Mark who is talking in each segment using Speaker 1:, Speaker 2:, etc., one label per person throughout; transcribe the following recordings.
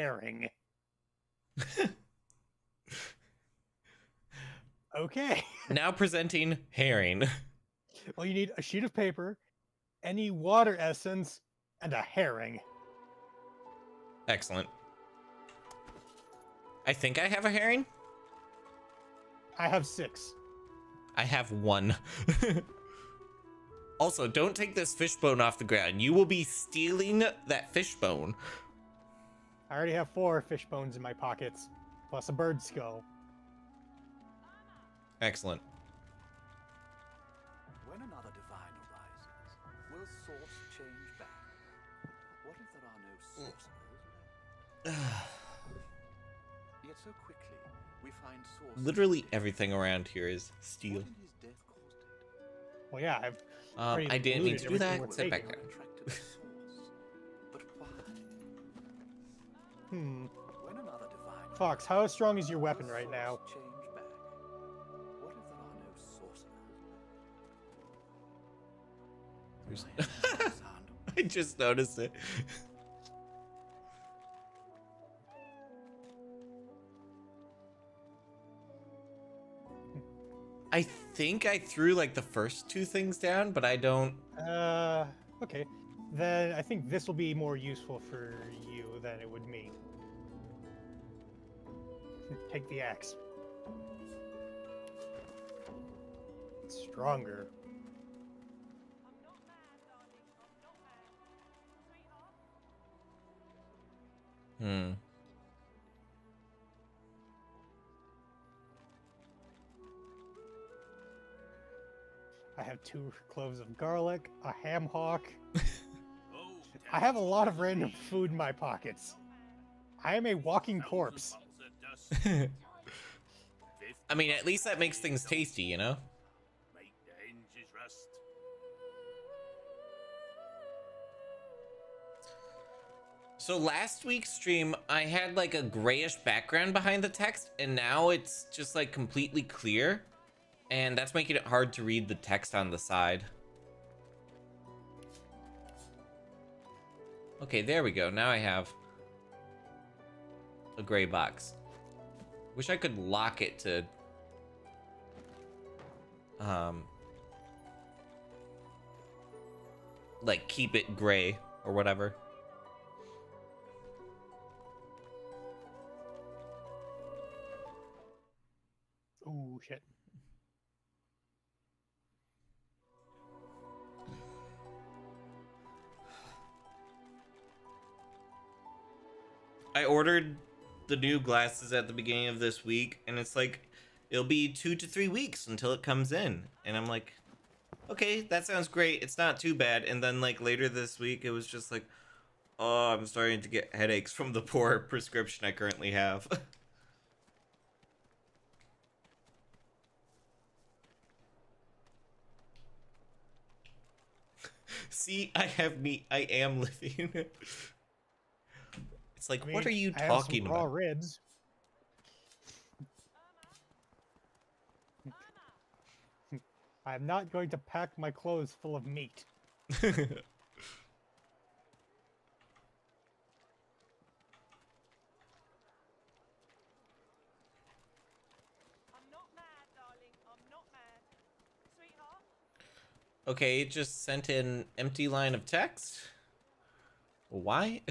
Speaker 1: herring. okay.
Speaker 2: now presenting herring.
Speaker 1: Well, you need a sheet of paper, any water essence, and a herring.
Speaker 2: Excellent. I think I have a herring.
Speaker 1: I have six.
Speaker 2: I have one. also, don't take this fishbone off the ground. You will be stealing that fishbone.
Speaker 1: I already have four fish bones in my pockets, plus a bird skull.
Speaker 2: Excellent.
Speaker 3: When another divine arises, will source change back? What if there are no sorcerers? Yet so quickly we find source.
Speaker 2: Literally everything around here is steel.
Speaker 3: in his death?
Speaker 1: Well, yeah, I've
Speaker 2: Um, I didn't mean to do that. Sit back
Speaker 1: taking.
Speaker 2: down.
Speaker 1: Hmm.
Speaker 3: When another divine
Speaker 1: Fox, how strong is your weapon right now?
Speaker 3: Change back. What if there are no sorcerers?
Speaker 2: I just noticed it. I think I threw like the first two things down, but I don't.
Speaker 1: Uh, okay. Then I think this will be more useful for you than it would me. Take the axe. It's stronger.
Speaker 2: Hmm.
Speaker 1: I have two cloves of garlic, a ham hock. I have a lot of random food in my pockets. I am a walking corpse.
Speaker 2: I mean, at least that makes things tasty, you know? So last week's stream, I had like a grayish background behind the text, and now it's just like completely clear. And that's making it hard to read the text on the side. Okay, there we go. Now I have a gray box. Wish I could lock it to um like keep it gray or whatever.
Speaker 1: Oh shit.
Speaker 2: I ordered the new glasses at the beginning of this week, and it's like it'll be two to three weeks until it comes in. And I'm like, okay, that sounds great. It's not too bad. And then like later this week, it was just like, oh, I'm starting to get headaches from the poor prescription I currently have. See, I have me. I am living. It's like,
Speaker 1: I
Speaker 2: what are you
Speaker 1: I
Speaker 2: talking
Speaker 1: raw
Speaker 2: about?
Speaker 1: ribs. I'm not going to pack my clothes full of meat.
Speaker 4: I'm not mad, darling. I'm not mad. Sweetheart?
Speaker 2: okay, it just sent an empty line of text. Why?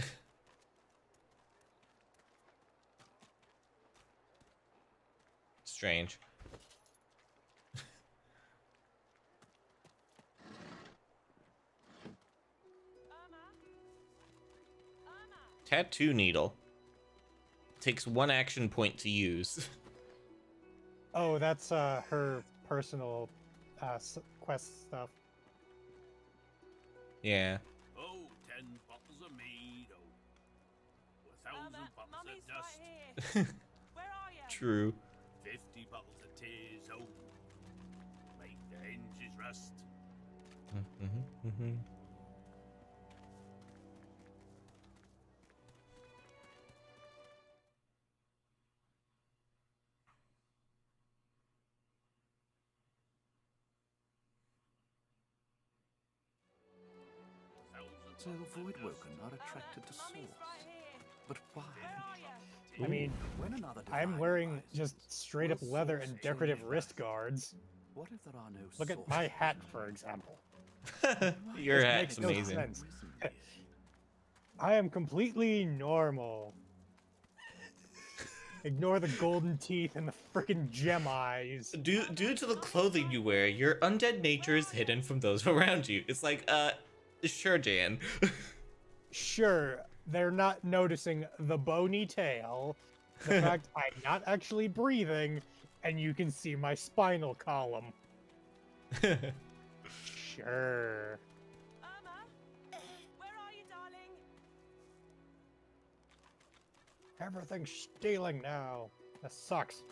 Speaker 2: Strange.
Speaker 4: Irma? Irma?
Speaker 2: Tattoo needle. Takes one action point to use.
Speaker 1: Oh, that's uh her personal uh s- quest stuff.
Speaker 2: yeah.
Speaker 5: Oh, ten bottles of mead. Oh, a thousand
Speaker 4: Irma,
Speaker 5: bottles of dust.
Speaker 4: right. Where are you?
Speaker 2: True.
Speaker 5: Hinges rust.
Speaker 3: So
Speaker 5: Thousand bottles of
Speaker 3: Voidwoken
Speaker 5: dust.
Speaker 3: are attracted to
Speaker 4: Mummy's
Speaker 3: source. But why?
Speaker 1: I mean,
Speaker 3: When another
Speaker 1: I'm wearing just straight up leather and decorative wrist guards.
Speaker 3: What if there are no
Speaker 1: Look at my hat, for example.
Speaker 2: Your
Speaker 1: This
Speaker 2: hat's
Speaker 1: makes no
Speaker 2: amazing.
Speaker 1: I am completely normal. Ignore the golden teeth and the freaking gem eyes.
Speaker 2: Due, due to the clothing you wear, your undead nature is hidden from those around you. It's like, uh, sure, Jan.
Speaker 1: Sure, they're not noticing the bony tail, the fact I'm not actually breathing, and you can see my spinal column. Sure.
Speaker 6: Irma, where are you, darling?
Speaker 1: Everything's stealing now. That sucks.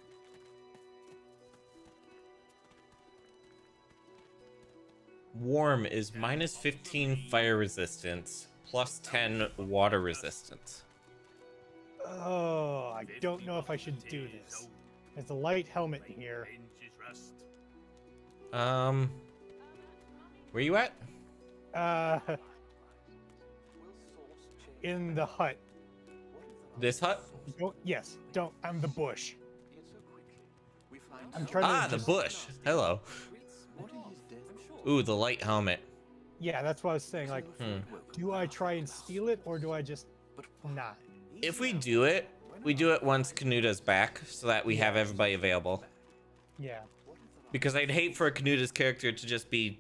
Speaker 2: Warm is minus 15 fire resistance, plus 10 water resistance.
Speaker 1: Oh, I don't know if I should do this. There's a light helmet here.
Speaker 2: Um, where you at?
Speaker 1: Uh,
Speaker 3: Will source change
Speaker 1: in the hut.
Speaker 3: What if there are
Speaker 2: This hut?
Speaker 1: Don't, yes, don't. I'm the bush.
Speaker 3: Yet so quickly, we find
Speaker 1: I'm trying to
Speaker 2: Ah, the bush. Hello.
Speaker 3: What in his death?
Speaker 2: Ooh, the light helmet.
Speaker 1: Yeah, that's what I was saying. Like,
Speaker 2: Hmm.
Speaker 1: do I try and steal it or do I just not?
Speaker 2: If we do it, we do it once Kenuda's back, so that we have everybody available.
Speaker 1: Yeah.
Speaker 2: Because I'd hate for Kenuda's character to just be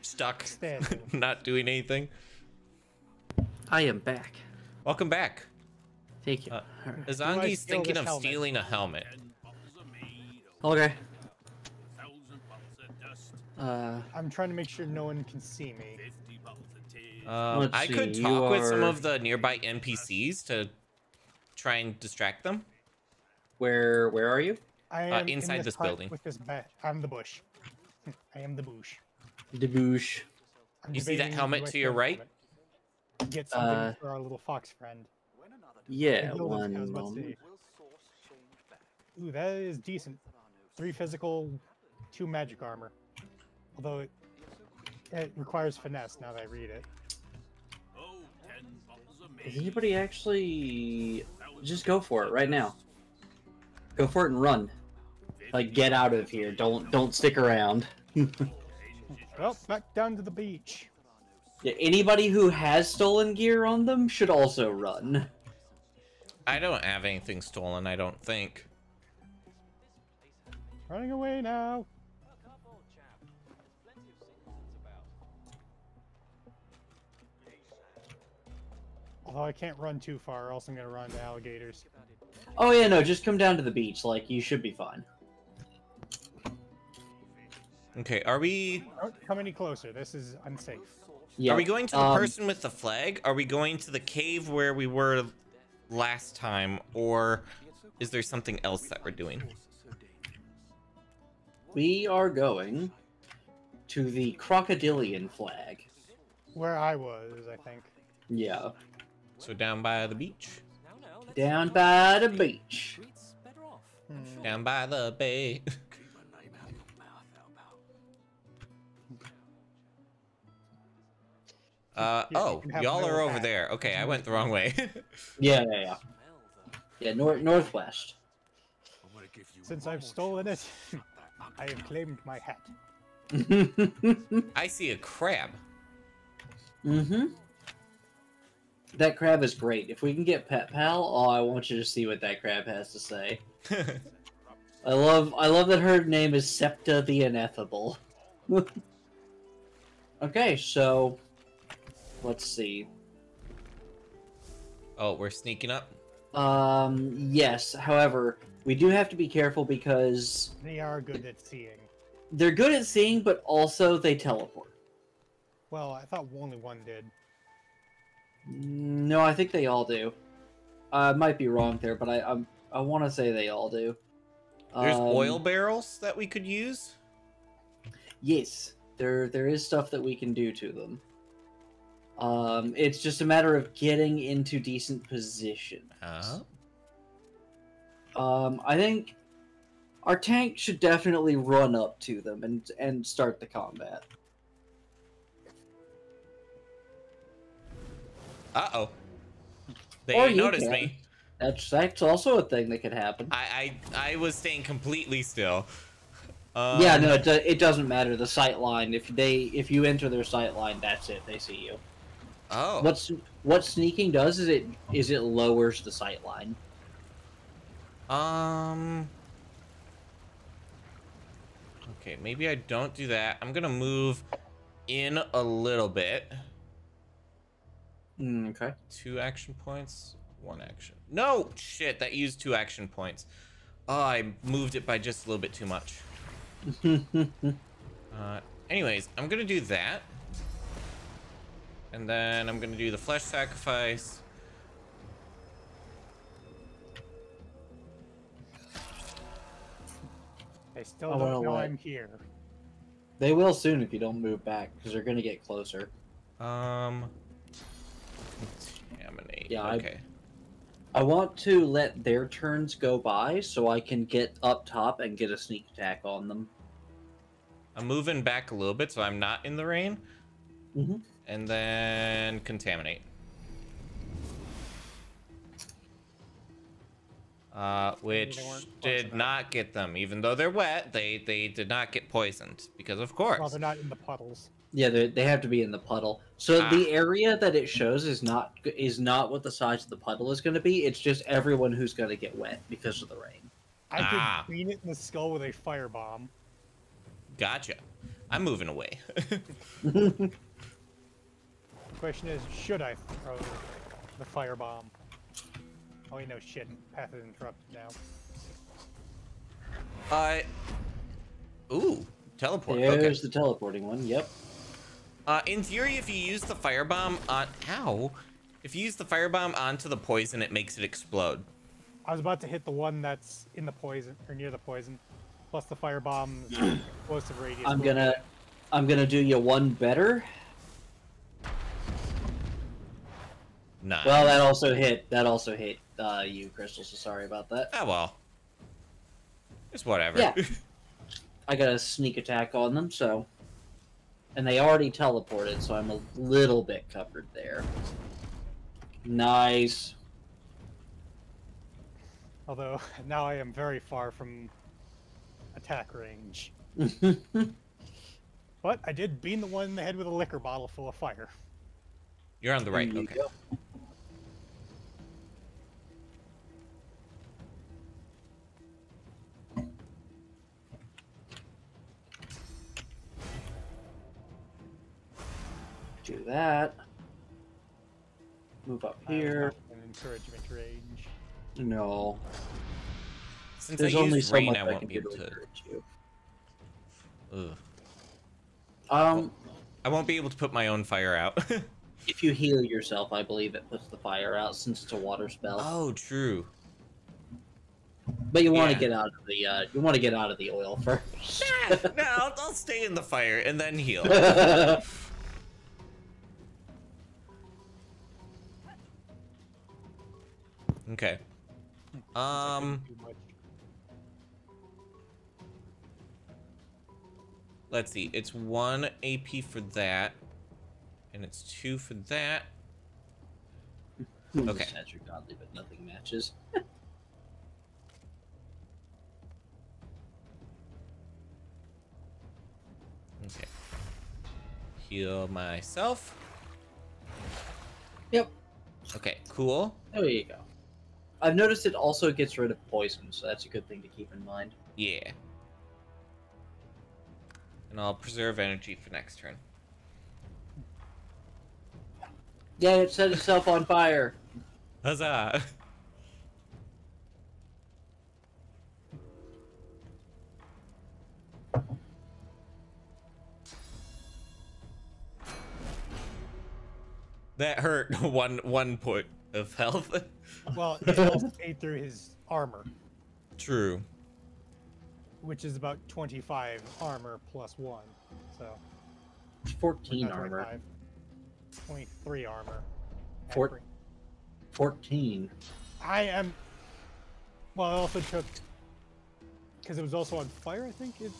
Speaker 2: stuck, not doing anything.
Speaker 7: I am back.
Speaker 2: Welcome back.
Speaker 7: Thank you.
Speaker 2: Uh,
Speaker 1: Izangi's
Speaker 2: thinking of
Speaker 1: helmet?
Speaker 2: stealing a helmet.
Speaker 7: Okay.
Speaker 8: Thousand bottles of dust,
Speaker 7: Uh,
Speaker 1: I'm trying to make sure no one can see me.
Speaker 8: fifty bottles of tears.
Speaker 2: Um,
Speaker 7: Let's
Speaker 2: I could talk
Speaker 7: you
Speaker 2: with some of the nearby NPCs to try and distract them.
Speaker 7: where where are you?
Speaker 1: I am
Speaker 2: Uh,
Speaker 1: in
Speaker 2: inside this building.
Speaker 1: With this bat. I'm the bush. I am the bush.
Speaker 7: Debouche.
Speaker 1: I'm
Speaker 2: You see that helmet to your right?
Speaker 1: helmet? Get something
Speaker 7: Uh,
Speaker 1: for our little fox friend.
Speaker 7: Yeah,
Speaker 1: building, I was
Speaker 7: one moment.
Speaker 1: say.
Speaker 3: will source change back?
Speaker 1: Ooh, that is decent.
Speaker 3: There are no
Speaker 1: Three physical, two magic armor. Although it,
Speaker 3: Yet so quickly,
Speaker 1: it requires finesse now that I read it.
Speaker 8: Oh, ten bottles of
Speaker 7: Is
Speaker 8: mead,
Speaker 7: anybody actually
Speaker 8: thousand
Speaker 7: just go for it right now? Go for it and run. Like get out of here. Don't don't stick around.
Speaker 1: Well, back down to the beach.
Speaker 7: Yeah, anybody who has stolen gear on them should also run.
Speaker 2: I don't have anything stolen, I don't think.
Speaker 1: Running away now. Although I can't run too far, or else I'm gonna run into alligators.
Speaker 7: Oh yeah, no, just come down to the beach. Like you should be fine.
Speaker 2: Okay, are we
Speaker 1: Don't come any closer. This is unsafe.
Speaker 7: Yeah.
Speaker 2: are we going to the
Speaker 7: um,
Speaker 2: person with the flag? Are we going to the cave where we were last time or is there something else that we're doing?
Speaker 3: quickly, so dangerous.
Speaker 7: We are going to the crocodilian flag.
Speaker 1: Where I was, I think.
Speaker 7: Yeah.
Speaker 2: So down by the beach,
Speaker 7: Down by the beach.
Speaker 1: Hmm.
Speaker 2: down by the bay.
Speaker 3: Keep a name out your mouth, Elbow.
Speaker 2: Uh oh, y'all are over there. Okay, I went the wrong way.
Speaker 7: Yeah, yeah, yeah. Yeah, nor- northwest.
Speaker 3: I'm gonna give you
Speaker 1: Since I've stolen it,
Speaker 3: to shut that
Speaker 1: I have claimed my hat.
Speaker 7: mm-hmm.
Speaker 2: I see a crab.
Speaker 7: That crab is great. If we can get Pet Pal, oh, I want you to see what that crab has to say. I love, I love that her name is Septa the Ineffable. okay, so let's see.
Speaker 2: oh, we're sneaking up.
Speaker 7: Um, yes. However, we do have to be careful because
Speaker 1: They are good at seeing.
Speaker 7: they're good at seeing, but also they teleport.
Speaker 1: Well, I thought only one did.
Speaker 7: No, I think they all do. I might be wrong there, but I I'm, I want to say they all do.
Speaker 2: There's
Speaker 7: Um,
Speaker 2: oil barrels that we could use.
Speaker 7: Yes, there there is stuff that we can do to them. Um, it's just a matter of getting into decent position.
Speaker 2: Oh.
Speaker 7: Um, I think our tank should definitely run up to them and and start the combat.
Speaker 2: Uh oh. They
Speaker 7: Or
Speaker 2: noticed
Speaker 7: can.
Speaker 2: me.
Speaker 7: That's that's also a thing that could happen.
Speaker 2: I I, I was staying completely still. Um,
Speaker 7: yeah, no, it, do, it doesn't matter. The sight line. If they if you enter their sight line, that's it. They see you.
Speaker 2: Oh.
Speaker 7: What's what sneaking does is it is it lowers the sight line.
Speaker 2: Um. Okay, maybe I don't do that. I'm gonna move in a little bit.
Speaker 7: Mm, okay.
Speaker 2: Two action points, one action. No, shit, that used two action points. Oh, I moved it by just a little bit too much. Uh, anyways, I'm gonna do that. And then I'm gonna do the flesh sacrifice.
Speaker 1: They still
Speaker 7: I
Speaker 1: don't know
Speaker 7: let-
Speaker 1: I'm here.
Speaker 7: they will soon if you don't move back because they're gonna get closer.
Speaker 2: Um. Contaminate.
Speaker 7: Yeah,
Speaker 2: okay.
Speaker 7: I want to let their turns go by so I can get up top and get a sneak attack on them.
Speaker 2: I'm moving back a little bit so I'm not in the rain.
Speaker 7: Mhm.
Speaker 2: And then contaminate. Uh, which
Speaker 1: They weren't close
Speaker 2: did not get them, even though they're wet. They they did not get poisoned because of course.
Speaker 1: Well, they're not in the puddles.
Speaker 7: Yeah, they they have to be in the puddle. So
Speaker 2: Ah.
Speaker 7: the area that it shows is not is not what the size of the puddle is going to be. It's just everyone who's going to get wet because of the rain.
Speaker 1: I
Speaker 2: Ah.
Speaker 1: could clean it in the skull with a firebomb.
Speaker 2: Gotcha. I'm moving away.
Speaker 1: Question is, should I throw the firebomb? Oh, wait, no shit. Path is interrupted now.
Speaker 2: uh, ooh, teleport.
Speaker 7: There's
Speaker 2: okay.
Speaker 7: the teleporting one. Yep.
Speaker 2: Uh, in theory, if you use the firebomb on ow, if you use the firebomb onto the poison, it makes it explode.
Speaker 1: I was about to hit the one that's in the poison or near the poison, plus the firebomb explosive radius.
Speaker 7: I'm gonna I'm gonna do you one better.
Speaker 2: Nice.
Speaker 7: Well, that also hit. That also hit uh, you, Crystal. So sorry about that.
Speaker 2: Ah, well. It's whatever.
Speaker 7: Yeah. I got a sneak attack on them, so. And they already teleported, so I'm a little bit covered there. Nice.
Speaker 1: Although now I am very far from attack range. But I did beam the one in the head with a liquor bottle full of fire.
Speaker 2: You're on the right.
Speaker 7: There you
Speaker 2: Okay.
Speaker 7: go. Do that. Move up here.
Speaker 1: not in encouragement range.
Speaker 7: No.
Speaker 2: Since
Speaker 7: There's
Speaker 2: I
Speaker 7: only
Speaker 2: used
Speaker 7: so
Speaker 2: rain,
Speaker 7: much
Speaker 2: I
Speaker 7: I
Speaker 2: won't
Speaker 7: can
Speaker 2: be able
Speaker 7: to
Speaker 2: to.
Speaker 7: encourage you.
Speaker 2: Ugh.
Speaker 7: Um,
Speaker 2: I won't be able to put my own fire out.
Speaker 7: if you heal yourself, I believe it puts the fire out since it's a water spell.
Speaker 2: oh, true.
Speaker 7: But you want to get out of the uh, you want to get out of the oil first.
Speaker 2: no, I'll, I'll stay in the fire and then heal. Okay. Um, let's see. It's one AP for that, and it's two for that. Okay.
Speaker 7: Stats are godly, but nothing matches.
Speaker 2: Okay. Heal myself.
Speaker 7: Yep.
Speaker 2: Okay, cool.
Speaker 7: There you go. I've noticed it also gets rid of poison, so that's a good thing to keep in mind.
Speaker 2: Yeah. And I'll preserve energy for next turn.
Speaker 7: Yeah, it set itself on fire.
Speaker 2: Huzzah! That hurt one one point of health.
Speaker 1: Well, it also ate through his armor,
Speaker 2: True.
Speaker 1: which is about 25 armor plus one. So or
Speaker 7: 14
Speaker 1: not
Speaker 7: armor.
Speaker 1: 25, 23 armor.
Speaker 7: Four-
Speaker 1: Accurate.
Speaker 7: 14.
Speaker 1: I am. Well, I also took because it was also on fire. I think it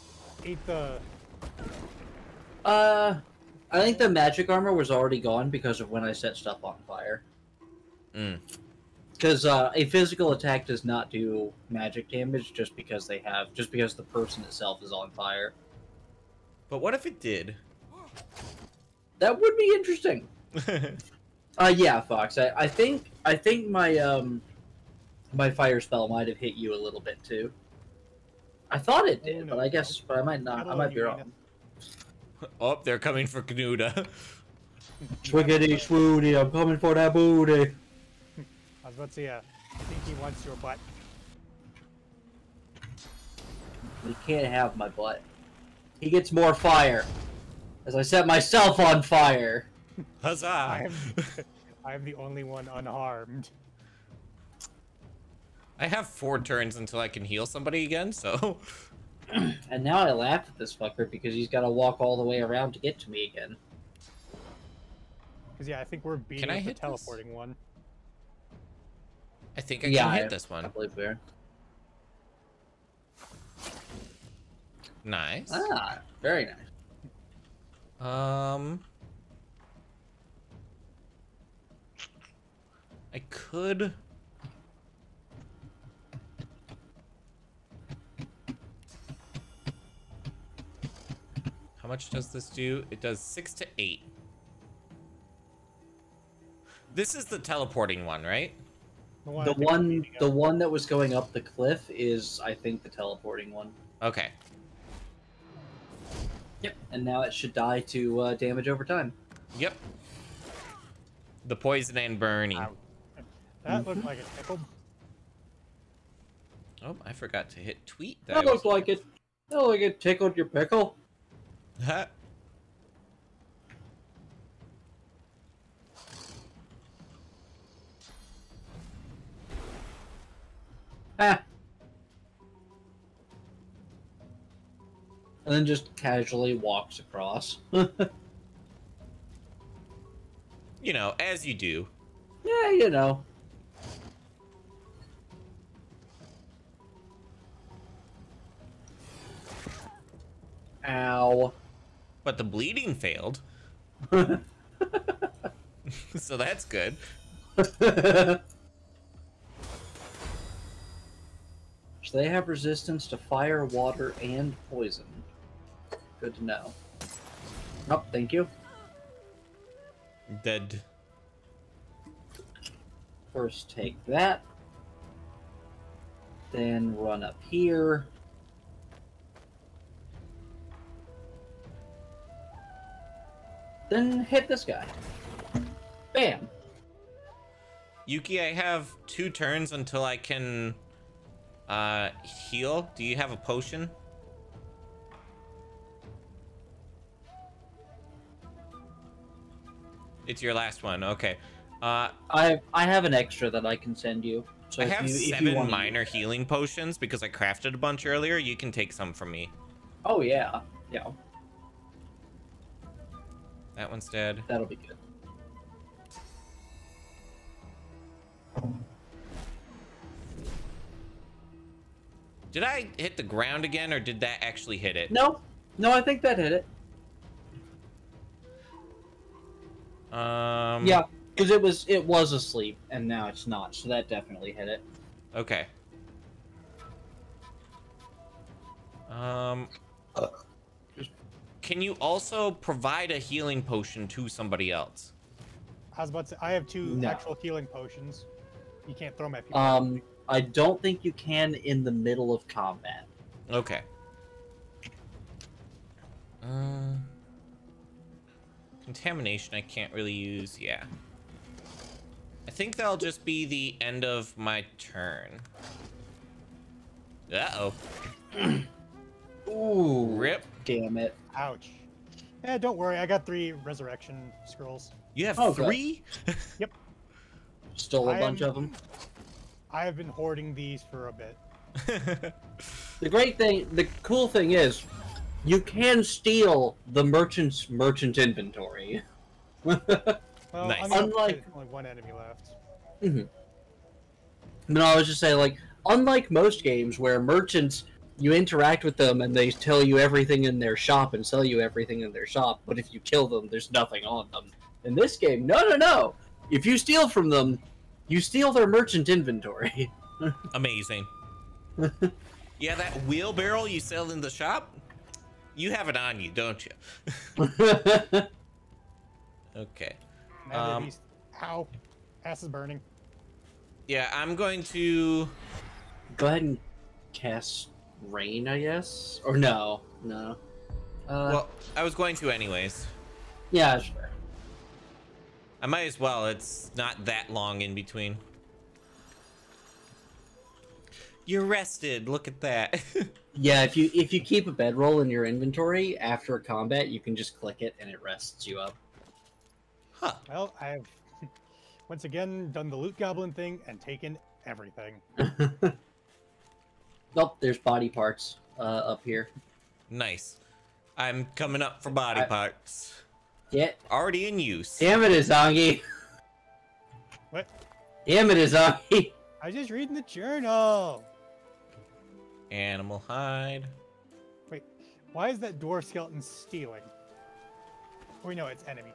Speaker 1: ate the.
Speaker 7: Uh, I think the magic armor was already gone because of when I set stuff on fire.
Speaker 2: Mm.
Speaker 7: Because uh, a physical attack does not do magic damage just because they have just because the person itself is on fire.
Speaker 2: But what if it did?
Speaker 7: That would be interesting. Uh, yeah, Fox. I, I think I think my um my fire spell might have hit you a little bit too. I thought it did,
Speaker 1: Oh, no.
Speaker 7: but I guess but I might not. I
Speaker 1: Hello,
Speaker 7: might be
Speaker 1: Nina.
Speaker 7: wrong.
Speaker 2: oh, they're coming for Kenuda.
Speaker 7: Swiggity swoody, I'm coming for that booty.
Speaker 1: I was about to say, uh, I think he wants your butt.
Speaker 7: You can't have my butt. He gets more fire. As I set myself on fire.
Speaker 1: I
Speaker 2: Huzzah!
Speaker 1: am, I am the only one unharmed.
Speaker 2: I have four turns until I can heal somebody again, so.
Speaker 7: And now I laugh at this fucker because he's got to walk all the way around to get to me again.
Speaker 1: Because yeah, I think we're beating the
Speaker 2: hit this?
Speaker 1: teleporting one.
Speaker 2: I think I
Speaker 7: Yeah,
Speaker 2: can hit
Speaker 7: I-
Speaker 2: this
Speaker 7: I
Speaker 2: one.
Speaker 7: believe we are.
Speaker 2: Nice.
Speaker 7: Ah, very nice.
Speaker 2: Um. I could. How much does this do? It does six to eight. This is the teleporting one, right?
Speaker 1: The one,
Speaker 7: The
Speaker 1: I think we're
Speaker 7: one, the
Speaker 1: up.
Speaker 7: one that was going up the cliff is, I think, the teleporting one.
Speaker 2: Okay.
Speaker 7: Yep. And now it should die to uh, damage over time.
Speaker 2: Yep. The poison and burning.
Speaker 1: Ow. That looked like a tickle.
Speaker 2: Oh, I forgot to hit tweet.
Speaker 7: That
Speaker 2: I
Speaker 7: looks like it. That looked like it tickled your pickle. And then just casually walks across.
Speaker 2: you know, as you do.
Speaker 7: Yeah, you know. Ow.
Speaker 2: But the bleeding failed, so that's good.
Speaker 7: So they have resistance to fire, water, and poison. Good to know. Oh, thank you.
Speaker 2: Dead.
Speaker 7: First take that. Then run up here. Then hit this guy. Bam.
Speaker 2: Yuki, I have two turns until I can uh heal. Do you have a potion? It's your last one. Okay. Uh
Speaker 7: I I have an extra that I can send you. So
Speaker 2: I
Speaker 7: if
Speaker 2: have
Speaker 7: you, if you
Speaker 2: seven minor healing potions because I crafted a bunch earlier. You can take some from me.
Speaker 7: Oh yeah, yeah,
Speaker 2: That one's dead.
Speaker 7: that'll be good.
Speaker 2: Did I hit the ground again or did that actually hit it?
Speaker 7: No, no, I think that hit it.
Speaker 2: Um
Speaker 7: Yeah, because it was it was asleep and now it's not, so that definitely hit it.
Speaker 2: Okay. Um. Can you also provide a healing potion to somebody else?
Speaker 1: I was about to say, I have two
Speaker 7: No.
Speaker 1: actual healing potions. You can't throw them at people.
Speaker 7: Um, I don't think you can in the middle of combat.
Speaker 2: Okay. Uh, contamination I can't really use. Yeah. I think that'll just be the end of my turn. Uh oh.
Speaker 7: Ooh,
Speaker 2: Rip.
Speaker 7: Damn it!
Speaker 1: Ouch. Eh, don't worry, I got three resurrection scrolls.
Speaker 2: You have
Speaker 7: Oh,
Speaker 2: yep.
Speaker 7: Stole a
Speaker 1: I
Speaker 7: bunch
Speaker 1: am-
Speaker 7: of them.
Speaker 1: I have been hoarding these for a bit.
Speaker 7: The great thing, the cool thing is, you can steal the merchant's merchant inventory.
Speaker 1: Well,
Speaker 2: Nice.
Speaker 1: I mean,
Speaker 7: Unlike-
Speaker 1: only one enemy left. Mm-hmm.
Speaker 7: No, I was just saying, like, unlike most games where merchants, you interact with them and they tell you everything in their shop and sell you everything in their shop, but if you kill them, there's nothing on them. In this game, no, no, no. If you steal from them, You steal their merchant inventory.
Speaker 2: Amazing. yeah, that wheelbarrow you sell in the shop, you have it on you, don't you? Okay.
Speaker 1: Now that
Speaker 2: Um,
Speaker 1: Ow. Ass is burning.
Speaker 2: Yeah, I'm going to.
Speaker 7: Go ahead and cast rain, I guess. Or no, no. Uh,
Speaker 2: Well, I was going to anyways.
Speaker 7: yeah, sure.
Speaker 2: I might as well. It's not that long in between. You're rested. Look at that.
Speaker 7: Yeah, if you if you keep a bedroll in your inventory after a combat, you can just click it and it rests you up.
Speaker 2: huh.
Speaker 1: Well, I've once again done the loot goblin thing and taken everything.
Speaker 7: Nope, there's body parts uh, up here.
Speaker 2: Nice. I'm coming up for body
Speaker 7: I-
Speaker 2: parts.
Speaker 7: Yeah,
Speaker 2: Already in use.
Speaker 7: damn it, Izangi.
Speaker 1: What?
Speaker 7: Damn it, Izangi.
Speaker 1: I was just reading the journal.
Speaker 2: Animal hide.
Speaker 1: Wait, why is that dwarf skeleton stealing? We know it's enemy.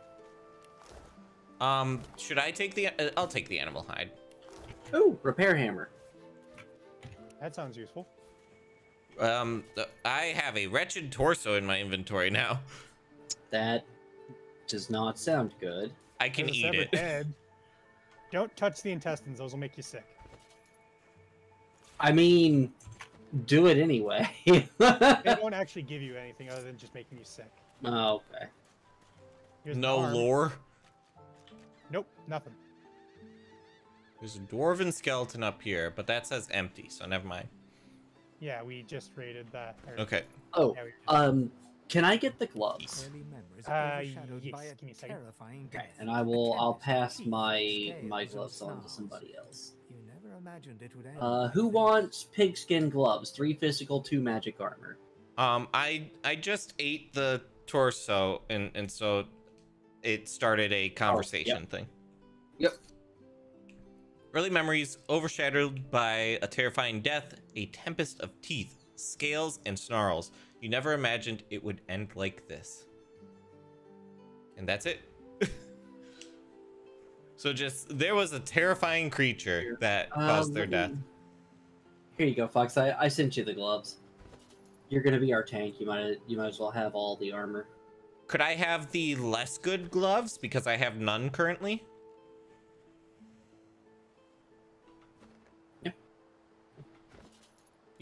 Speaker 2: Um, should I take the? Uh, I'll take the animal hide.
Speaker 7: Ooh, repair hammer.
Speaker 1: That sounds useful.
Speaker 2: Um, I have a wretched torso in my inventory now.
Speaker 7: That does not sound good.
Speaker 2: I can
Speaker 1: There's
Speaker 2: eat it.
Speaker 1: head. Don't touch the intestines; those will make you sick.
Speaker 7: I mean, do it anyway.
Speaker 1: They don't actually give you anything other than just making you sick.
Speaker 7: oh, okay.
Speaker 1: Here's
Speaker 2: No lore.
Speaker 1: Nope, nothing.
Speaker 2: There's a dwarven skeleton up here, but that says empty, so never mind.
Speaker 1: Yeah, we just raided that. or-
Speaker 2: Okay.
Speaker 7: Oh,
Speaker 1: yeah, we just-
Speaker 7: um, can I get the gloves?
Speaker 1: Uh, yes, give me a second.
Speaker 7: Okay, and I will. I'll pass my my gloves on to somebody else.
Speaker 9: You never imagined it would end
Speaker 7: Uh, who wants pigskin gloves? Three physical, two magic armor.
Speaker 2: Um, I I just ate the torso, and and so it started a conversation thing.
Speaker 7: Yep.
Speaker 2: Early memories overshadowed by a terrifying death, a tempest of teeth, scales, and snarls. You never imagined it would end like this. And that's it. so just there was a terrifying creature that caused their
Speaker 7: Um,
Speaker 2: death.
Speaker 7: Here you go, Fox. I, I sent you the gloves. You're gonna be our tank. You might you might as well have all the armor.
Speaker 2: Could I have the less good gloves because I have none currently?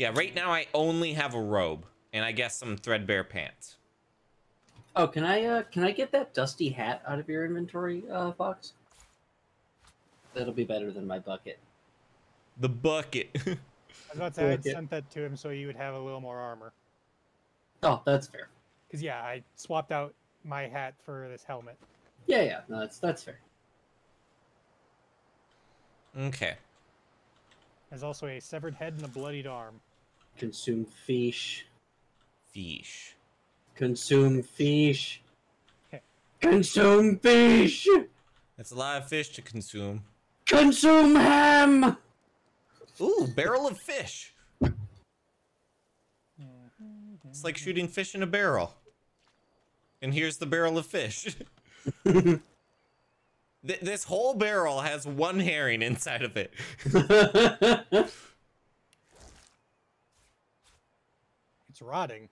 Speaker 7: Yeah,
Speaker 2: right now I only have a robe and I guess some threadbare pants.
Speaker 7: Oh, can I uh can I get that dusty hat out of your inventory, uh, Fox? That'll be better than my bucket.
Speaker 2: The bucket.
Speaker 1: I was about to say, I'd sent that to him so he would have a little more armor.
Speaker 7: Oh, that's fair.
Speaker 1: Because yeah, I swapped out my hat for this helmet.
Speaker 7: Yeah, yeah, no, that's that's fair.
Speaker 2: okay.
Speaker 1: There's also a severed head and a bloodied arm.
Speaker 7: Consume fish.
Speaker 2: Fish.
Speaker 7: Consume fish. Consume fish.
Speaker 2: That's a lot of fish to consume.
Speaker 7: Consume ham.
Speaker 2: Ooh, barrel of fish. Mm-hmm. It's like shooting fish in a barrel. And here's the barrel of fish. Th- this whole barrel has one herring inside of it.
Speaker 1: It's rotting.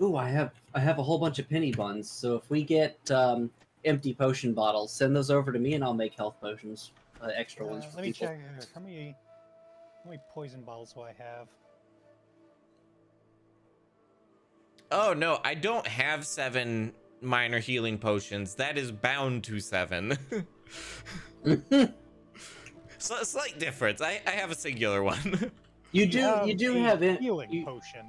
Speaker 7: Ooh, I have I have a whole bunch of penny buns. So if we get um, empty potion bottles, send those over to me, and I'll make health potions, uh, extra ones
Speaker 1: Uh,
Speaker 7: for
Speaker 1: let me
Speaker 7: people.
Speaker 1: check. uh, How many, how many poison bottles do I have?
Speaker 2: Oh no, I don't have seven minor healing potions. That is bound to seven. so a slight difference. I, I have a singular one.
Speaker 7: you do
Speaker 1: have
Speaker 7: you do have it.
Speaker 1: healing
Speaker 7: You,
Speaker 1: potion.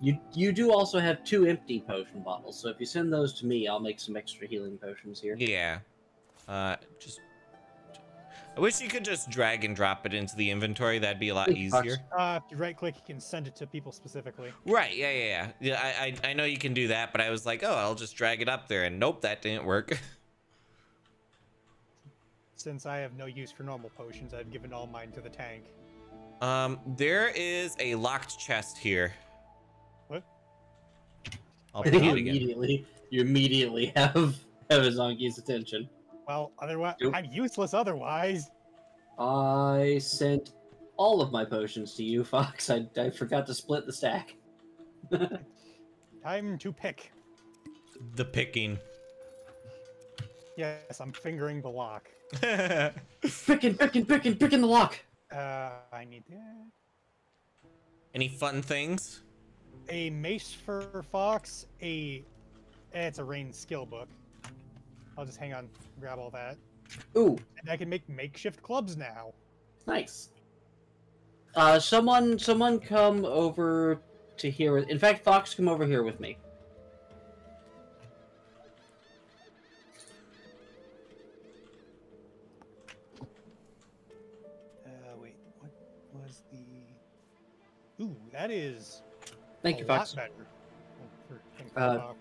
Speaker 7: you you do also have two empty potion bottles. So if you send those to me, I'll make some extra healing potions here.
Speaker 2: yeah. Uh, just. I wish you could just drag and drop it into the inventory. That'd be a lot easier.
Speaker 1: Uh, if you right click, you can send it to people specifically.
Speaker 2: Right? Yeah, yeah, yeah. Yeah, I, I, I know you can do that, but I was like, oh, I'll just drag it up there, and nope, that didn't work.
Speaker 1: Since I have no use for normal potions, I've given all mine to the tank.
Speaker 2: Um, there is a locked chest here.
Speaker 1: What?
Speaker 2: I'll
Speaker 7: you
Speaker 2: put it again.
Speaker 7: immediately you immediately have have Izangi's attention.
Speaker 1: Well, otherwise,
Speaker 7: Nope.
Speaker 1: I'm useless otherwise.
Speaker 7: I sent all of my potions to you, Fox. I, I forgot to split the stack.
Speaker 1: Time to pick.
Speaker 2: The picking.
Speaker 1: Yes, I'm fingering the lock.
Speaker 7: Picking, picking, picking, picking the lock.
Speaker 1: Uh, I need that.
Speaker 2: Any fun things?
Speaker 1: a mace for Fox, a eh, it's a rain skill book. I'll just hang on, grab all that,
Speaker 7: Ooh,
Speaker 1: and I can make makeshift clubs now.
Speaker 7: nice. Uh, someone, someone, come over to here. In fact, Fox, come over here with me.
Speaker 1: That is
Speaker 7: Thank
Speaker 1: a
Speaker 7: you,
Speaker 1: lot
Speaker 7: Fox.
Speaker 1: better. For- thank you,
Speaker 7: Uh,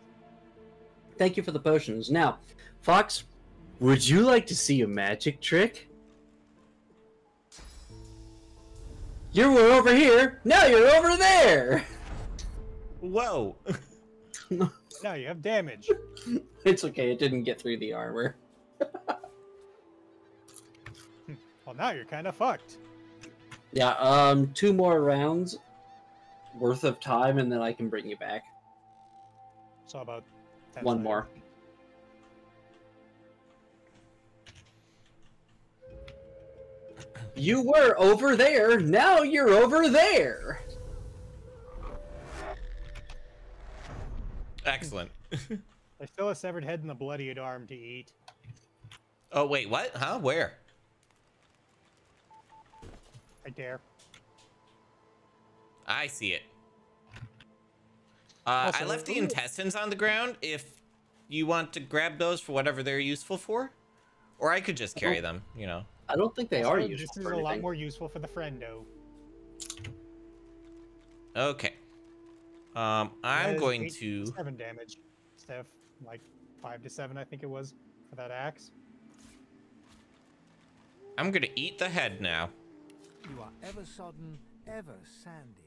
Speaker 7: Thank you for the potions. Now, Fox, would you like to see a magic trick? You were over here. Now you're over there.
Speaker 2: Whoa!
Speaker 1: now you have damage.
Speaker 7: It's okay. It didn't get through the armor.
Speaker 1: Well, now you're kind of fucked.
Speaker 7: Yeah. Um. Two more rounds worth of time, and then I can bring you back.
Speaker 1: So about 10
Speaker 7: One
Speaker 1: seconds.
Speaker 7: more. You were over there. Now you're over there.
Speaker 2: Excellent.
Speaker 1: There's still a severed head and a bloodied arm to eat.
Speaker 2: oh wait, what? Huh? Where?
Speaker 1: I there.
Speaker 2: I see it. Uh, I left the
Speaker 1: ooh.
Speaker 2: intestines on the ground. If you want to grab those for whatever they're useful for, or I could just carry them. You know.
Speaker 7: I don't think they are useful
Speaker 1: This is
Speaker 7: for
Speaker 1: a lot more useful for the friendo.
Speaker 2: Okay. Um, I'm going to.
Speaker 1: seven damage. Steph, like five to seven, I think it was for that axe.
Speaker 2: I'm gonna eat the head now.
Speaker 9: You are ever sodden, ever sandy.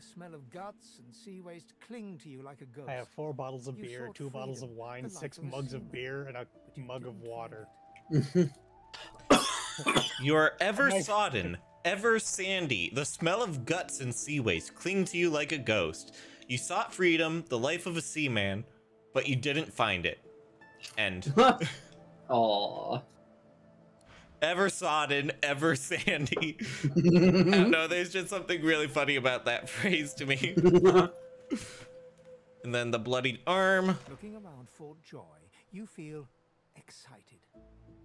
Speaker 9: The smell of guts and sea waste cling to you like a ghost.
Speaker 1: I have four bottles of
Speaker 9: You
Speaker 1: beer,
Speaker 9: sought
Speaker 1: two bottles of wine, six
Speaker 9: of
Speaker 1: mugs of beer, and a mug of water.
Speaker 2: You're ever sodden, ever sandy. The smell of guts and sea waste cling to you like a ghost. You sought freedom, the life of a seaman, but you didn't find it. End.
Speaker 7: Aww.
Speaker 2: Ever sodden, ever sandy. I don't know, there's just something really funny about that phrase to me. And then the bloodied arm.
Speaker 9: Looking around Fort Joy, you feel excited.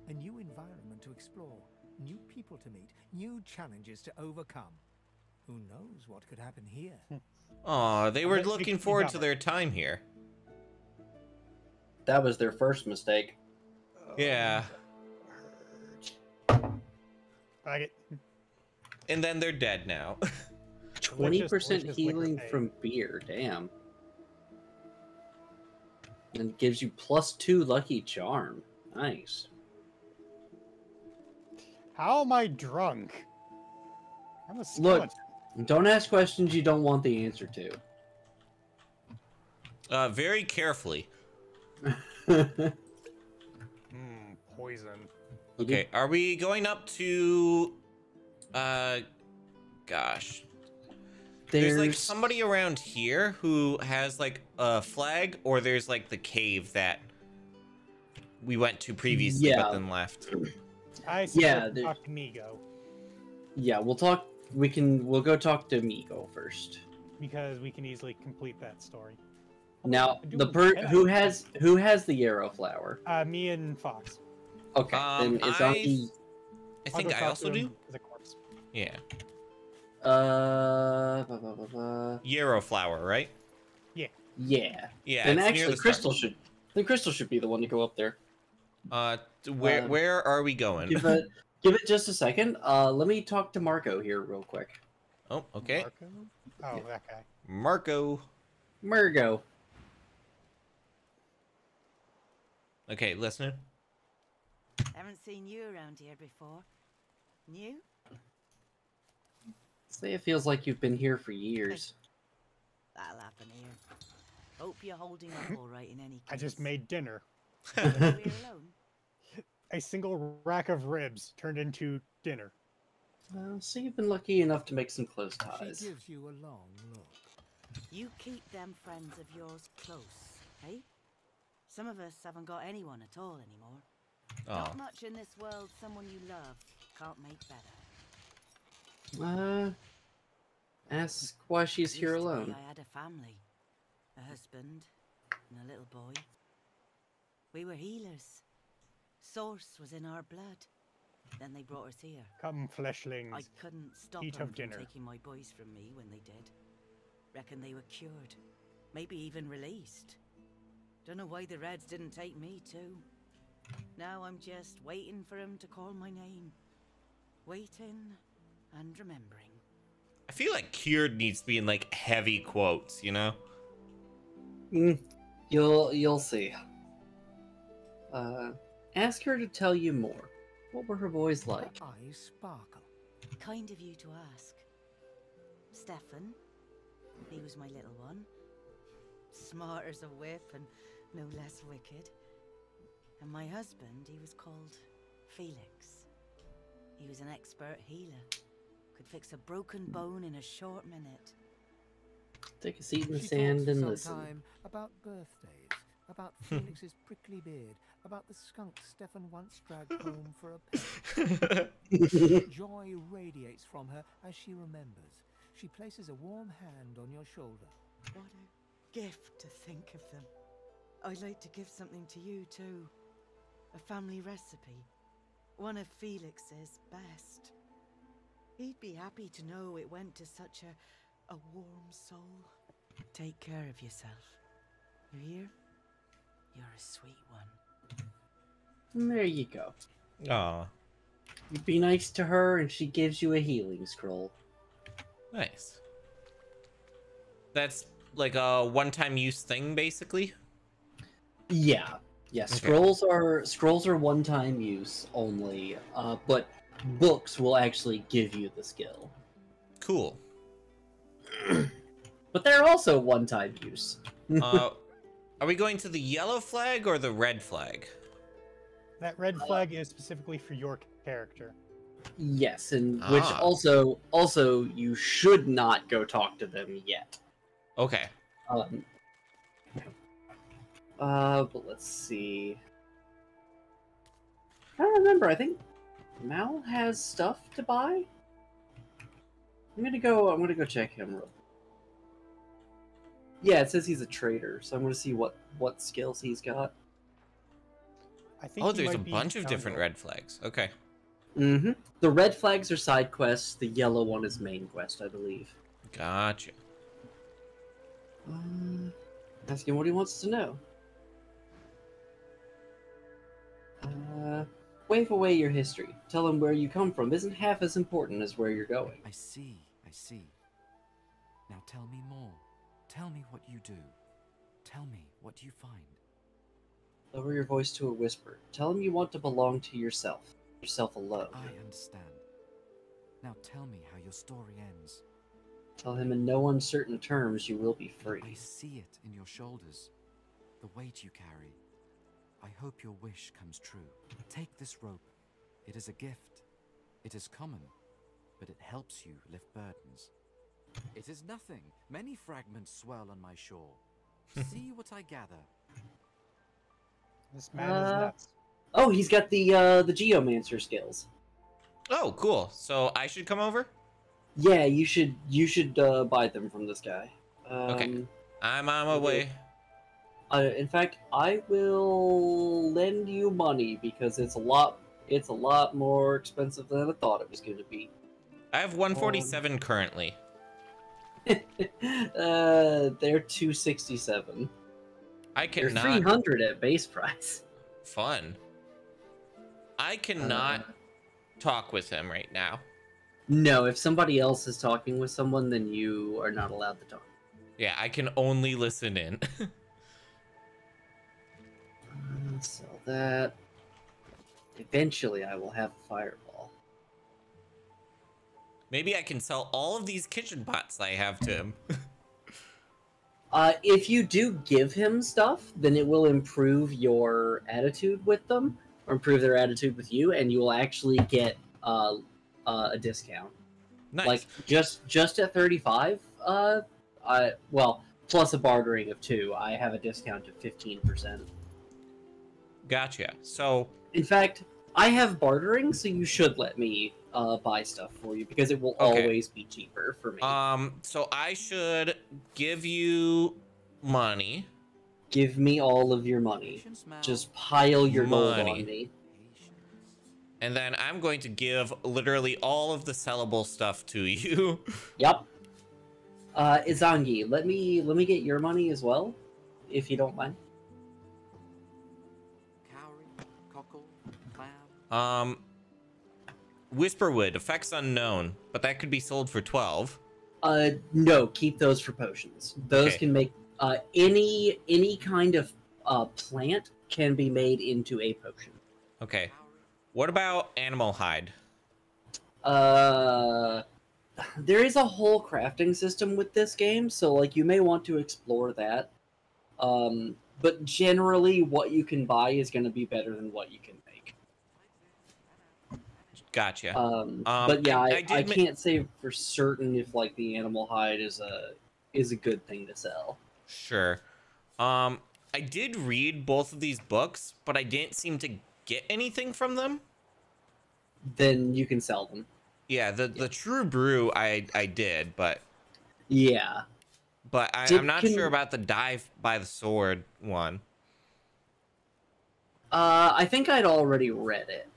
Speaker 9: A new environment to explore, new people to meet, new challenges to overcome. Who knows what could happen here?
Speaker 2: Aw, they were looking forward to their time here.
Speaker 7: that was their first mistake.
Speaker 2: Yeah.
Speaker 1: I get
Speaker 2: And then they're dead now.
Speaker 7: Twenty percent healing from beer. Damn. And gives you plus two lucky charm. Nice.
Speaker 1: How am I drunk? I'm a
Speaker 7: Look. Don't ask questions you don't want the answer to.
Speaker 2: Uh, very carefully.
Speaker 1: Hmm, poison.
Speaker 2: Okay, are we going up to uh gosh. There's, like somebody around here who has like a flag or there's like the cave that we went to previously
Speaker 7: Yeah.
Speaker 2: but then left.
Speaker 1: I
Speaker 7: Yeah,
Speaker 1: yeah,
Speaker 7: there-
Speaker 1: talk to Migo
Speaker 7: Yeah, we'll talk. We can. We'll go talk to Miko first.
Speaker 1: because we can easily complete that story.
Speaker 7: Now, the per who has who has the yarrow flower?
Speaker 1: Uh, me and Fox.
Speaker 7: Okay,
Speaker 2: Um,
Speaker 7: then it's
Speaker 2: I-
Speaker 7: on the.
Speaker 2: I think I also do.
Speaker 1: As corpse.
Speaker 2: Yeah.
Speaker 7: Uh, blah, blah, blah, blah.
Speaker 2: Yarrow flower, right?
Speaker 7: yeah.
Speaker 2: Yeah. Yeah.
Speaker 7: And
Speaker 2: it's near
Speaker 7: actually,
Speaker 2: the start.
Speaker 7: Crystal should. The Crystal should be the one to go up there.
Speaker 2: Uh where
Speaker 7: Um,
Speaker 2: where are we going?
Speaker 7: Give it. give it just a second. Uh, let me talk to Marco here real quick.
Speaker 2: oh, okay.
Speaker 1: Marco? Oh, that guy.
Speaker 2: Marco.
Speaker 7: Margo.
Speaker 2: Okay, listening.
Speaker 10: Haven't seen you around here before. New?
Speaker 7: Say it feels like you've been here for years.
Speaker 10: That'll happen here. Hope you're holding up all right in any case.
Speaker 1: I just made dinner. A single rack of ribs turned into dinner.
Speaker 7: Uh, so you've been lucky enough to make some close ties.
Speaker 9: She
Speaker 7: ties.
Speaker 9: gives you a long look.
Speaker 10: You keep them friends of yours close, eh? Some of us haven't got anyone at all anymore.
Speaker 2: Oh,
Speaker 10: Not much in this world someone you love can't make better.
Speaker 7: Uh, ask why she's here alone.
Speaker 10: I had a family, a husband, and a little boy. We were healers. Source was in our blood. Then they brought us here.
Speaker 1: Come, fleshlings.
Speaker 10: I couldn't stop
Speaker 1: Eat
Speaker 10: them from
Speaker 1: dinner.
Speaker 10: taking my boys from me when they did. Reckon they were cured. Maybe even released. Don't know why the Reds didn't take me too. Now I'm just waiting for him to call my name. Waiting and remembering.
Speaker 2: I feel like cured needs to be in like heavy quotes, you know?
Speaker 7: Mm, you'll you'll see. Uh, ask her to tell you more. What were her boys like?
Speaker 9: Her eyes sparkle.
Speaker 10: Kind of you to ask. Stefan, he was my little one. Smart as a whip and no less wicked. And my husband, he was called Felix. He was an expert healer. Could fix a broken bone in a short minute.
Speaker 7: Take a seat in the
Speaker 9: She
Speaker 7: sand and listen.
Speaker 9: time about birthdays, about Felix's prickly beard, about the skunk Stefan once dragged home for a pet. Joy radiates from her as she remembers. She places a warm hand on your shoulder.
Speaker 10: What a gift to think of them. I'd like to give something to you too. A family recipe. One of Felix's best. He'd be happy to know it went to such a, a warm soul. Take care of yourself. You hear? You're a sweet one.
Speaker 7: And there you go.
Speaker 2: Aw,
Speaker 7: You be nice to her, and she gives you a healing scroll.
Speaker 2: nice. That's like a one-time use thing, basically.
Speaker 7: Yeah, yeah.
Speaker 2: Okay.
Speaker 7: Scrolls are scrolls are one-time use only, uh, but books will actually give you the skill.
Speaker 2: Cool.
Speaker 7: But they're also one-time use.
Speaker 2: Uh, are we going to the yellow flag or the red flag?
Speaker 1: That red flag is specifically for your character.
Speaker 7: Yes, and which
Speaker 2: Ah.
Speaker 7: also also you should not go talk to them yet.
Speaker 2: Okay.
Speaker 7: Um, uh, but let's see. I don't remember. I think Mal has stuff to buy. I'm gonna go. I'm gonna go check him. Real. Yeah, it says he's a trader, so I'm gonna see what what skills he's got.
Speaker 1: I think
Speaker 2: Oh, there's a bunch of different red flags. Okay.
Speaker 7: Mm-hmm. The red flags are side quests. The yellow one is main quest, I believe.
Speaker 2: Gotcha.
Speaker 7: Um, ask him what he wants to know. Uh, wave away your history. Tell him where you come from isn't half as important as where you're going.
Speaker 11: I see, I see. Now tell me more. Tell me what you do. Tell me what you find.
Speaker 7: Lower your voice to a whisper. Tell him you want to belong to yourself. Yourself alone.
Speaker 11: I understand. Now tell me how your story ends.
Speaker 7: Tell him in no uncertain terms you will be free.
Speaker 11: I see it in your shoulders. The weight you carry. I hope your wish comes true. Take this rope. It is a gift. It is common, but it helps you lift burdens. It is nothing. Many fragments swirl on my shore. see what I gather.
Speaker 1: This man is
Speaker 7: Uh,
Speaker 1: nuts.
Speaker 7: Oh, he's got the uh, the geomancer skills.
Speaker 2: Oh, cool. So I should come over?
Speaker 7: Yeah, you should you should uh, buy them from this guy. Um,
Speaker 2: Okay. I'm on my way.
Speaker 7: Uh, in fact, I will lend you money because it's a lot. It's a lot more expensive than I thought it was going to be.
Speaker 2: I have 147 currently.
Speaker 7: uh, they're two sixty seven.
Speaker 2: I cannot.
Speaker 7: They're three hundred at base price.
Speaker 2: Fun. I cannot
Speaker 7: Uh,
Speaker 2: talk with him right now.
Speaker 7: No, if somebody else is talking with someone, then you are not allowed to talk.
Speaker 2: Yeah, I can only listen in.
Speaker 7: that. Eventually, I will have a fireball.
Speaker 2: Maybe I can sell all of these kitchen pots I have to him.
Speaker 7: Uh, if you do give him stuff, then it will improve your attitude with them. or improve their attitude with you, and you will actually get uh, uh, a discount.
Speaker 2: Nice.
Speaker 7: Like just just at 35, uh, I well plus a bartering of two, I have a discount of 15%.
Speaker 2: Gotcha. So
Speaker 7: In fact, I have bartering, so you should let me uh, buy stuff for you because it will
Speaker 2: Okay.
Speaker 7: always be cheaper for me.
Speaker 2: um so I should give you money.
Speaker 7: Give me all of your money. Just pile your
Speaker 2: Money.
Speaker 7: on me.
Speaker 2: And then I'm going to give literally all of the sellable stuff to you.
Speaker 7: Yep. Uh, Izangi, let me let me get your money as well, if you don't mind.
Speaker 2: Um, Whisperwood, effects unknown, but that could be sold for 12.
Speaker 7: Uh, no, keep those for potions. Those
Speaker 2: Okay.
Speaker 7: can make uh any any kind of uh plant can be made into a potion.
Speaker 2: Okay. What about animal hide?
Speaker 7: Uh, there is a whole crafting system with this game, so like you may want to explore that. Um, but generally, what you can buy is going to be better than what you can.
Speaker 2: Gotcha.
Speaker 7: Um,
Speaker 2: Um,
Speaker 7: but yeah,
Speaker 2: I-
Speaker 7: I,
Speaker 2: I
Speaker 7: I, can't say for certain if like the animal hide is a is a good thing to sell.
Speaker 2: Sure. Um, I did read both of these books, but I didn't seem to get anything from them.
Speaker 7: Then you can sell them.
Speaker 2: Yeah, the the True Brew I I did, but
Speaker 7: Yeah.
Speaker 2: but I, I'm not
Speaker 7: can-
Speaker 2: sure about the dive by the sword one.
Speaker 7: Uh, I think I'd already read it.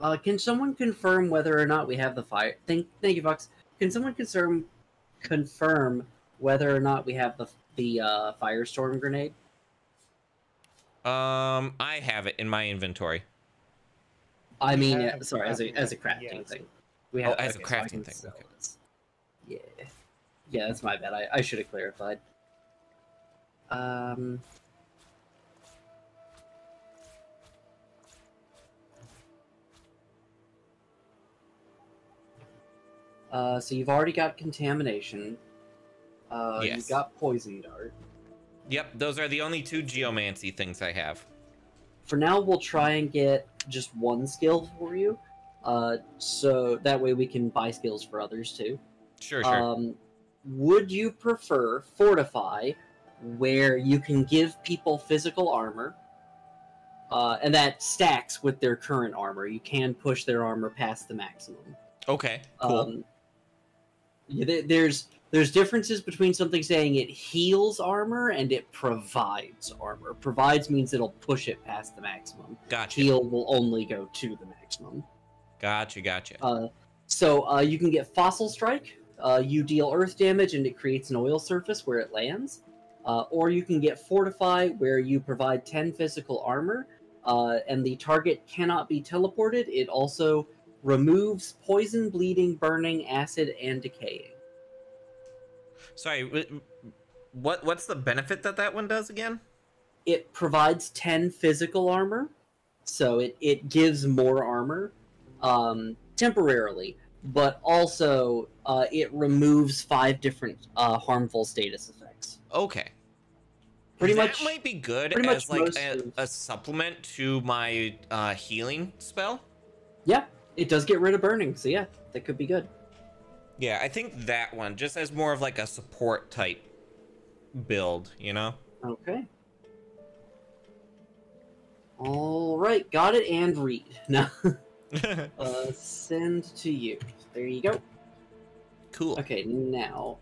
Speaker 7: Uh, can someone confirm whether or not we have the fire? Thank, thank you, Fox. Can someone confirm confirm whether or not we have the the uh, firestorm grenade?
Speaker 2: Um, I have it in my inventory.
Speaker 7: I mean,
Speaker 1: have
Speaker 7: uh, sorry, as a as a
Speaker 1: crafting,
Speaker 7: crafting
Speaker 1: yes.
Speaker 7: thing. We
Speaker 2: Oh,
Speaker 7: have
Speaker 2: as a
Speaker 7: okay, so I
Speaker 2: crafting
Speaker 7: can
Speaker 2: thing, okay.
Speaker 7: Yeah, yeah, that's my bad. I, I should have clarified. Um. Uh, so you've already got contamination. Uh,
Speaker 2: Yes.
Speaker 7: You've got poison dart.
Speaker 2: Yep, those are the only two geomancy things I have.
Speaker 7: For now, we'll try and get just one skill for you. Uh, so that way we can buy skills for others too.
Speaker 2: Sure, sure.
Speaker 7: Um, would you prefer Fortify, where you can give people physical armor, uh, and that stacks with their current armor? You can push their armor past the maximum.
Speaker 2: okay, cool.
Speaker 7: Um, there's there's differences between something saying it heals armor and it provides armor. Provides means it'll push it past the maximum.
Speaker 2: gotcha.
Speaker 7: Heal will only go to the maximum.
Speaker 2: Gotcha, gotcha.
Speaker 7: Uh, so uh, you can get Fossil Strike. Uh, you deal earth damage and it creates an oil surface where it lands. Uh, or you can get Fortify, where you provide 10 physical armor, uh, and the target cannot be teleported. It also removes poison, bleeding, burning, acid, and decaying.
Speaker 2: Sorry, what what's the benefit that that one does again?
Speaker 7: It provides 10 physical armor, so it, it gives more armor um, temporarily, but also uh, it removes five different uh, harmful status effects.
Speaker 2: Okay.
Speaker 7: Pretty much
Speaker 2: that
Speaker 7: much,
Speaker 2: might be good as
Speaker 7: much
Speaker 2: like a, a supplement to my uh, healing spell.
Speaker 7: yeah, it does get rid of burning, so yeah, that could be good.
Speaker 2: Yeah, I think that one just as more of like a support type build, you know?
Speaker 7: Okay. All right, got it and read. Now, uh, send to you. There you go.
Speaker 2: cool.
Speaker 7: Okay, now.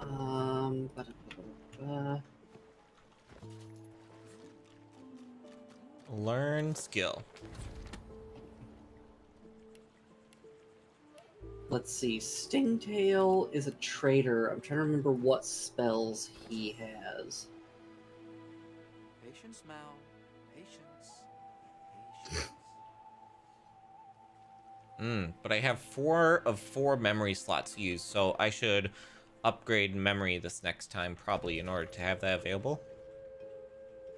Speaker 7: Um.
Speaker 2: Learn skill.
Speaker 7: Let's see. Stingtail is a traitor. I'm trying to remember what spells he has.
Speaker 12: Patience, Mal. Patience. Patience.
Speaker 2: Mm, but I have four of four memory slots used, so I should upgrade memory this next time probably in order to have that available.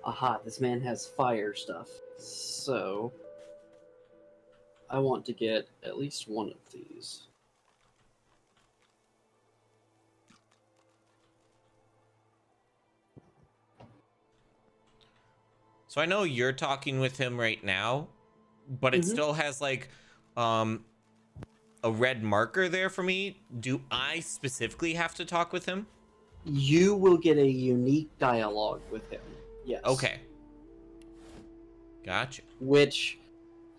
Speaker 7: Aha, this man has fire stuff. So. I want to get at least one of these.
Speaker 2: So I know you're talking with him right now, but it
Speaker 7: Mhm.
Speaker 2: still has like um a red marker there for me. Do I specifically have to talk with him?
Speaker 7: You will get a unique dialogue with him. Yes.
Speaker 2: Okay. Gotcha.
Speaker 7: Which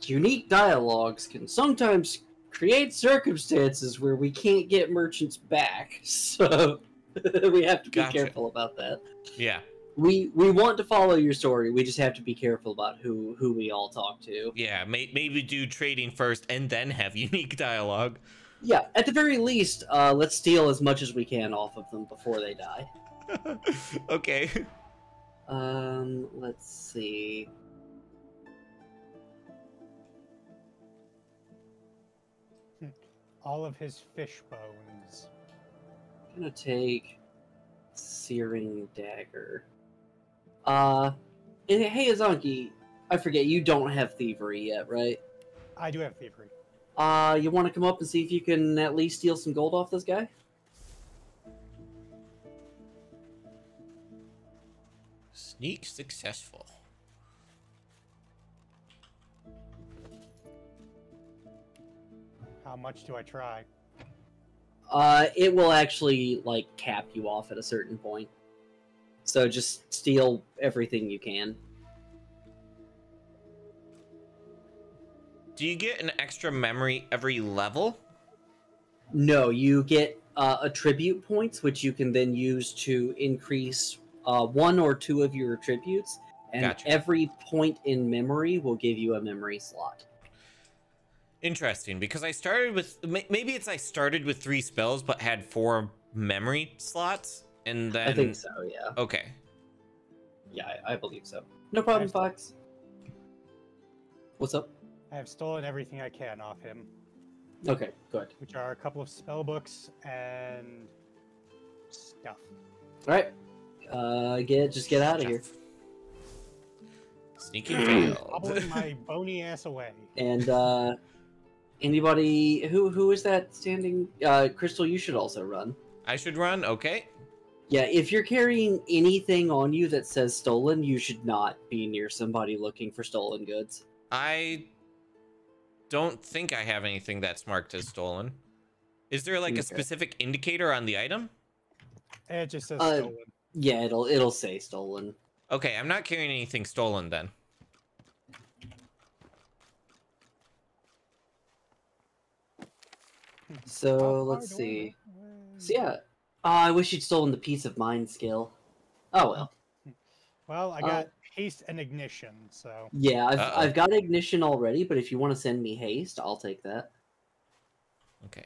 Speaker 7: unique dialogues can sometimes create circumstances where we can't get merchants back. So we have to be
Speaker 2: Gotcha.
Speaker 7: careful about that.
Speaker 2: Yeah.
Speaker 7: We we want to follow your story. We just have to be careful about who who we all talk to.
Speaker 2: Yeah, may- maybe do trading first and then have unique dialogue.
Speaker 7: Yeah, at the very least, uh, let's steal as much as we can off of them before they die.
Speaker 2: okay.
Speaker 7: Um, let's see.
Speaker 1: All of his fish bones.
Speaker 7: I'm gonna take searing dagger. Uh, hey Izangi, I forget you don't have thievery yet, right?
Speaker 1: I do have thievery.
Speaker 7: Uh, you want to come up and see if you can at least steal some gold off this guy?
Speaker 2: Sneak successful.
Speaker 1: How much do I try?
Speaker 7: Uh, it will actually like cap you off at a certain point. So just steal everything you can.
Speaker 2: Do you get an extra memory every level?
Speaker 7: No, you get uh, attribute points, which you can then use to increase uh, one or two of your attributes, and
Speaker 2: Gotcha.
Speaker 7: every point in memory will give you a memory slot.
Speaker 2: Interesting, because I started with maybe it's I started with three spells but had four memory slots, and then
Speaker 7: I think so. Yeah,
Speaker 2: Okay,
Speaker 7: yeah, I, I believe so. No problem,
Speaker 1: Nice.
Speaker 7: Fox. What's up?
Speaker 1: I have stolen everything I can off him,
Speaker 7: Okay, good.
Speaker 1: which are a couple of spell books and stuff.
Speaker 7: All right, uh, get just get out of here.
Speaker 2: Sneaking failed.
Speaker 1: Hobbling my bony ass away.
Speaker 7: And uh, anybody who who is that standing? Uh, Crystal, you should also run.
Speaker 2: I should run. Okay.
Speaker 7: Yeah, if you're carrying anything on you that says stolen, you should not be near somebody looking for stolen goods.
Speaker 2: I don't think I have anything that's marked as stolen. Is there like
Speaker 7: Okay.
Speaker 2: a specific indicator on the item?
Speaker 1: It just says
Speaker 7: Uh,
Speaker 1: stolen.
Speaker 7: Yeah, it'll it'll say stolen.
Speaker 2: Okay, I'm not carrying anything stolen then.
Speaker 7: So let's see. So yeah, I wish you'd stolen the peace of mind skill. Oh well.
Speaker 1: Well, I
Speaker 7: Uh,
Speaker 1: got haste and ignition, so
Speaker 7: Yeah, I've
Speaker 2: Uh-oh.
Speaker 7: I've got ignition already, but if you want to send me haste, I'll take that.
Speaker 2: Okay.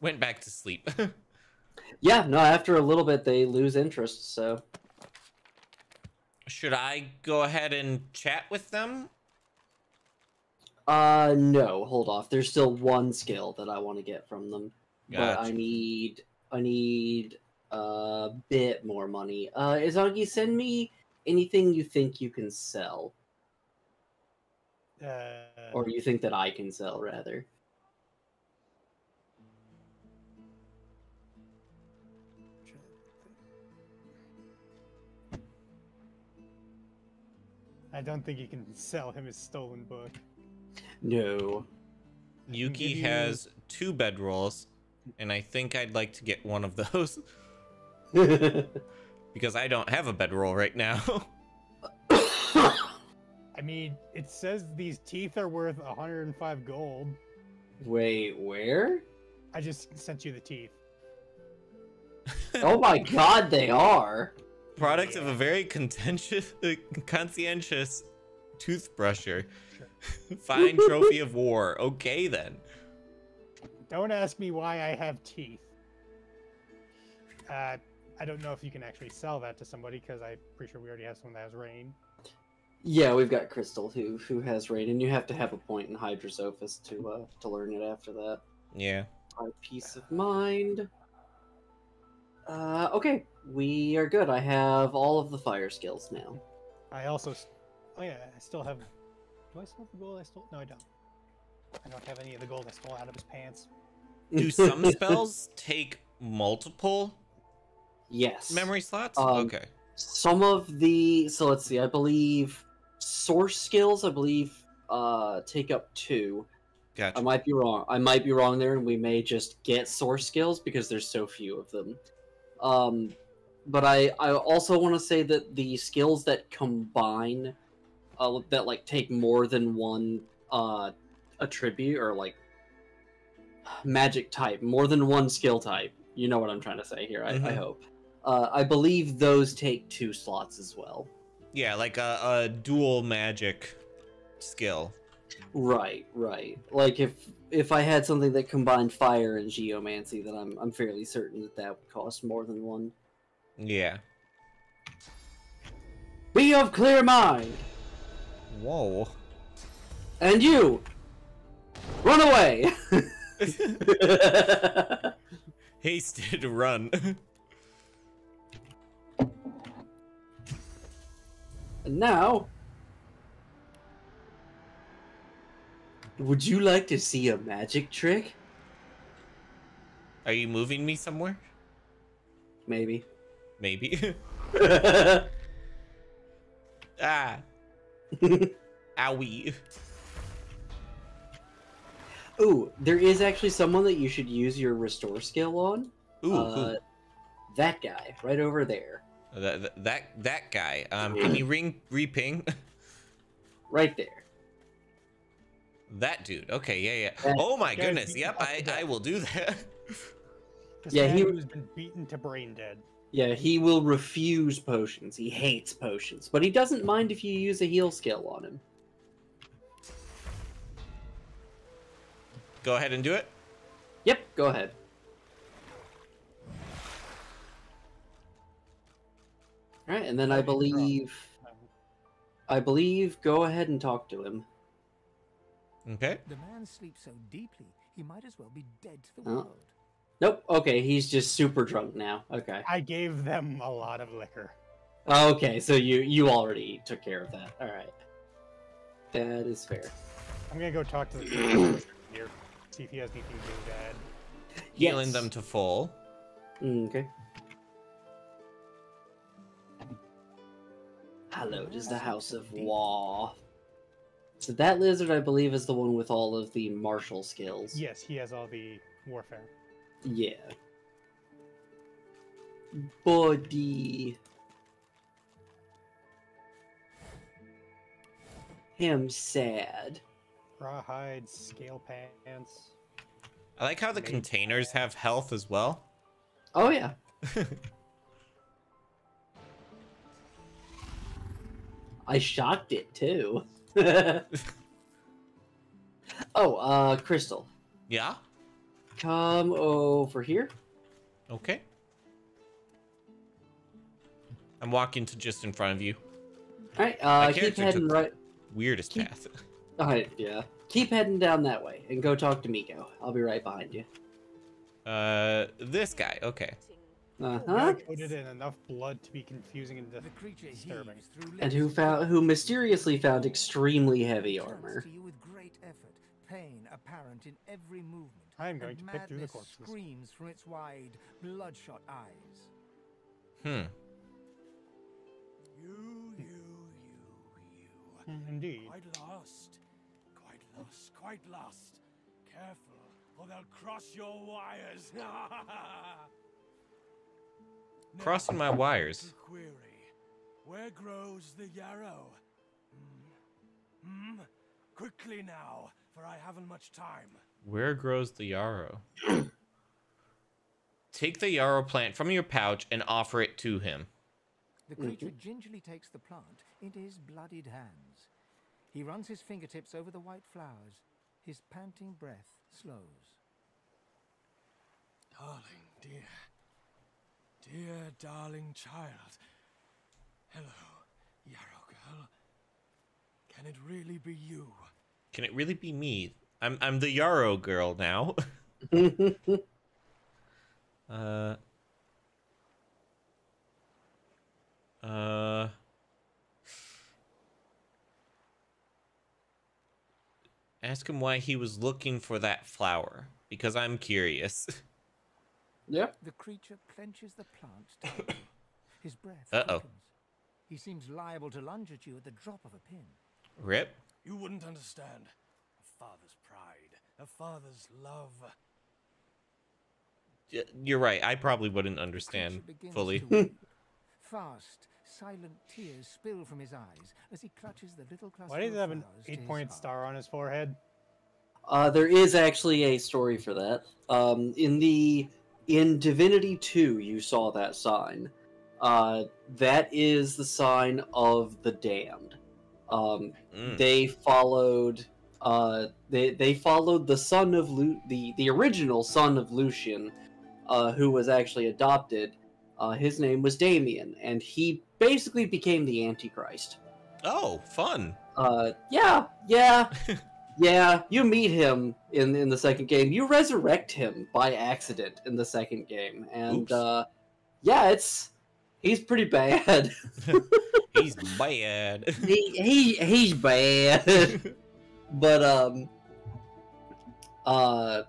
Speaker 2: Went back to sleep.
Speaker 7: Yeah, no, after a little bit they lose interest, so
Speaker 2: Should I go ahead and chat with them?
Speaker 7: Uh no, hold off. There's still one skill that I want to get from them. But I need I need a bit more money. Uh Izangi, send me anything you think you can sell.
Speaker 1: uh,
Speaker 7: Or you think that I can sell rather.
Speaker 1: I don't think you can sell him his stolen book.
Speaker 7: No.
Speaker 2: Yuki
Speaker 1: you-
Speaker 2: has two bedrolls, and I think I'd like to get one of those because I don't have a bedroll right now.
Speaker 1: I mean, it says these teeth are worth 105 gold.
Speaker 7: Wait, where?
Speaker 1: I just sent you the teeth.
Speaker 7: Oh my god, they are.
Speaker 2: Product of a very contentious, uh, conscientious toothbrusher. Fine trophy of war. Okay then.
Speaker 1: Don't ask me why I have teeth. Uh, I don't know if you can actually sell that to somebody because I'm pretty sure we already have someone that has rain.
Speaker 7: Yeah, we've got Crystal who who has rain, and you have to have a point in Hydrosophist to uh to learn it after that.
Speaker 2: Yeah.
Speaker 7: Our peace of mind. Uh, okay, we are good. I have all of the fire skills now.
Speaker 1: I also, s- oh yeah, I still have. Do I still have the gold I stole? No, I don't. I don't have any of the gold I stole out of his pants.
Speaker 2: Do some spells take multiple
Speaker 7: Yes.
Speaker 2: memory slots?
Speaker 7: Um,
Speaker 2: okay.
Speaker 7: Some of the so let's see. I believe source skills. I believe uh take up two.
Speaker 2: Gotcha.
Speaker 7: I might be wrong. I might be wrong there, and we may just get source skills because there's so few of them. Um, but I I also want to say that the skills that combine, uh, that like take more than one uh attribute or like magic type, more than one skill type. You know what I'm trying to say here. I, I
Speaker 2: Mhm.
Speaker 7: hope. Uh, I believe those take two slots as well.
Speaker 2: Yeah, like a, a dual magic skill.
Speaker 7: Right, right. Like if if I had something that combined fire and geomancy, then I'm I'm fairly certain that that would cost more than one.
Speaker 2: Yeah.
Speaker 7: Be of clear mind,
Speaker 2: Whoa.
Speaker 7: and you run away.
Speaker 2: Hasted run.
Speaker 7: and now, would you like to see a magic trick?
Speaker 2: Are you moving me somewhere?
Speaker 7: Maybe.
Speaker 2: Maybe. ah. Owie.
Speaker 7: Ooh, there is actually someone that you should use your restore skill on.
Speaker 2: Ooh,
Speaker 7: Uh, that guy right over there.
Speaker 2: That, that that that guy. Um, can you ring reping?
Speaker 7: right there.
Speaker 2: that dude. Okay, yeah, yeah.
Speaker 7: That
Speaker 2: Oh my goodness. Yep, I. I will do that.
Speaker 1: This
Speaker 7: Yeah, he-
Speaker 1: who's been beaten to brain dead.
Speaker 7: Yeah, he will refuse potions. He hates potions, but he doesn't mind if you use a heal skill on him.
Speaker 2: Go ahead and do it.
Speaker 7: Yep, go ahead. All right, and then I
Speaker 1: How do you drop?
Speaker 7: believe, I believe, go ahead and talk to him.
Speaker 2: Okay.
Speaker 9: The man sleeps so deeply, he might as well be dead to the
Speaker 7: Oh.
Speaker 9: world.
Speaker 7: Nope. Okay, he's just super drunk now. Okay.
Speaker 1: I gave them a lot of liquor.
Speaker 7: Okay, so you you already took care of that. All right. That is fair.
Speaker 1: I'm gonna go talk to the here, see if he has anything new to add.
Speaker 2: Healing
Speaker 7: Yes.
Speaker 2: them to full.
Speaker 7: Mm, Okay. Hallowed is the House of Waw. So that lizard, I believe, is the one with all of the martial skills.
Speaker 1: Yes, he has all the warfare.
Speaker 7: Yeah. Body. Him sad.
Speaker 1: Rawhide, scale pants.
Speaker 2: I like how the
Speaker 1: Made
Speaker 2: containers have health as well.
Speaker 7: Oh yeah. I shocked it too. oh, uh, Crystal,
Speaker 2: yeah.
Speaker 7: Come over here.
Speaker 2: Okay. I'm walking to just in front of you.
Speaker 7: All right, uh, keep heading right.
Speaker 2: Weirdest
Speaker 7: Keep-
Speaker 2: path.
Speaker 7: All right, yeah. Keep heading down that way and go talk to Migo. I'll be right behind you.
Speaker 2: Uh, this guy. Okay.
Speaker 7: Uh huh.
Speaker 1: coated in enough blood to be confusing and disturbing.
Speaker 7: And who found who mysteriously found extremely heavy armor.
Speaker 9: to you with great effort, pain apparent in every movement.
Speaker 1: I am going to pick through the
Speaker 9: madness
Speaker 1: corpses.
Speaker 9: screams from its wide, bloodshot eyes.
Speaker 2: Hmm.
Speaker 13: You, you, you, you.
Speaker 1: Hmm, Indeed.
Speaker 13: Quite lost. Quite lost. Quite lost. Careful, or they'll cross your wires. Now,
Speaker 2: Crossing my wires.
Speaker 13: Query. Where grows the yarrow? Hmm? Hmm? Quickly now, for I haven't much time.
Speaker 2: Where grows the yarrow? Take the yarrow plant from your pouch and offer it to him.
Speaker 9: The creature gingerly takes the plant into his bloodied hands. He runs his fingertips over the white flowers. His panting breath slows.
Speaker 13: Darling, dear. Dear darling child. Hello, yarrow girl. Can it really be you?
Speaker 2: Can it really be me? I'm I'm the yarrow girl now. uh. Uh. Ask him why he was looking for that flower because I'm curious.
Speaker 8: Yeah.
Speaker 9: The creature clenches the plant. His breath
Speaker 2: Uh-oh.
Speaker 9: quickens. He seems liable to lunge at you at the drop of a pin.
Speaker 2: Rip.
Speaker 5: You wouldn't understand. A father's pride, a father's love.
Speaker 2: Y- You're right. I probably wouldn't understand fully.
Speaker 9: Fast, silent tears spill from his eyes as he clutches the little cluster
Speaker 1: Why does he have an eight
Speaker 9: his
Speaker 1: point star on his forehead?
Speaker 7: Uh, there is actually a story for that. Um, in the in Divinity Two, you saw that sign. Uh, that is the sign of the damned. Um,
Speaker 2: Mm.
Speaker 7: They followed. Uh, they they followed the son of Lu- the the original son of Lucian, uh, who was actually adopted. Uh, his name was Damian, and he basically became the Antichrist.
Speaker 2: Oh, fun.
Speaker 7: Uh, yeah, yeah, yeah. You meet him in in the second game. You resurrect him by accident in the second game, and uh, yeah, it's he's pretty bad.
Speaker 2: He's bad.
Speaker 7: he he he's bad. But um, uh,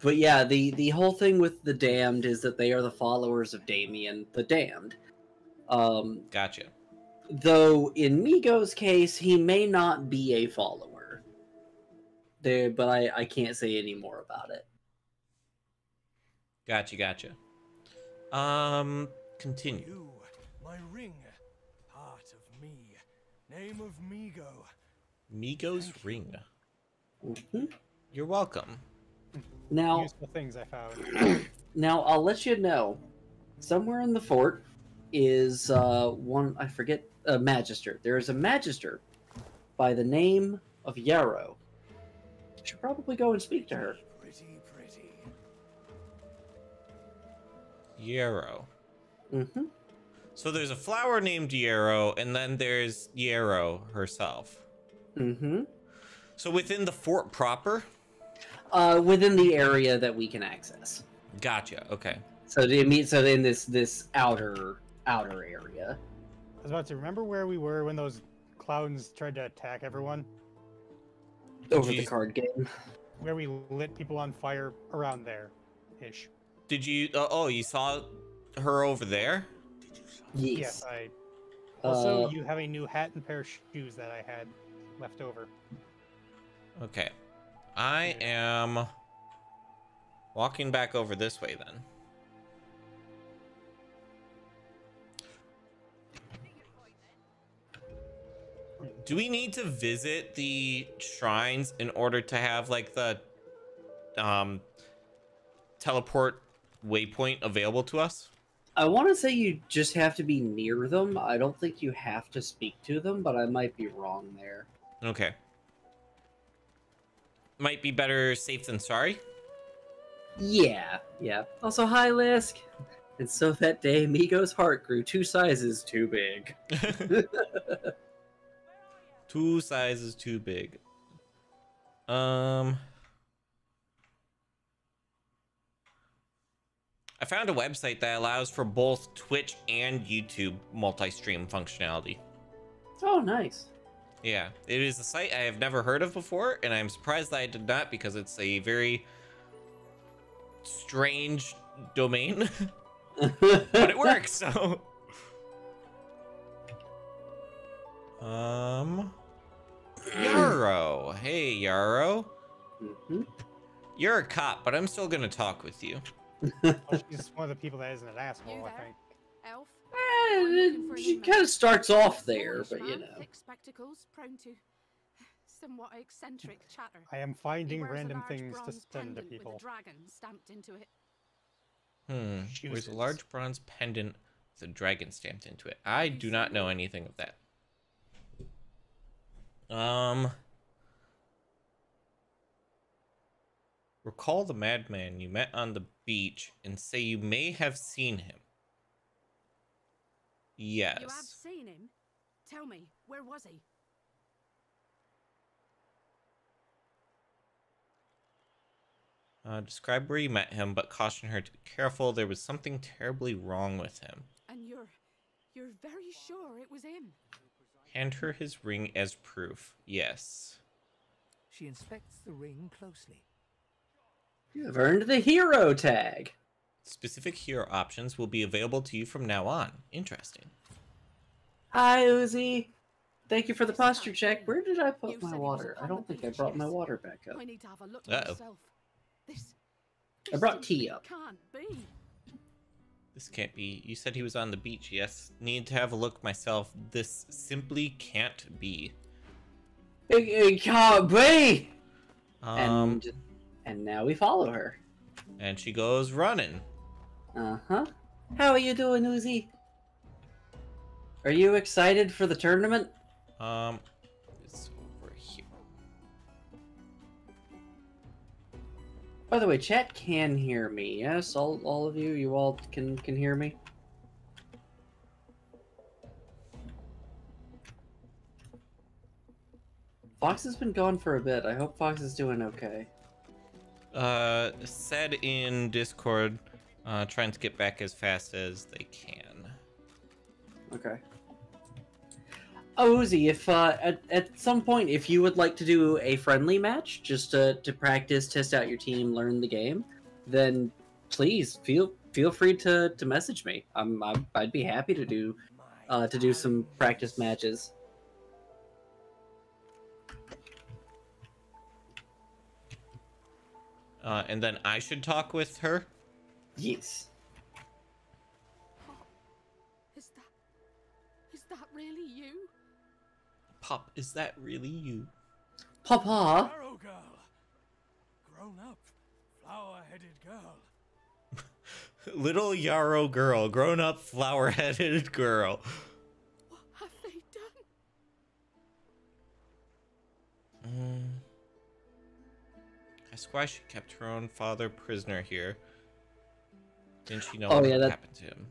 Speaker 7: but yeah, the the whole thing with the damned is that they are the followers of Damian the Damned. Um,
Speaker 2: Gotcha.
Speaker 7: though in Migo's case, he may not be a follower. There, but I I can't say any more about it.
Speaker 2: Gotcha. Gotcha. Um, continue.
Speaker 5: You, my ring, part of me. Name of Migo.
Speaker 2: Migo's
Speaker 5: Thank you.
Speaker 2: ring.
Speaker 7: Mhm.
Speaker 2: You're welcome.
Speaker 7: Now,
Speaker 1: Useful things I found.
Speaker 7: now I'll let you know. Somewhere in the fort is uh, one I forget a magister. There is a magister by the name of Yarrow. Should probably go and speak to her.
Speaker 5: Pretty, pretty.
Speaker 2: Yarrow.
Speaker 7: hmm
Speaker 2: So there's a flower named Yarrow, and then there's Yarrow herself.
Speaker 7: Hmm
Speaker 2: So within the fort proper?
Speaker 7: Uh, within the area that we can access.
Speaker 2: Gotcha. Okay.
Speaker 7: So they meet. So in this this outer outer area.
Speaker 1: I was about to remember where we were when those clowns tried to attack everyone.
Speaker 7: over the card game.
Speaker 1: Where we lit people on fire around there, ish.
Speaker 2: Did you? Uh, oh, you saw her over there?
Speaker 7: Yes.
Speaker 1: Yes, I. Also,
Speaker 7: Uh,
Speaker 1: you have a new hat and pair of shoes that I had left over.
Speaker 2: Okay. I am walking back over this way then. Do we need to visit the shrines in order to have like the um teleport waypoint available to us?
Speaker 7: I want to say you just have to be near them. I don't think you have to speak to them, but I might be wrong there.
Speaker 2: Okay. Might be better safe than sorry.
Speaker 7: Yeah, yeah. Also, hi, Lisk. And so that day, Migo's heart grew two sizes too big.
Speaker 2: Two sizes too big. Um I found a website that allows for both Twitch and YouTube multi-stream functionality.
Speaker 7: Oh, nice.
Speaker 2: Yeah, it is a site I have never heard of before, and I'm surprised that I did not because it's a very strange domain, but it works. So, um, Yarrow. Hey, Yarrow.
Speaker 7: hmm
Speaker 2: You're a cop, but I'm still gonna talk with you.
Speaker 1: Oh, she's one of the people that isn't an asshole,
Speaker 14: You
Speaker 1: I think.
Speaker 14: Elf?
Speaker 7: Eh, she kind of starts off there, but you know.
Speaker 14: Thick spectacles, prone to somewhat eccentric chatter.
Speaker 1: I am finding random things to
Speaker 14: bronze
Speaker 1: send to people.
Speaker 14: With a dragon stamped into it.
Speaker 2: Hmm. There's a large bronze pendant with a dragon stamped into it. I do not know anything of that. Um. Recall the madman you met on the beach and say you may have seen him. Yes.
Speaker 14: You have seen him? Tell me, where was he?
Speaker 2: Uh, describe where you met him, but caution her to be careful. There was something terribly wrong with him.
Speaker 14: And you're you're very sure it was him.
Speaker 2: Hand her his ring as proof. Yes.
Speaker 9: She inspects the ring closely.
Speaker 7: You have earned the hero tag.
Speaker 2: Specific hero options will be available to you from now on. Interesting.
Speaker 7: Hi, Uzi. Thank you for the posture check. Where did I put my water? I don't think I brought my water back up.
Speaker 14: I need to have a look
Speaker 2: Uh-oh.
Speaker 14: myself. This,
Speaker 7: I brought tea up.
Speaker 14: can't be.
Speaker 2: This can't be. You said he was on the beach. Yes. Need to have a look myself. This simply can't be.
Speaker 7: It, it can't be.
Speaker 2: Um,
Speaker 7: and and now we follow her.
Speaker 2: and she goes running.
Speaker 7: Uh huh. How are you doing, Uzi? Are you excited for the tournament?
Speaker 2: Um, it's over here.
Speaker 7: By the way, chat can hear me. Yes, all all of you, you all can can hear me. Fox has been gone for a bit. I hope Fox is doing okay.
Speaker 2: Uh, said in Discord, uh, trying to get back as fast as they can.
Speaker 7: Okay. Oh, Uzi, if uh, at, at some point, if you would like to do a friendly match, just to, to practice, test out your team, learn the game, then please feel feel free to, to message me. I'm, I'm I'd be happy to do uh, to do some practice matches.
Speaker 2: Uh, and then I should talk with her.
Speaker 7: Yes.
Speaker 14: Pop, Is that, is that really you?
Speaker 2: Pop, is that really you?
Speaker 7: Papa.
Speaker 5: Arrow girl. Grown up, flower-headed girl.
Speaker 2: Little Yarrow girl, grown up, flower headed girl.
Speaker 14: What have they done?
Speaker 2: Mm. Ask why she kept her own father prisoner here. Didn't she know
Speaker 7: Oh,
Speaker 2: what
Speaker 7: yeah, that-
Speaker 2: happened to him?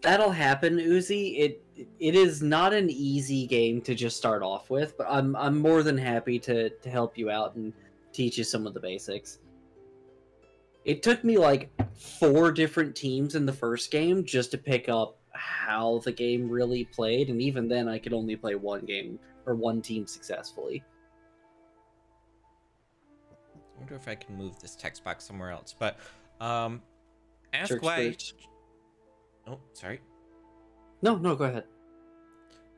Speaker 7: That'll happen, Uzi. It it is not an easy game to just start off with, but I'm I'm more than happy to to help you out and teach you some of the basics. It took me like four different teams in the first game just to pick up how the game really played, and even then I could only play one game or one team successfully.
Speaker 2: I wonder if I can move this text box somewhere else. But um ask
Speaker 7: Church
Speaker 2: why
Speaker 7: first.
Speaker 2: Oh, sorry.
Speaker 7: No, no, go ahead.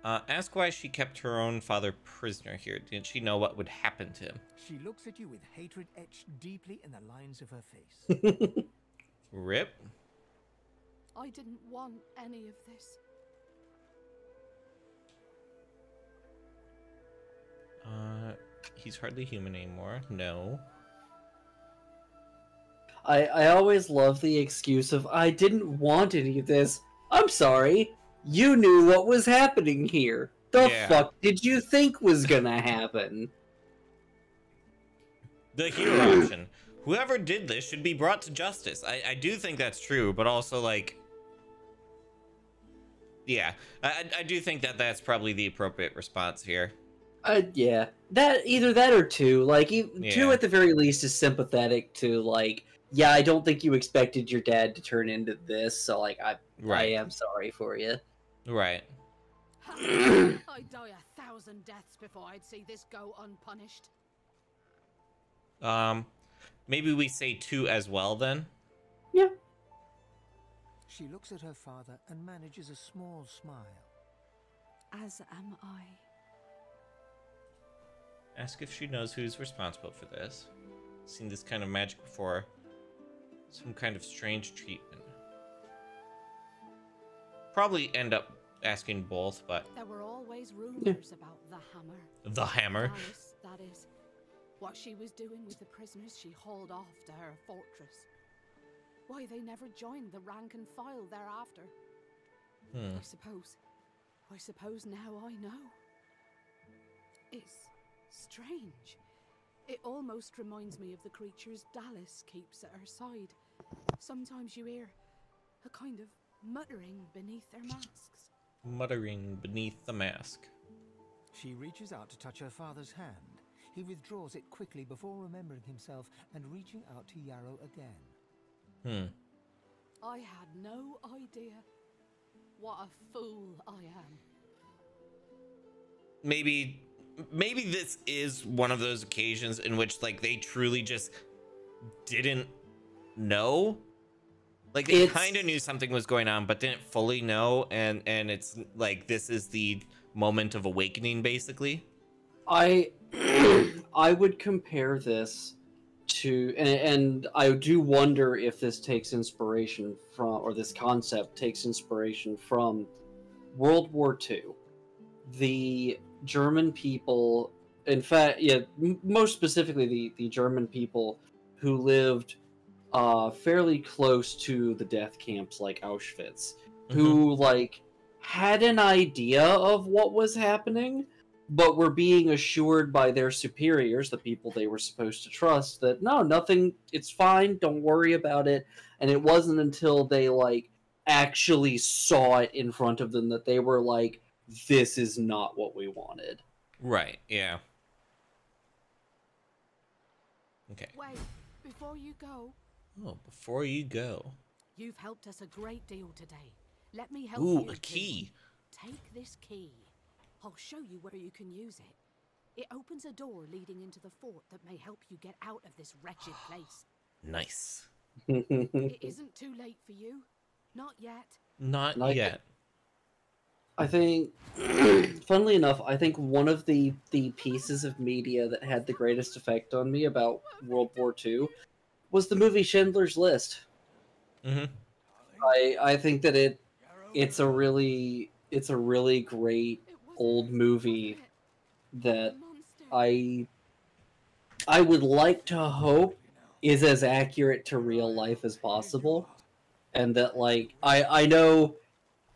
Speaker 2: Uh ask why she kept her own father prisoner here. Didn't she know what would happen to him?
Speaker 9: She looks at you with hatred etched deeply in the lines of her face.
Speaker 2: Rip.
Speaker 14: I didn't want any of this.
Speaker 2: Uh he's hardly human anymore. No.
Speaker 7: I I always love the excuse of I didn't want any of this. I'm sorry. You knew what was happening here. The
Speaker 2: Yeah.
Speaker 7: fuck did you think was gonna happen?
Speaker 2: The hero option. Whoever did this should be brought to justice. I, I do think that's true, but also like, yeah, I, I- do think that that's probably the appropriate response here.
Speaker 7: Uh, yeah. That either that or two. Like e- two at the very least is sympathetic to like. Yeah, I don't think you expected your dad to turn into this, so like I I am sorry for you.
Speaker 2: Right.
Speaker 14: I'd die a thousand deaths before I'd see this go unpunished.
Speaker 2: Um, maybe we say two as well then. Yeah.
Speaker 9: She looks at her father and manages a small smile.
Speaker 10: As am I.
Speaker 2: Ask if she knows who's responsible for this. Seen this kind of magic before. Some kind of strange treatment. Probably end up asking both, but
Speaker 14: There were always rumors about the hammer.
Speaker 2: the hammer.
Speaker 14: Alice, that is. What she was doing with the prisoners she hauled off to her fortress. Why they never joined the rank and file thereafter.
Speaker 2: Hmm.
Speaker 14: I suppose. I suppose now I know. It's strange. It almost reminds me of the creatures Dallis keeps at her side. Sometimes you hear a kind of muttering beneath their masks.
Speaker 2: Muttering beneath the mask.
Speaker 9: She reaches out to touch her father's hand. He withdraws it quickly before remembering himself and reaching out to Yarrow again.
Speaker 2: Hmm.
Speaker 14: I had no idea. What a fool I am.
Speaker 2: maybe maybe this is one of those occasions in which like they truly just didn't know Like they kind of knew something was going on, but didn't fully know, and and it's something was going on, but didn't fully know, and and it's like this is the moment of awakening, basically.
Speaker 7: I I would compare this to and, and I do wonder if this takes inspiration from or this concept takes inspiration from World War II. The German people, in fact, yeah, m- most specifically the the German people who lived uh, fairly close to the death camps like Auschwitz, who like had an idea of what was happening, but were being assured by their superiors, the people they were supposed to trust, that no, nothing, it's fine, don't worry about it. And it wasn't until they like actually saw it in front of them that they were like, this is not what we wanted.
Speaker 2: Right. Yeah. Okay.
Speaker 14: Wait, before you go,
Speaker 2: Oh, before you go.
Speaker 14: you've helped us a great deal today. Let me help
Speaker 2: Ooh,
Speaker 14: you.
Speaker 2: a
Speaker 14: too.
Speaker 2: key.
Speaker 14: Take this key. I'll show you where you can use it. It opens a door leading into the fort that may help you get out of this wretched place.
Speaker 2: Nice.
Speaker 14: it isn't too late for you. Not yet.
Speaker 2: Not
Speaker 7: Not
Speaker 2: yet.
Speaker 7: I think, funnily enough, I think one of the the pieces of media that had the greatest effect on me about World War II was the movie Schindler's List.
Speaker 2: Mm-hmm.
Speaker 7: I I think that it it's a really it's a really great old movie that I I would like to hope is as accurate to real life as possible, and that like I I know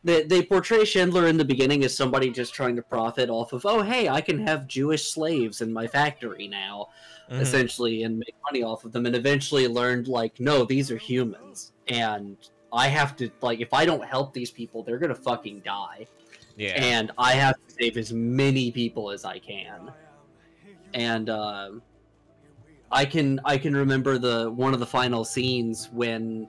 Speaker 7: they, they portray Schindler in the beginning as somebody just trying to profit off of, oh, hey, I can have Jewish slaves in my factory now,
Speaker 2: Mhm.
Speaker 7: essentially, and make money off of them, and eventually learned, like, no, these are humans. And I have to, like, if I don't help these people, they're gonna fucking die.
Speaker 2: Yeah.
Speaker 7: And I have to save as many people as I can. And, um, I can I can remember the one of the final scenes when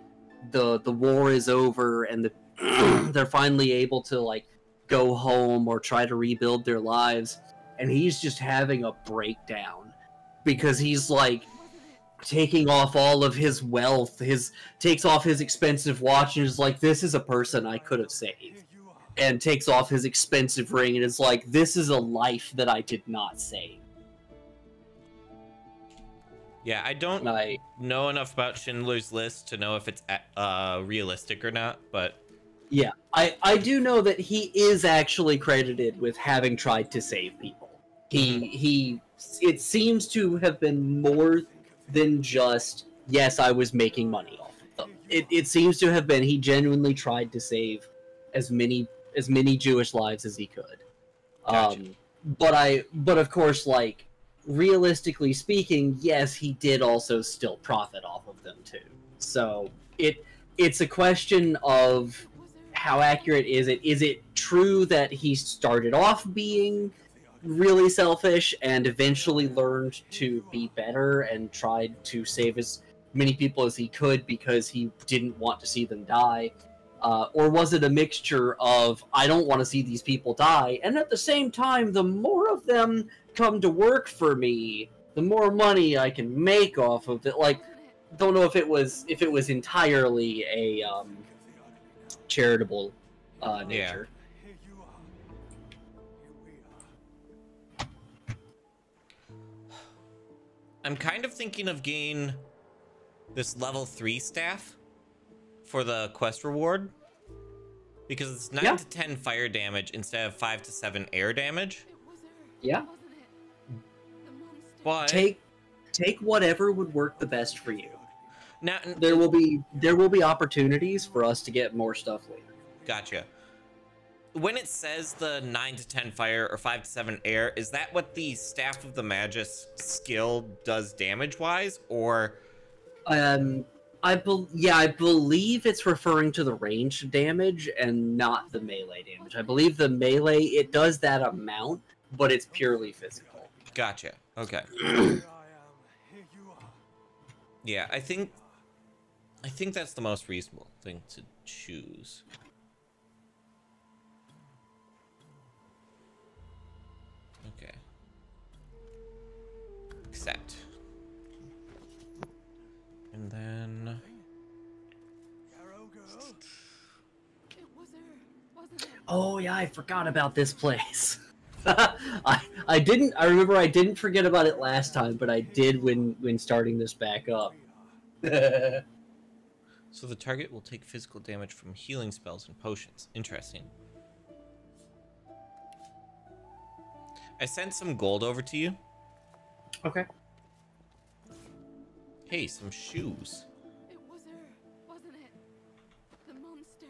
Speaker 7: the the war is over and the they're finally able to like go home or try to rebuild their lives and he's just having a breakdown because he's like taking off all of his wealth his takes off his expensive watch and is like this is a person I could have saved and takes off his expensive ring and is like this is a life that I did not save.
Speaker 2: Yeah, I don't
Speaker 7: I-
Speaker 2: know enough about Schindler's List to know if it's uh realistic or not, but
Speaker 7: Yeah, I I do know that he is actually credited with having tried to save people. He he it seems to have been more than just yes, I was making money off of them. It it seems to have been he genuinely tried to save as many as many Jewish lives as he could. Um but I but of course like realistically speaking, yes, he did also still profit off of them too. So it it's a question of how accurate is it? Is it true that he started off being really selfish and eventually learned to be better and tried to save as many people as he could because he didn't want to see them die? Uh, or was it a mixture of I don't want to see these people die, and at the same time, the more of them come to work for me, the more money I can make off of it. Like, don't know if it was if it was entirely a um, charitable uh, nature.
Speaker 2: I'm kind of thinking of getting this level three staff for the quest reward because it's nine
Speaker 7: Yeah.
Speaker 2: to ten fire damage instead of five to seven air damage.
Speaker 7: Yeah.
Speaker 2: But
Speaker 7: Take take whatever would work the best for you.
Speaker 2: Now
Speaker 7: There will be there will be opportunities for us to get more stuff later.
Speaker 2: Gotcha. When it says the 9 to 10 fire or 5 to 7 air, is that what the Staff of the Magus skill does damage wise? Or.
Speaker 7: Um, I bel yeah, I believe it's referring to the range damage and not the melee damage. I believe the melee it does that amount, but it's purely physical.
Speaker 2: Gotcha. Okay. Yeah, I think. I think that's the most reasonable thing to choose. Okay. Accept. And then...
Speaker 7: Oh yeah, I forgot about this place. I I didn't I remember I didn't forget about it last time, but I did when when starting this back up.
Speaker 2: So the target will take physical damage from healing spells and potions. Interesting. I sent some gold over to you.
Speaker 7: Okay.
Speaker 2: Hey, some shoes.
Speaker 14: It was her, wasn't it? The monster.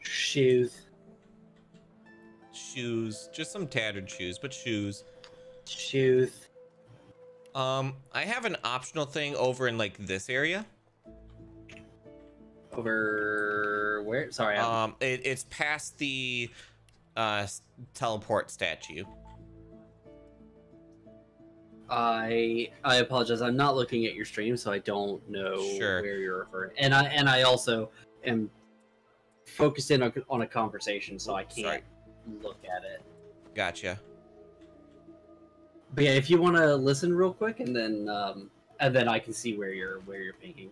Speaker 7: Shoes.
Speaker 2: Shoes. Just some tattered shoes, but shoes.
Speaker 7: Shoes.
Speaker 2: Um, I have an optional thing over in like this area.
Speaker 7: Over where? Sorry. I'm-
Speaker 2: Um, it, it's past the uh teleport statue.
Speaker 7: I I apologize. I'm not looking at your stream, so I don't know
Speaker 2: Sure.
Speaker 7: where you're referring. And I and I also am focused in on, on a conversation, so I can't
Speaker 2: Sorry.
Speaker 7: look at it.
Speaker 2: Gotcha.
Speaker 7: But yeah, if you want to listen real quick, and then um, and then I can see where you're where you're pinging.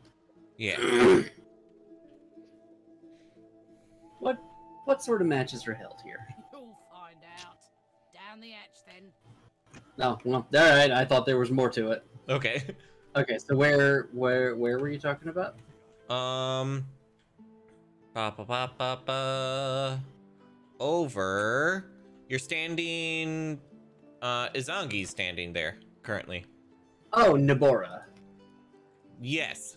Speaker 2: Yeah.
Speaker 7: What what sort of matches are held here?
Speaker 14: You'll find out. Down the hatch then.
Speaker 7: No, well, all right. I thought there was more to it.
Speaker 2: Okay.
Speaker 7: Okay, so where where where were you talking about?
Speaker 2: Um. Ba ba ba ba ba. Over. You're standing. Uh, Izangi's standing there currently.
Speaker 7: Oh, Nebora.
Speaker 2: Yes.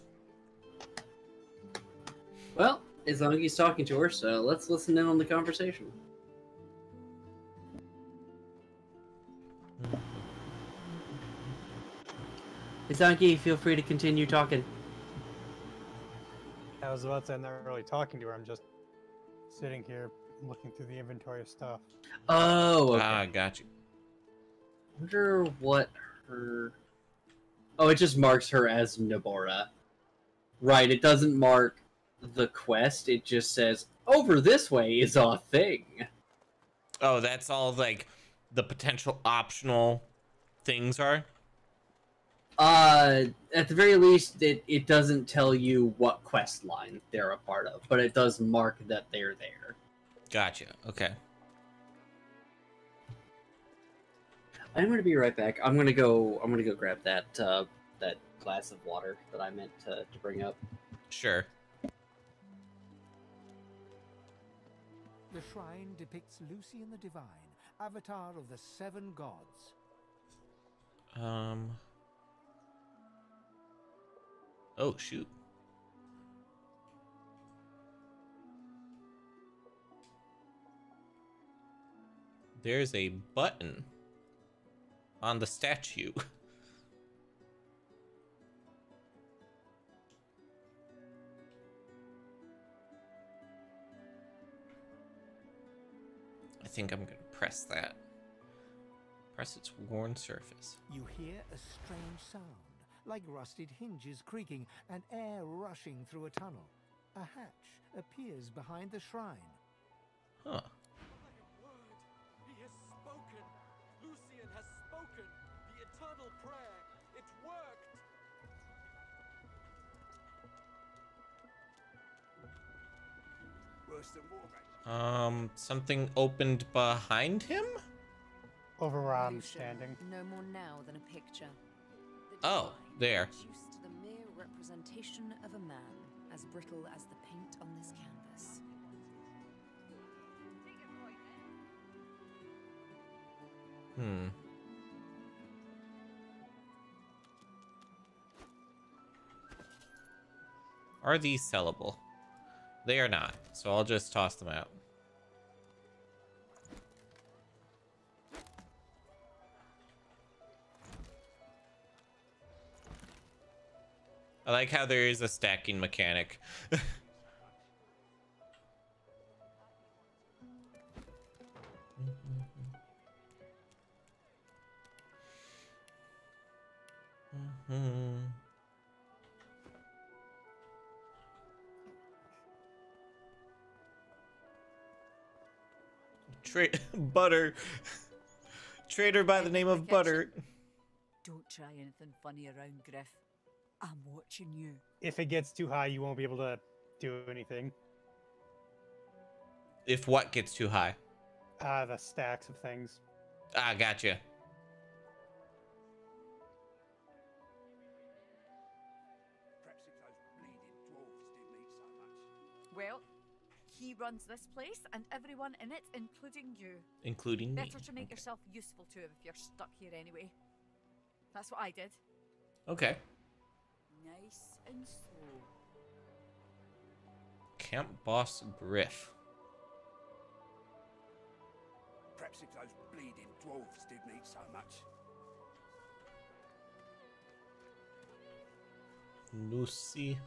Speaker 7: Well, Izangi's talking to her, so let's listen in on the conversation. Izangi, feel free to continue talking.
Speaker 1: I was about to say I'm not really talking to her. I'm just sitting here looking through the inventory of stuff.
Speaker 7: Oh, okay.
Speaker 2: Ah, got you.
Speaker 7: Wonder what her. Oh, it just marks her as Nebora. Right, it doesn't mark the quest, it just says, over this way is a thing.
Speaker 2: Oh, that's all like the potential optional things are.
Speaker 7: Uh, at the very least, it, it doesn't tell you what quest line they're a part of, but it does mark that they're there.
Speaker 2: Gotcha. Okay.
Speaker 7: I'm gonna be right back. I'm gonna go. I'm gonna go grab that uh, that glass of water that I meant to, to bring up.
Speaker 2: Sure.
Speaker 9: The shrine depicts Lucian the Divine, avatar of the seven gods.
Speaker 2: Um. Oh shoot. There's a button on the statue. I think I'm gonna press that. Press its worn surface.
Speaker 9: You hear a strange sound, like rusted hinges creaking and air rushing through a tunnel. A hatch appears behind the shrine.
Speaker 2: Huh. Um, something opened behind him?
Speaker 1: Over where I'm standing.
Speaker 15: No more now than a picture. The
Speaker 2: Oh, there.
Speaker 15: Reduced to the mere representation of a man, as brittle as the paint on this canvas.
Speaker 2: Hmm. Are these sellable? They are not, so I'll just toss them out. I like how there is a stacking mechanic. Mhm. Tra- butter. Trader by the name of Butter.
Speaker 16: Don't try anything funny around, Griff.
Speaker 14: I'm watching you.
Speaker 1: If it gets too high, you won't be able to do anything.
Speaker 2: If what gets too high?
Speaker 1: Uh, the stacks of things.
Speaker 2: Ah, gotcha.
Speaker 16: He runs this place and everyone in it, including you.
Speaker 2: Including me.
Speaker 16: Better to make yourself useful to him if you're stuck here anyway. That's what I did.
Speaker 2: Okay.
Speaker 16: Nice and slow.
Speaker 2: Camp Boss Griff.
Speaker 5: Perhaps if those bleeding dwarves didn't eat so much.
Speaker 2: Lucy.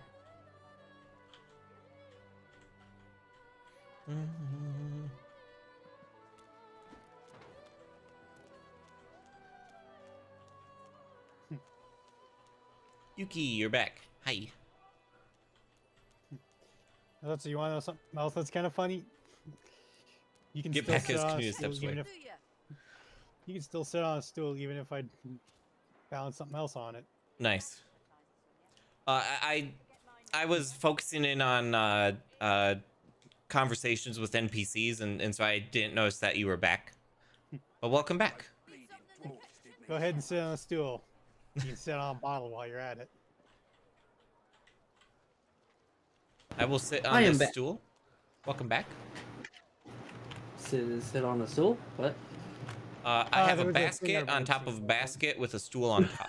Speaker 2: Yuki, you're back. Hi.
Speaker 1: So you want to know something else that's kind of funny? You can
Speaker 2: Get
Speaker 1: still
Speaker 2: back
Speaker 1: sit on a stool even if you can still sit on a stool even if I balance something else on it.
Speaker 2: Nice. Uh, I I I was focusing in on uh, uh, conversations with NPCs, and, and so I didn't notice that you were back. But welcome back.
Speaker 1: Go ahead and sit on a stool. You can sit on a bottle while you're at it.
Speaker 2: I will sit on
Speaker 7: I am
Speaker 2: this stool. Welcome back.
Speaker 7: Sit, sit on a stool. What?
Speaker 2: Uh, I
Speaker 1: Uh,
Speaker 2: have
Speaker 1: there
Speaker 2: a
Speaker 1: was a
Speaker 2: basket on top of a basket with a stool on top.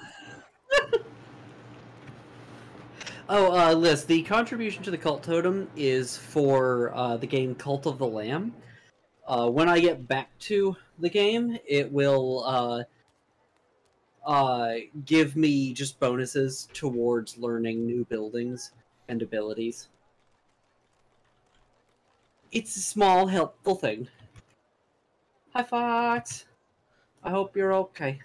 Speaker 7: Oh, uh, Liz, the contribution to the cult totem is for uh, the game Cult of the Lamb. Uh, when I get back to the game, it will uh, uh, give me just bonuses towards learning new buildings and abilities. It's a small, helpful thing. Hi, Fox. I hope you're okay.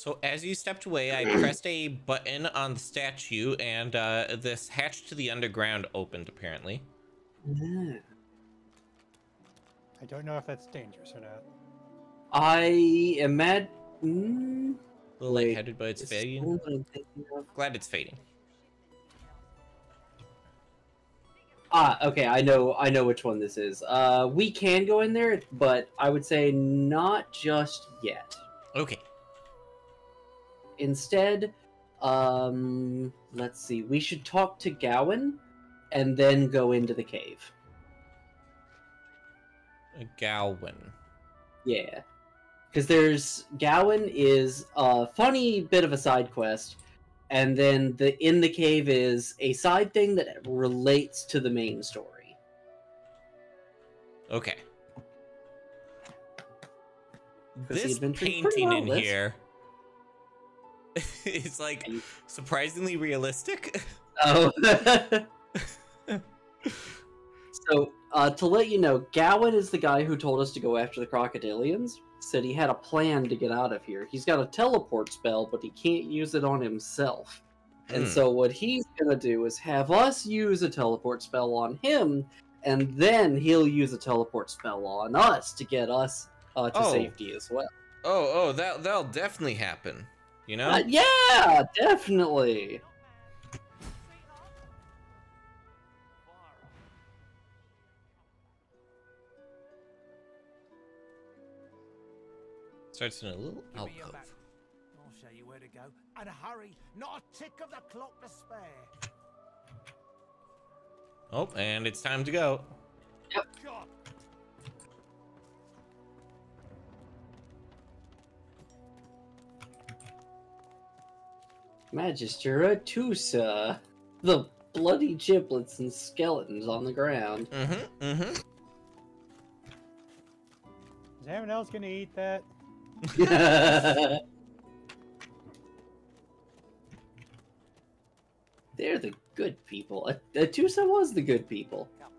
Speaker 2: So as you stepped away, I pressed a button on the statue, and uh, this hatch to the underground opened. Apparently,
Speaker 1: I don't know if that's dangerous or not.
Speaker 7: I am mad. Mm,
Speaker 2: a little lightheaded, but it's
Speaker 7: is
Speaker 2: fading.
Speaker 7: what I'm thinking of.
Speaker 2: Glad it's fading.
Speaker 7: Ah, okay, I know I know which one this is. Uh we can go in there, but I would say not just yet.
Speaker 2: Okay.
Speaker 7: Instead, um let's see. We should talk to Gawin and then go into the cave.
Speaker 2: A Gawin.
Speaker 7: Yeah. Cuz there's Gawin is a funny bit of a side quest and then the in the cave is a side thing that relates to the main story.
Speaker 2: Okay. This painting in here is like surprisingly realistic.
Speaker 7: Oh. so, uh, to let you know, Gawin is the guy who told us to go after the crocodilians. Said he had a plan to get out of here. He's got a teleport spell, but he can't use it on himself. And
Speaker 2: Hmm.
Speaker 7: so, what he's gonna do is have us use a teleport spell on him, and then he'll use a teleport spell on us to get us uh, to
Speaker 2: Oh.
Speaker 7: safety as well.
Speaker 2: Oh, oh, that that'll definitely happen. You know?
Speaker 7: Uh, yeah, definitely.
Speaker 2: Starts in a little
Speaker 9: Give me your
Speaker 2: alcove.
Speaker 9: I'll show you where to go. And hurry, not a tick of the clock to spare.
Speaker 2: Oh, and it's time to go.
Speaker 9: God.
Speaker 7: Magister Atusa. The bloody giblets and skeletons on the ground.
Speaker 2: Mm-hmm. Mm-hmm.
Speaker 1: Is anyone else gonna eat that?
Speaker 7: They're the good people. Atusa was the good people.
Speaker 9: Come.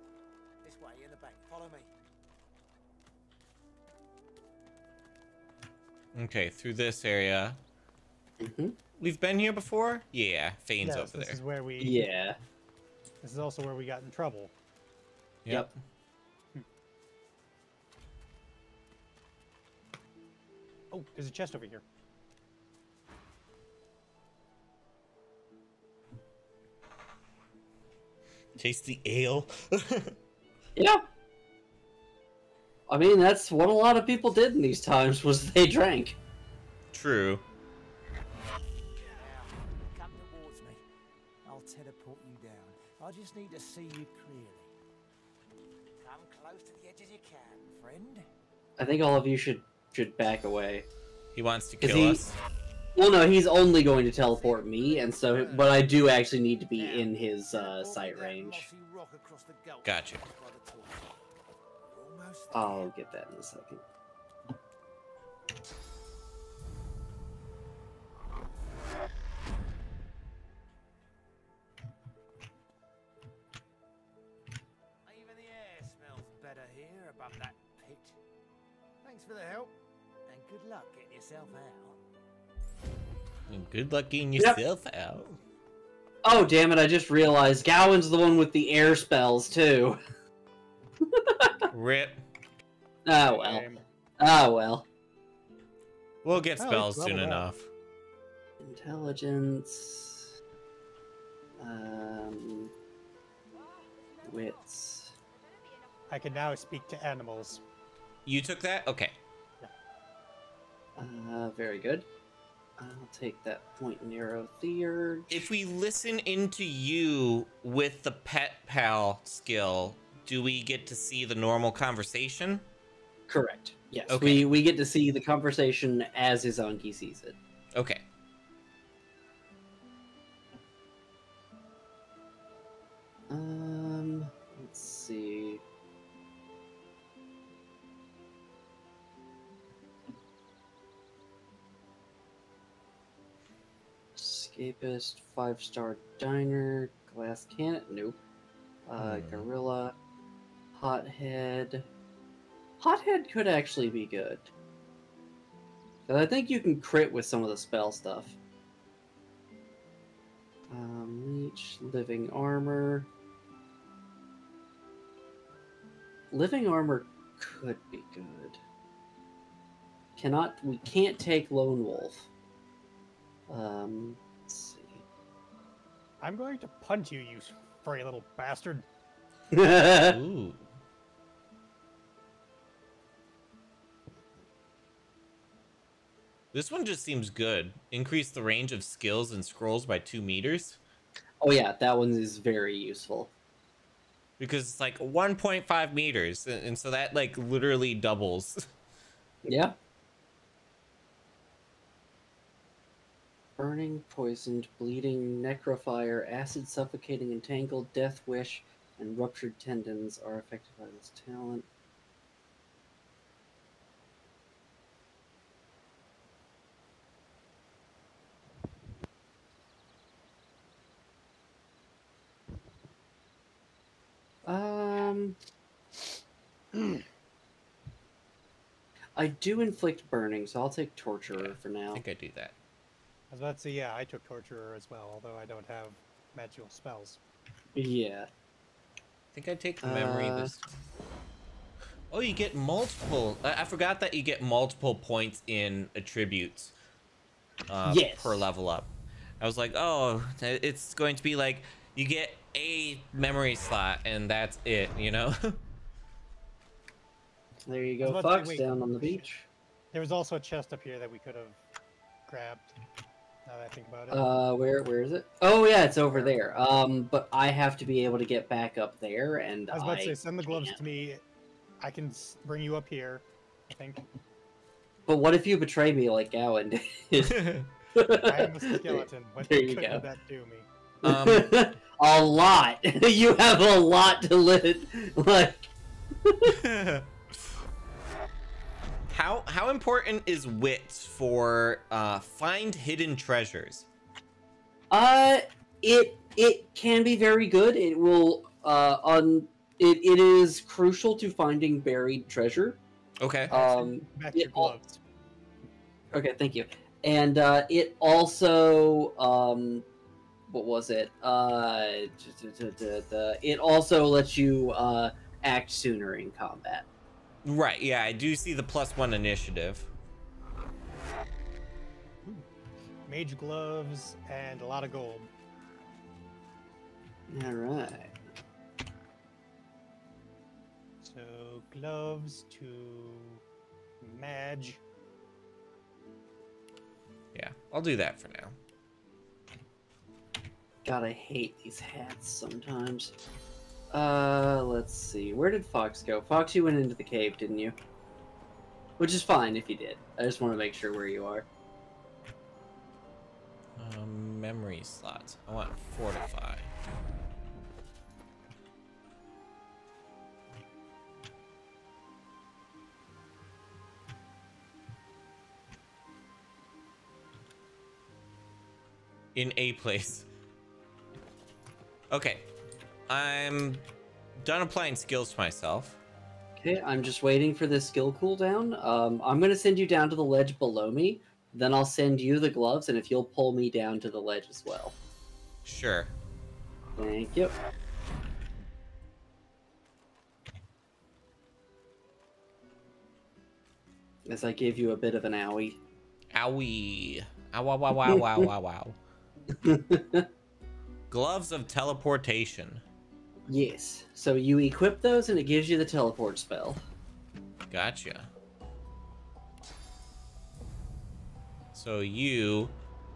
Speaker 9: This way, in the back. Follow me.
Speaker 2: Okay, through this area.
Speaker 7: Mm-hmm.
Speaker 2: We've been here before? Yeah, Fane's
Speaker 1: yes,
Speaker 2: over
Speaker 1: this
Speaker 2: there.
Speaker 1: This is where we.
Speaker 7: Yeah.
Speaker 1: This is also where we got in trouble.
Speaker 2: Yep. yep. Hmm.
Speaker 1: Oh, there's a chest over here.
Speaker 2: Taste the ale.
Speaker 7: yeah. I mean, that's what a lot of people did in these times was they drank.
Speaker 2: True.
Speaker 9: I just need to see you clearly. Come close to the edge as you can, friend.
Speaker 7: I think all of you should should back away.
Speaker 2: He wants to kill
Speaker 7: he-
Speaker 2: us.
Speaker 7: Well, no, he's only going to teleport me, and so, but I do actually need to be in his uh, sight range.
Speaker 2: Gotcha.
Speaker 7: I'll get that in a second.
Speaker 9: For the help, and good luck getting yourself out.
Speaker 2: And good luck getting
Speaker 7: Yep.
Speaker 2: yourself out.
Speaker 7: Oh, damn it, I just realized Gawin's the one with the air spells, too.
Speaker 2: Rip.
Speaker 7: Oh, well. Oh, well.
Speaker 2: We'll get
Speaker 7: Oh,
Speaker 2: spells
Speaker 7: it's
Speaker 2: soon
Speaker 7: leveled up.
Speaker 2: enough.
Speaker 7: Intelligence. Um. Wits.
Speaker 1: I can now speak to animals.
Speaker 2: You took that? Okay.
Speaker 7: Uh, very good. I'll take that point and arrow theurge.
Speaker 2: If we listen into you with the pet pal skill, do we get to see the normal conversation?
Speaker 7: Correct. Yes.
Speaker 2: Okay.
Speaker 7: We we get to see the conversation as Izangi sees it.
Speaker 2: Okay.
Speaker 7: Escapist, five star diner, glass cannon, nope. Uh,
Speaker 2: Hmm.
Speaker 7: gorilla, hothead. Hothead could actually be good. I think you can crit with some of the spell stuff. Um, leech, living armor. Living armor could be good. Cannot we can't take lone wolf. Um.
Speaker 1: I'm going to punch you, you furry little bastard.
Speaker 2: Ooh. This one just seems good. Increase the range of skills and scrolls by two meters.
Speaker 7: Oh yeah, that one is very useful.
Speaker 2: Because it's like 1.5 meters. And and so that like literally doubles.
Speaker 7: Yeah. Burning, poisoned, bleeding, necrofire, acid suffocating, entangled, death wish, and ruptured tendons are affected by this talent. Um, I do inflict burning, so I'll take torturer for now.
Speaker 2: I think I do that.
Speaker 1: I was about to say, yeah, I took Torturer as well, although I don't have magical spells.
Speaker 7: Yeah.
Speaker 2: I think I take the memory
Speaker 7: Uh,
Speaker 2: this. Oh, you get multiple. I, I forgot that you get multiple points in attributes. Uh,
Speaker 7: Yes.
Speaker 2: Per level up. I was like, oh, it's going to be like you get a memory slot and that's it, you know?
Speaker 7: There you go,
Speaker 1: about say,
Speaker 7: Fox,
Speaker 1: wait,
Speaker 7: down on the beach.
Speaker 1: There was also a chest up here that we could have grabbed. Now that I think about it.
Speaker 7: Uh, where where is it? Oh yeah, it's over there. Um, but I have to be able to get back up there, and
Speaker 1: I was about to say, send the gloves
Speaker 7: can't.
Speaker 1: to me. I can bring you up here. I think.
Speaker 7: But what if you betray me like Gawin did?
Speaker 1: I am a skeleton. What
Speaker 7: There you
Speaker 1: would
Speaker 7: go.
Speaker 1: that do me?
Speaker 2: Um,
Speaker 7: a lot. you have a lot to live. Like
Speaker 2: how how important is wits for uh, find hidden treasures?
Speaker 7: Uh, it it can be very good. It will uh on it, it is crucial to finding buried treasure.
Speaker 2: Okay.
Speaker 7: Um,
Speaker 1: Back
Speaker 7: it
Speaker 1: your
Speaker 7: al-
Speaker 1: gloves.
Speaker 7: okay, thank you. And uh, it also um, what was it? Uh, it also lets you uh act sooner in combat.
Speaker 2: Right. Yeah, I do see the plus one initiative.
Speaker 1: Mage gloves and a lot of gold.
Speaker 7: All right.
Speaker 1: So gloves to Madge.
Speaker 2: Yeah, I'll do that for now.
Speaker 7: God, I hate these hats sometimes. Uh, let's see. Where did Fox go? Fox, you went into the cave, didn't you? Which is fine if you did. I just want to make sure where you are.
Speaker 2: Um, memory slots. I want fortify. In a place. Okay. I'm done applying skills to myself.
Speaker 7: Okay, I'm just waiting for this skill cooldown. Um, I'm gonna send you down to the ledge below me. Then I'll send you the gloves, and if you'll pull me down to the ledge as well.
Speaker 2: Sure.
Speaker 7: Thank you. As I gave you a bit of an owie.
Speaker 2: Owie. Ow, wow, wow, wow, wow, wow, wow. Gloves of teleportation.
Speaker 7: Yes. So you equip those, and it gives you the teleport spell.
Speaker 2: Gotcha. So you,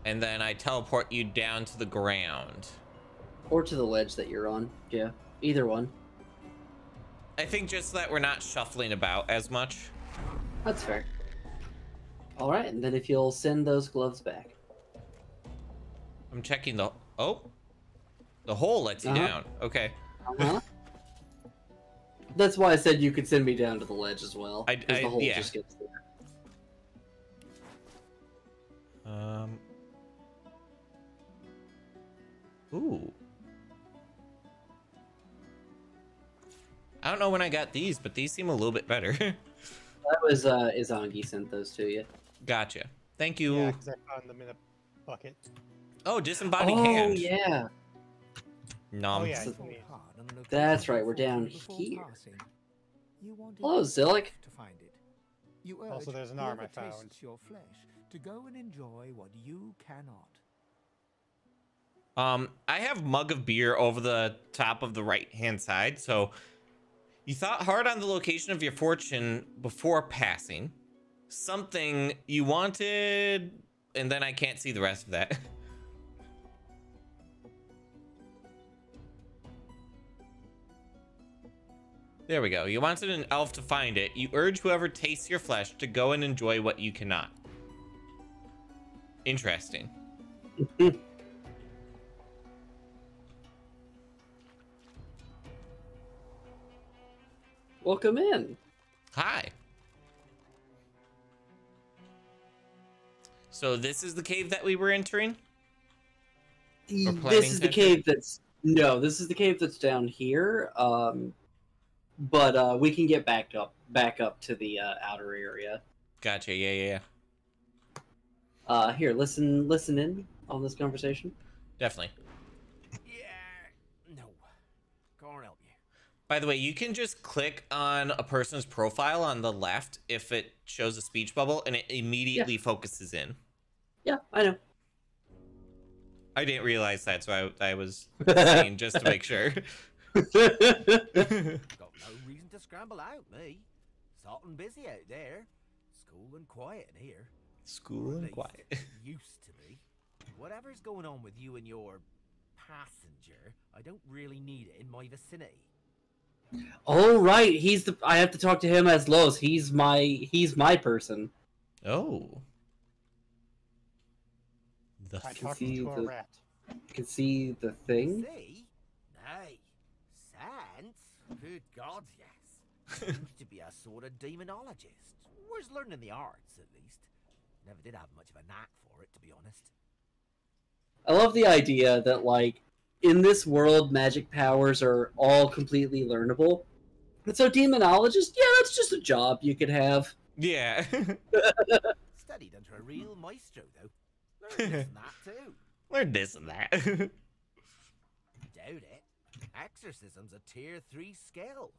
Speaker 2: and then I teleport you down to the ground.
Speaker 7: Or to the ledge that you're on. Yeah. Either one.
Speaker 2: I think just that we're not shuffling about as much.
Speaker 7: That's fair. All right, and then if you'll send those gloves back.
Speaker 2: I'm checking the. Oh, the hole lets you
Speaker 7: Uh-huh.
Speaker 2: down. Okay.
Speaker 7: Uh-huh. That's why I said you could send me down to the ledge as well.
Speaker 2: I- I-
Speaker 7: the hole
Speaker 2: yeah.
Speaker 7: just gets there.
Speaker 2: Um. Ooh. I don't know when I got these, but these seem a little bit better.
Speaker 7: That was uh Izangi sent those to you.
Speaker 2: gotcha. Thank you.
Speaker 1: Yeah, because I found them in a bucket.
Speaker 2: Oh, disembodied
Speaker 7: oh
Speaker 2: hand.
Speaker 7: yeah.
Speaker 2: Nom.
Speaker 1: Oh, yeah,
Speaker 7: So-
Speaker 1: it's me.
Speaker 7: That's right, we're down here. Hello, Zillick.
Speaker 9: to find it. You
Speaker 1: Also, there's an arm I found.
Speaker 9: your flesh to go and enjoy what you cannot.
Speaker 2: Um, I have mug of beer over the top of the right hand side, so you thought hard on the location of your fortune before passing. Something you wanted, and then I can't see the rest of that. There we go. You wanted an elf to find it. You urge whoever tastes your flesh to go and enjoy what you cannot. Interesting.
Speaker 7: Welcome in.
Speaker 2: Hi. So this is the cave that we were entering?
Speaker 7: This is the cave that's no, this is the cave that's down here. Um, but uh, we can get back up, back up to the uh, outer area.
Speaker 2: Gotcha. Yeah, yeah, yeah.
Speaker 7: Uh, here, listen, listen in on this conversation.
Speaker 2: Definitely. Yeah.
Speaker 17: No. Go and help you.
Speaker 2: By the way, you can just click on a person's profile on the left if it shows a speech bubble and it immediately focuses in.
Speaker 7: Yeah, I know.
Speaker 2: I didn't realize that, so I, I was seeing just to make sure.
Speaker 17: Got no reason to scramble out, me. It's hot and busy out there. School and quiet in here.
Speaker 2: School and quiet.
Speaker 17: used to be. Whatever's going on with you and your passenger, I don't really need it in my vicinity.
Speaker 7: Oh right, he's the. I have to talk to him as Lohse. He's my. He's my person.
Speaker 2: Oh. The
Speaker 1: I
Speaker 7: can see
Speaker 1: to a
Speaker 7: the-
Speaker 1: rat.
Speaker 7: Can see the thing.
Speaker 17: See? Nay. Sans? Good gods, yes. Used to be a sort of demonologist. Was learning the arts, at least. Never did have much of a knack for it, to be honest.
Speaker 7: I love the idea that like in this world, magic powers are all completely learnable. And so, demonologist, yeah, that's just a job you could have.
Speaker 2: Yeah.
Speaker 17: Studied under a real maestro, though. Learned this and that, too.
Speaker 2: Learn this and that.
Speaker 17: Doubt it. Exorcism's a tier 3 skill.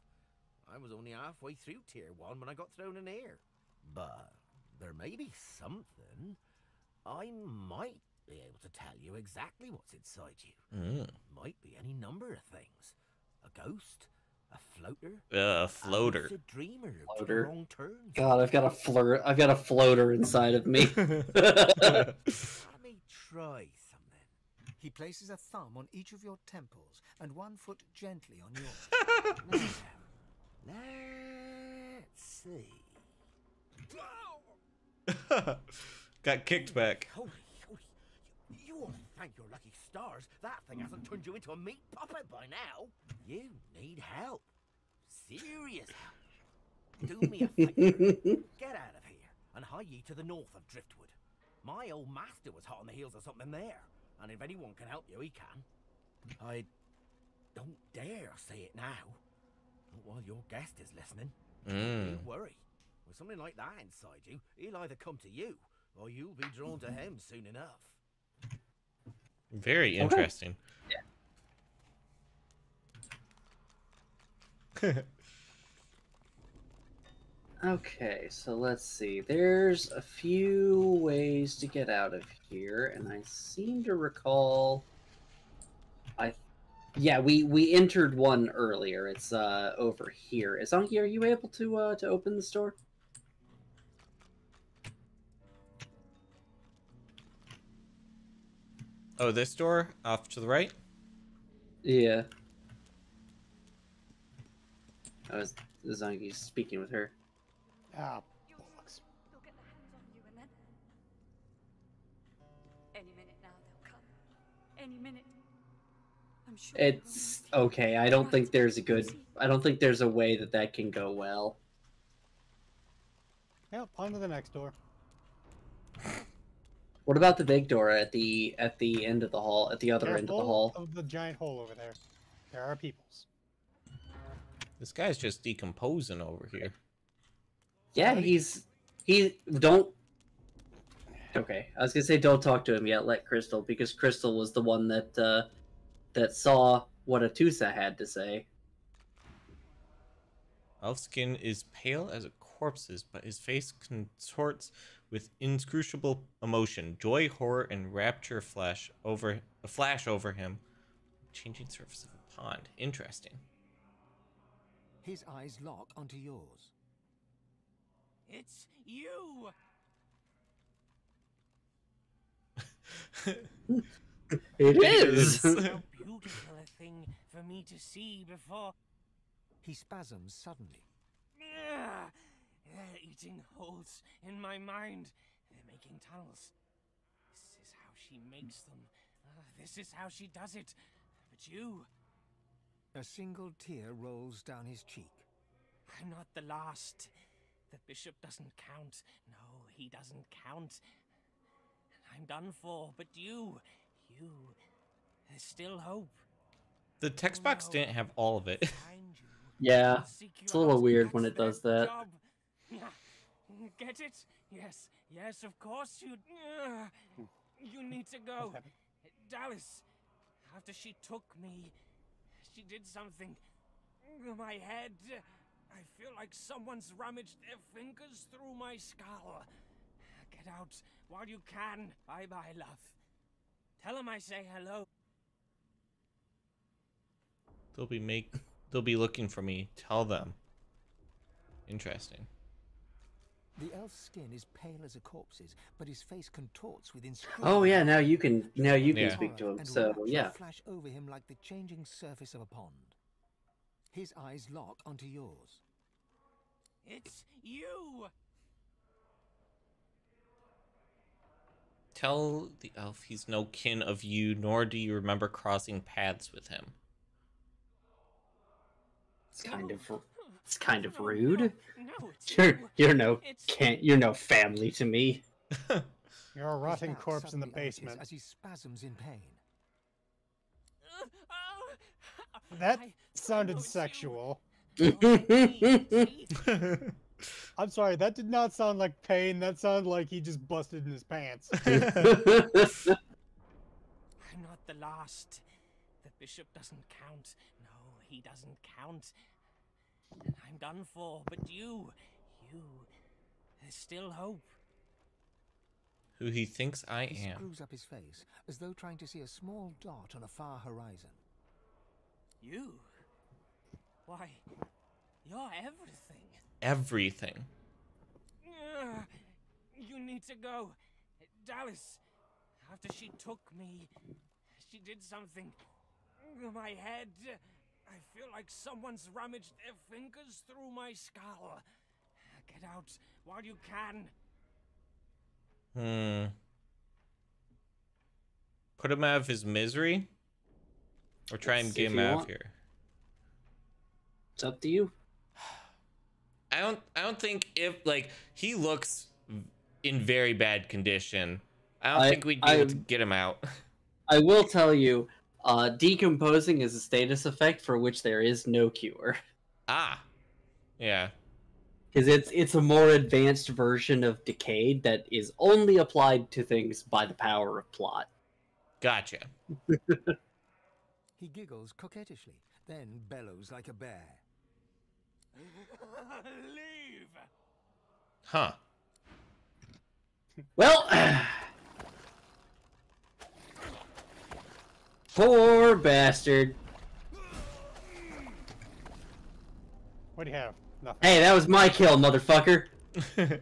Speaker 17: I was only halfway through tier 1 when I got thrown in here. But there may be something. I might be able to tell you exactly what's inside you.
Speaker 2: Mm.
Speaker 17: Might be any number of things. A ghost, A floater?
Speaker 2: Uh, a floater.
Speaker 17: lucid dreamer.
Speaker 7: Floater.
Speaker 17: Wrong turns.
Speaker 7: God, I've got a flirt. I've got a floater inside of me.
Speaker 17: Let me try something.
Speaker 9: He places a thumb on each of your temples and one foot gently on yours.
Speaker 17: Now, let's see.
Speaker 2: Got kicked back.
Speaker 17: Holy, holy. You ought to thank your lucky stars that thing hasn't turned you into a meat puppet by now. You need help. Serious help. Do me a favour. Get out of here and hie ye to the north of Driftwood. My old master was hot on the heels of something there, and if anyone can help you, he can. I don't dare say it now. Not while your guest is listening.
Speaker 2: Mm.
Speaker 17: Don't worry. With something like that inside you, he'll either come to you, or you'll be drawn to him soon enough.
Speaker 2: Very interesting.
Speaker 7: Okay, so let's see. There's a few ways to get out of here, and I seem to recall. I, yeah, we we entered one earlier. It's uh over here. Izangi, are you able to uh to open the store?
Speaker 2: Oh, this door off to the right.
Speaker 7: Yeah. I was Izangi speaking with her.
Speaker 1: Ah,
Speaker 16: bollocks. They'll get their hands on you and then. Any minute now they'll come. Any minute. I'm sure.
Speaker 7: It's okay. I don't think there's a good. I don't think there's a way that that can go well.
Speaker 1: Yep, on to the next door.
Speaker 7: What about the big door at the at the end of the hall, at the other end of the hall?
Speaker 1: Of the giant hole over there. There are peoples.
Speaker 2: This guy's just decomposing over here.
Speaker 7: Yeah, he's he don't. Okay, I was gonna say don't talk to him yet. Let Crystal because Crystal was the one that uh, that saw what Atusa had to say.
Speaker 2: Elf skin is pale as a corpse's, but his face contorts with inscrutable emotion. Joy, horror, and rapture flash over a flash over him. Changing surface of a pond. Interesting.
Speaker 9: His eyes lock onto yours.
Speaker 5: It's you!
Speaker 7: It is.
Speaker 5: How beautiful a thing for me to see before.
Speaker 9: He spasms suddenly.
Speaker 5: Ugh, They're eating holes in my mind. They're making tunnels. This is how she makes them. Uh, this is how she does it. But you,
Speaker 9: A single tear rolls down his cheek.
Speaker 5: I'm not the last. The bishop doesn't count. No, he doesn't count. I'm done for. But you, you, there's still hope.
Speaker 2: The text box oh, didn't have all of it.
Speaker 7: Yeah, it's a little weird when it does that.
Speaker 5: Get it? Yes, yes, of course you. Ugh. You need to go. Dallis, after she took me, she did something. My head. I feel like someone's rummaged their fingers through my skull. Get out while you can. Bye bye, love. Tell him I say hello.
Speaker 2: They'll be make they'll be looking for me. Tell them. Interesting.
Speaker 9: The elf's skin is pale as a corpse's, but his face contorts with inscrutable.
Speaker 7: Oh yeah, now you can now you can
Speaker 2: Yeah.
Speaker 7: speak to him.
Speaker 9: and
Speaker 7: So
Speaker 9: rapture
Speaker 7: yeah,
Speaker 9: flash over him like the changing surface of a pond. His eyes lock onto yours.
Speaker 5: It's you.
Speaker 2: Tell the elf he's no kin of you, nor do you remember crossing paths with him.
Speaker 7: it's kind of it's kind of rude.
Speaker 5: No, it's
Speaker 7: You're
Speaker 5: you.
Speaker 7: you're no
Speaker 5: It's-
Speaker 7: can't you're no family to me.
Speaker 1: You're a rotting corpse in the basement.
Speaker 9: As he spasms in pain.
Speaker 1: Uh, uh, that sounded oh, sexual. Oh, I'm sorry, that did not sound like pain. That sounded like he just busted in his pants.
Speaker 5: I'm not the last. The bishop doesn't count. No, he doesn't count. I'm done for. But you, you, there's still hope.
Speaker 2: Who he thinks I
Speaker 9: He
Speaker 2: am.
Speaker 9: screws up his face, as though trying to see a small dot on a far horizon.
Speaker 5: You, Why, you're everything.
Speaker 2: Everything.
Speaker 5: Ugh, You need to go. Dallis, after she took me, she did something. My head. I feel like someone's rummaged their fingers through my skull. Get out while you can.
Speaker 2: Hmm. Put him out of his misery? Or try and get him
Speaker 7: you
Speaker 2: out of here?
Speaker 7: It's up to you.
Speaker 2: I don't I don't think if like he looks in very bad condition. I don't
Speaker 7: I-
Speaker 2: think we'd be able
Speaker 7: I-
Speaker 2: to get him out.
Speaker 7: I will tell you, uh, decomposing is a status effect for which there is no cure.
Speaker 2: Ah. Yeah.
Speaker 7: Because it's it's a more advanced version of decayed that is only applied to things by the power of plot.
Speaker 2: Gotcha.
Speaker 9: He giggles coquettishly, then bellows like a bear.
Speaker 5: Leave.
Speaker 2: Huh.
Speaker 7: Well, poor bastard.
Speaker 1: What do you have? Nothing.
Speaker 7: Hey, that was my kill, motherfucker.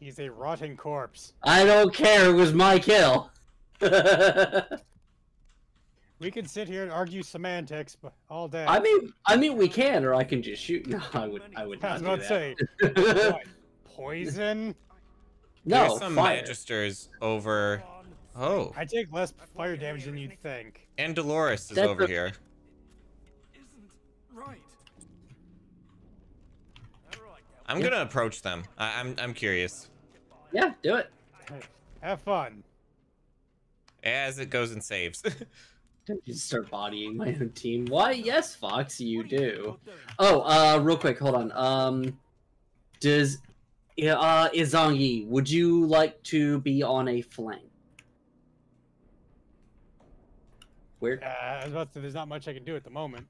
Speaker 1: He's a rotting corpse.
Speaker 7: I don't care. It was my kill.
Speaker 1: We can sit here and argue semantics but all day.
Speaker 7: I mean, I mean, we can, or I can just shoot. No, I would, I would
Speaker 1: I
Speaker 7: not
Speaker 1: was about to
Speaker 7: that.
Speaker 1: say, what, poison?
Speaker 7: No,
Speaker 2: There's some
Speaker 7: fire.
Speaker 2: magisters over. Oh,
Speaker 1: I take less fire damage than you'd think.
Speaker 2: and Dolores is
Speaker 7: That's
Speaker 2: over
Speaker 7: a-
Speaker 2: here.
Speaker 5: Right.
Speaker 2: I'm gonna approach them. I, I'm I'm curious.
Speaker 7: Yeah, do it.
Speaker 1: Have fun.
Speaker 2: As it goes and saves.
Speaker 7: Don't you start bodying my own team? Why? Yes, Fox, you do. Oh, uh, real quick, hold on. Um, does yeah, uh, Izangi, would you like to be on a flank? Where?
Speaker 1: Uh, I was about to say, there's not much I can do at the moment.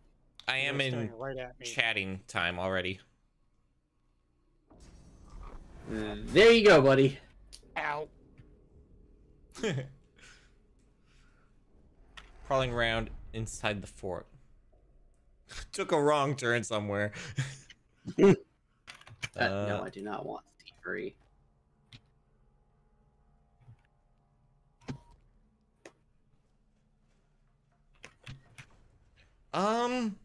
Speaker 2: I am in
Speaker 1: right at me.
Speaker 2: chatting time already.
Speaker 7: Uh, there you go, buddy.
Speaker 1: Ow.
Speaker 2: Crawling around inside the fort. Took a wrong turn somewhere.
Speaker 7: Uh, no,
Speaker 2: Uh,
Speaker 7: I do not want thievery.
Speaker 2: Um,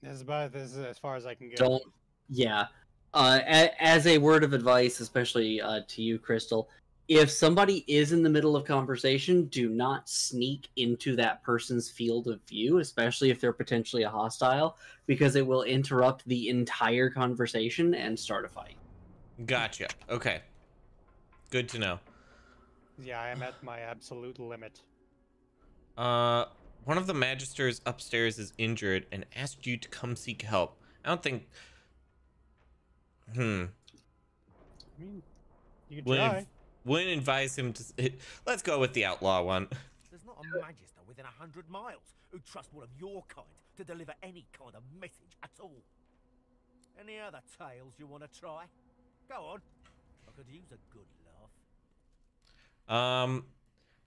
Speaker 1: This is about this is as far as I can go.
Speaker 7: Don't. Yeah. Uh, a, as a word of advice, especially uh, to you, Crystal, if somebody is in the middle of conversation, do not sneak into that person's field of view, especially if they're potentially a hostile, because it will interrupt the entire conversation and start a fight.
Speaker 2: gotcha. Okay. Good to know.
Speaker 1: Yeah, I am at my absolute limit.
Speaker 2: Uh, one of the magisters upstairs is injured and asked you to come seek help. I don't think. Hmm.
Speaker 1: I mean, you can
Speaker 2: Wouldn't,
Speaker 1: try.
Speaker 2: Wouldn't advise him to. s- Let's go with the outlaw one.
Speaker 17: There's not a magister within a hundred miles who'd trust one of your kind to deliver any kind of message at all. Any other tales you want to try? Go on. I could use a good laugh.
Speaker 2: Um,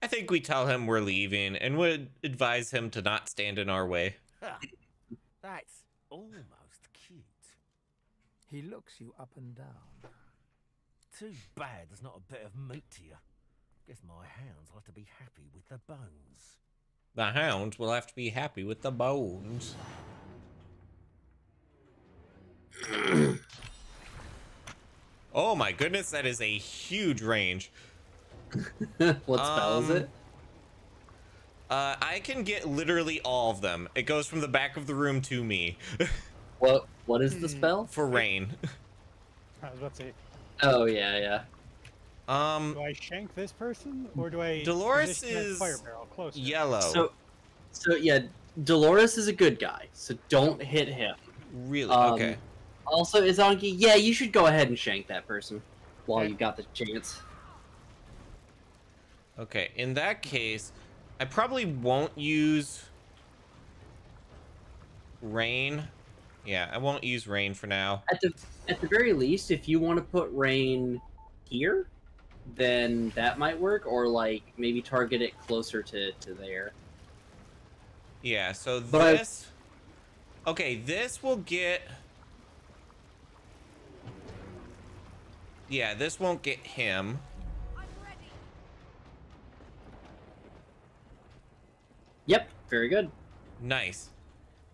Speaker 2: I think we tell him we're leaving and would advise him to not stand in our way.
Speaker 17: Ha! That's almost cute.
Speaker 9: He looks you up and down.
Speaker 17: Too bad there's not a bit of meat to you. Guess my hounds will have to be happy with the bones.
Speaker 2: The hounds will have to be happy with the bones. oh my goodness, that is a huge range.
Speaker 7: what spell is
Speaker 2: Um,
Speaker 7: it?
Speaker 2: Uh, I can get literally all of them. It goes from the back of the room to me.
Speaker 7: What What is the spell?
Speaker 2: For rain.
Speaker 1: I was about to say,
Speaker 7: Oh yeah, yeah.
Speaker 2: Um,
Speaker 1: do I shank this person or do I
Speaker 2: Dolores
Speaker 1: position that
Speaker 2: is
Speaker 1: fire barrel closer?
Speaker 2: yellow.
Speaker 7: So, so yeah, Dolores is a good guy, so don't hit him.
Speaker 2: really?
Speaker 7: Um,
Speaker 2: okay.
Speaker 7: Also, Izangi, yeah, you should go ahead and shank that person while
Speaker 1: Okay.
Speaker 7: you got the chance.
Speaker 2: Okay, in that case, I probably won't use rain. Yeah, I won't use rain for now.
Speaker 7: At the at the very least, if you want to put rain here, then that might work, or like maybe target it closer to to there.
Speaker 2: Yeah, so
Speaker 7: But
Speaker 2: this... Okay, this will get... Yeah, this won't get him.
Speaker 7: Yep, very good.
Speaker 2: Nice.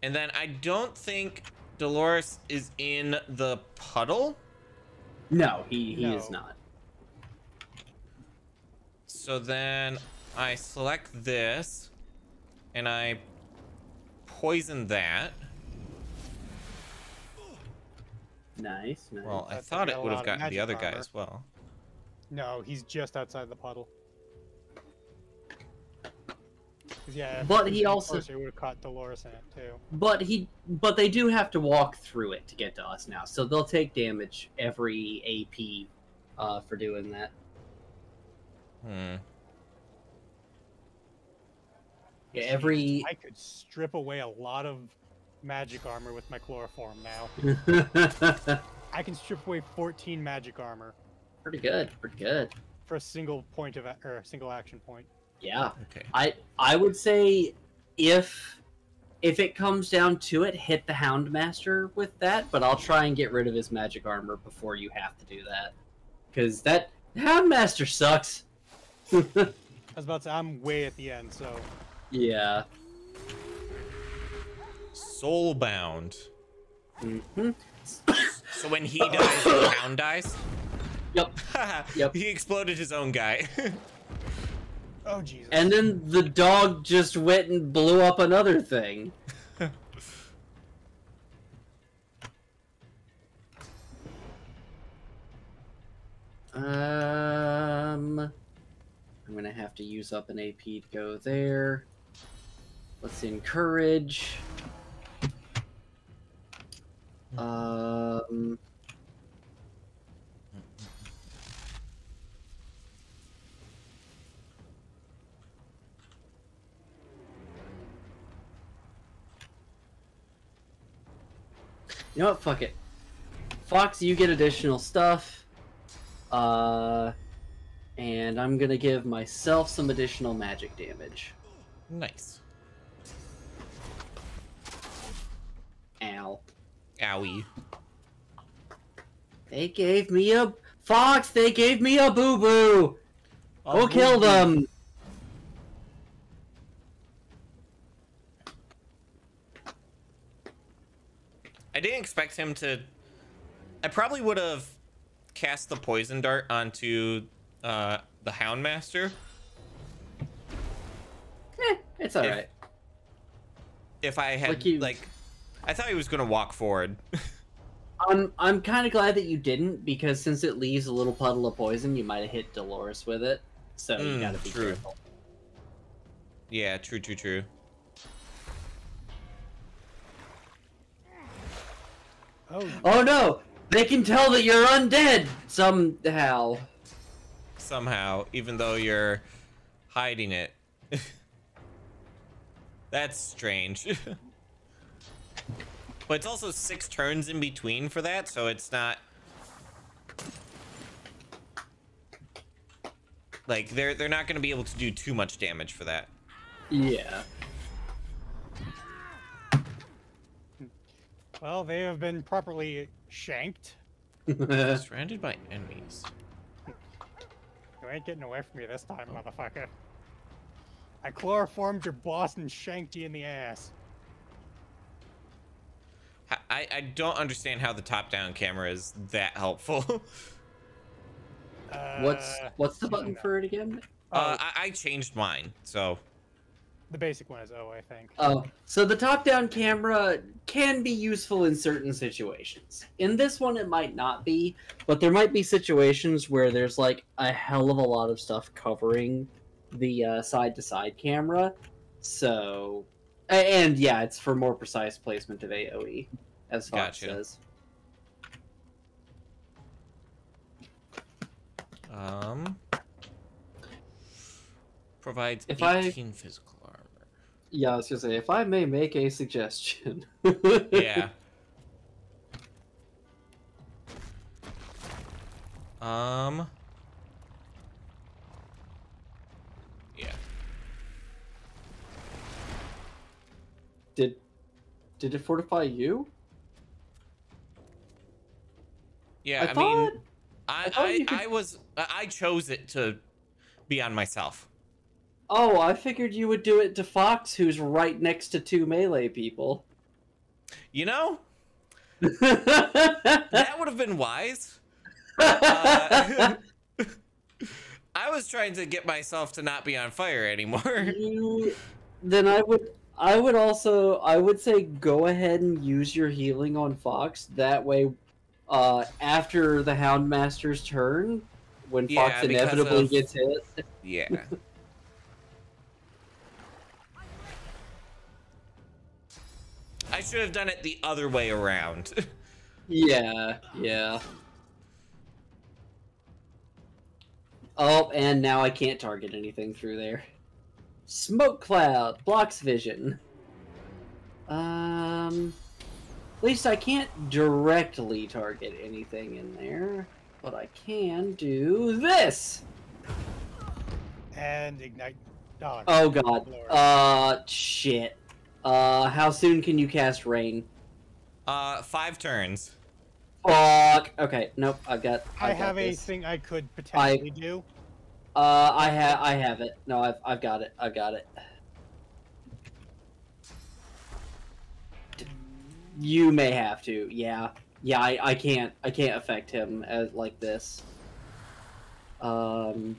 Speaker 2: And then I don't think Dolores is in the puddle.
Speaker 7: No, he, he is not.
Speaker 2: So then I select this and I poison that.
Speaker 7: Nice, nice.
Speaker 2: Well, I
Speaker 1: That's
Speaker 2: thought it would have gotten the
Speaker 1: magic
Speaker 2: other guy as well.
Speaker 1: No, he's just outside the puddle. Yeah,
Speaker 7: But he also-
Speaker 1: closer, he would have caught Dolores in it too.
Speaker 7: But he, but they do have to walk through it to get to us now, so they'll take damage every AP uh, for doing that.
Speaker 2: Hmm.
Speaker 7: Yeah, every.
Speaker 1: I could strip away a lot of magic armor with my chloroform now. I can strip away 14 magic armor
Speaker 7: pretty good, pretty good.
Speaker 1: for a single point of or a single action point.
Speaker 7: Yeah.
Speaker 2: Okay.
Speaker 7: I I would say if if it comes down to it, hit the Houndmaster with that, but I'll try and get rid of his magic armor before you have to do that. Because that Houndmaster sucks.
Speaker 1: I was about to say I'm way at the end, so
Speaker 7: yeah.
Speaker 2: Soulbound.
Speaker 7: hmm
Speaker 2: So when he dies, the hound dies?
Speaker 7: Yep.
Speaker 2: yep. He exploded his own guy.
Speaker 1: oh Jesus.
Speaker 7: And then the dog just went and blew up another thing. um, I'm gonna have to use up an AP to go there. Let's encourage. Um. You know what? Fuck it. Fox, you get additional stuff. Uh, and I'm gonna give myself some additional magic damage.
Speaker 2: nice.
Speaker 7: Ow.
Speaker 2: Owie.
Speaker 7: They gave me a Fox. They gave me a boo boo. Go kill them.
Speaker 2: I didn't expect him to. I probably would have cast the poison dart onto uh, the Houndmaster.
Speaker 7: It's alright.
Speaker 2: If I had
Speaker 7: Like you-
Speaker 2: like, I thought he was gonna walk forward.
Speaker 7: I'm I'm kind of glad that you didn't because since it leaves a little puddle of poison, you might have hit Dolores with it. So you
Speaker 2: Mm,
Speaker 7: gotta be
Speaker 2: true.
Speaker 7: careful.
Speaker 2: yeah, true, true, true.
Speaker 1: Oh,
Speaker 7: Oh no! They can tell that you're undead somehow.
Speaker 2: Somehow, even though you're hiding it. That's strange. but it's also six turns in between for that, so it's not like they're they're not gonna be able to do too much damage for that.
Speaker 7: Yeah.
Speaker 1: Well, they have been properly shanked.
Speaker 2: Surrounded by enemies.
Speaker 1: You ain't getting away from me this time, motherfucker. I chloroformed your boss and shanked you in the ass.
Speaker 2: I- I, I don't understand how the top-down camera is that helpful.
Speaker 7: What's
Speaker 1: Uh,
Speaker 7: what's the button for it again?
Speaker 2: uh, I, I changed mine, so
Speaker 1: The basic one is O, I think.
Speaker 7: Oh, so the top-down camera can be useful in certain situations. In this one, it might not be, but there might be situations where there's like a hell of a lot of stuff covering the uh, side-to-side camera. So, and yeah, it's for more precise placement of AOE, as Fox
Speaker 2: Gotcha.
Speaker 7: says.
Speaker 2: um provides
Speaker 7: If I-
Speaker 2: 18 physical armor.
Speaker 7: Yeah, I was gonna say if I may make a suggestion.
Speaker 2: Yeah. Um. Yeah.
Speaker 7: Did did it fortify you?
Speaker 2: Yeah,
Speaker 7: I
Speaker 2: I,
Speaker 7: thought-
Speaker 2: mean, I
Speaker 7: thought
Speaker 2: I,
Speaker 7: could-
Speaker 2: I was I chose it to be on myself.
Speaker 7: Oh, I figured you would do it to Fox, who's right next to two melee people.
Speaker 2: You know, that would have been wise. Uh, I was trying to get myself to not be on fire anymore.
Speaker 7: You, then I would I would also I would say go ahead and use your healing on Fox. That way, uh, after the Houndmaster's turn, when Fox
Speaker 2: because
Speaker 7: inevitably
Speaker 2: of-
Speaker 7: gets hit.
Speaker 2: Yeah. I should have done it the other way around.
Speaker 7: Yeah, yeah. Oh, and now I can't target anything through there. Smoke cloud blocks vision. Um, at least I can't directly target anything in there, but I can do this.
Speaker 1: And ignite dog.
Speaker 7: Oh god. Uh, shit. Uh, how soon can you cast rain?
Speaker 2: Uh, five turns.
Speaker 7: Fuck. Okay, nope. I've got.
Speaker 1: I
Speaker 7: I've got
Speaker 1: have a
Speaker 7: this.
Speaker 1: thing I could potentially do.
Speaker 7: Uh, I have, I have it. No, I've, I've got it. I've got it. You may have to. Yeah, yeah. I, I can't, I can't affect him as like this. Um.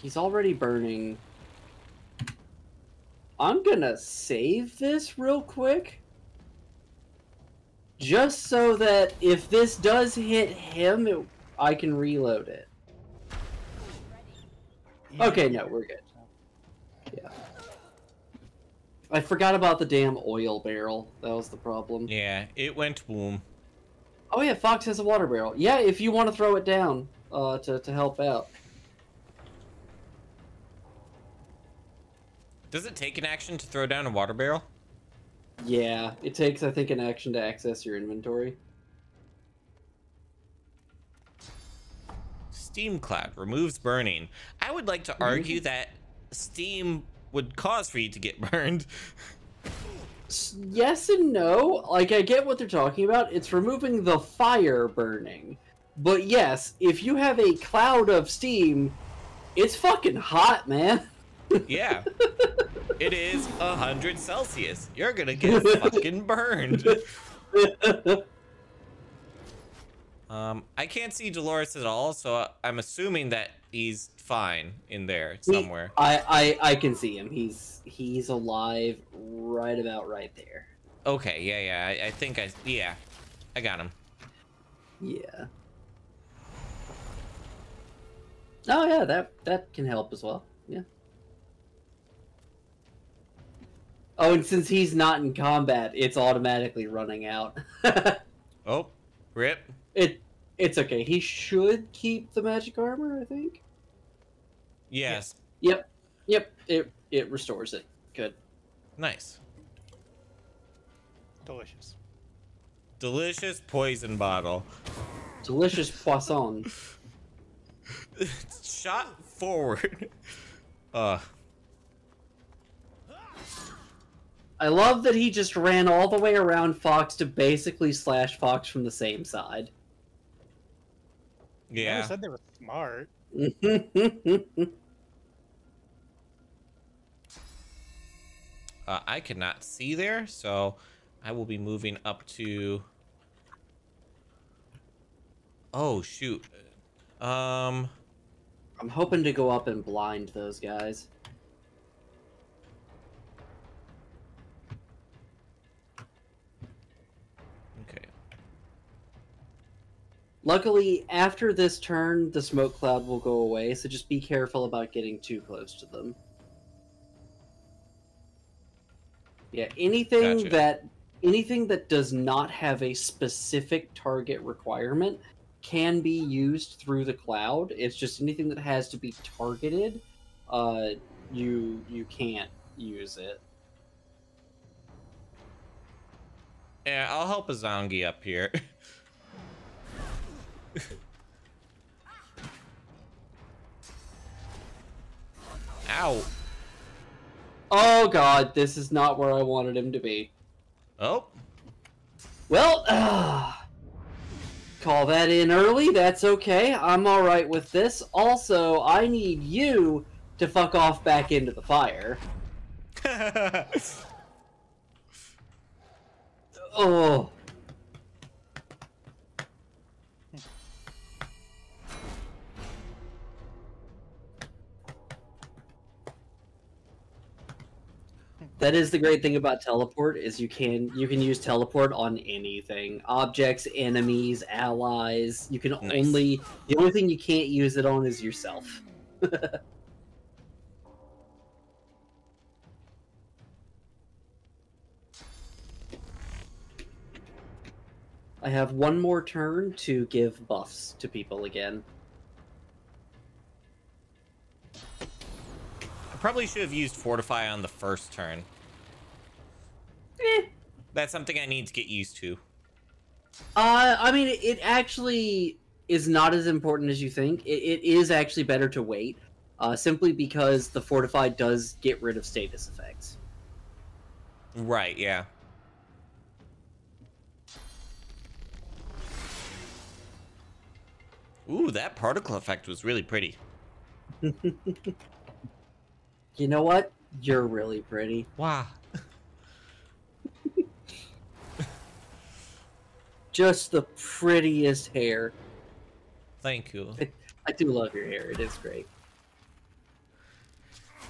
Speaker 7: He's already burning. I'm gonna save this real quick. Just so that if this does hit him, it, I can reload it. Okay, no, we're good. Yeah. I forgot about the damn oil barrel. That was the problem.
Speaker 2: Yeah, it went boom.
Speaker 7: Oh yeah, Fox has a water barrel. Yeah, if you want to throw it down uh, to, to help out.
Speaker 2: Does it take an action to throw down a water barrel?
Speaker 7: Yeah, it takes, I think, an action to access your inventory.
Speaker 2: Steam cloud removes burning. I would like to argue that steam would cause for you to get burned.
Speaker 7: Yes and no. Like, I get what they're talking about. It's removing the fire burning. But yes, if you have a cloud of steam, it's fucking hot, man.
Speaker 2: Yeah. it is a hundred Celsius. You're gonna get fucking burned. Um, I can't see Dolores at all, so I'm assuming that he's fine in there
Speaker 7: He-
Speaker 2: somewhere.
Speaker 7: I, I I can see him. He's he's alive right about right there.
Speaker 2: Okay, yeah, yeah. I, I think I, yeah, I got him.
Speaker 7: Yeah. Oh yeah, that that can help as well. Oh, and since he's not in combat, it's automatically running out.
Speaker 2: Oh, rip.
Speaker 7: it it's okay. He should keep the magic armor, I think.
Speaker 2: Yes.
Speaker 7: Yep. Yep. It it restores it. Good.
Speaker 2: Nice.
Speaker 1: Delicious.
Speaker 2: Delicious poison bottle.
Speaker 7: Delicious poisson.
Speaker 2: Shot forward. Uh,
Speaker 7: I love that he just ran all the way around Fox to basically slash Fox from the same side.
Speaker 2: Yeah.
Speaker 1: I said they were smart.
Speaker 2: Uh, I cannot see there, so I will be moving up to. Oh shoot. Um.
Speaker 7: I'm hoping to go up and blind those guys. Luckily, after this turn, the smoke cloud will go away, so just be careful about getting too close to them. Yeah, anything
Speaker 2: Gotcha.
Speaker 7: that anything that does not have a specific target requirement can be used through the cloud. It's just anything that has to be targeted, uh, you you can't use it.
Speaker 2: Yeah, I'll help Izangi up here. Ow.
Speaker 7: Oh god, this is not where I wanted him to be.
Speaker 2: Oh.
Speaker 7: Well, uh, call that in early. That's okay. I'm all right with this. Also, I need you to fuck off back into the fire. oh. That is the great thing about teleport is you can you can use teleport on anything. Objects, enemies, allies. You can
Speaker 2: Nice.
Speaker 7: only the only thing you can't use it on is yourself. I have one more turn to give buffs to people again.
Speaker 2: Probably should have used Fortify on the first turn.
Speaker 7: Eh.
Speaker 2: That's something I need to get used to.
Speaker 7: Uh, I mean, it actually is not as important as you think. It, it is actually better to wait, uh, simply because the Fortify does get rid of status effects.
Speaker 2: Right, yeah. Ooh, that particle effect was really pretty.
Speaker 7: You know what? You're really pretty.
Speaker 2: Wow.
Speaker 7: Just the prettiest hair.
Speaker 2: Thank you.
Speaker 7: I, I do love your hair. It is great.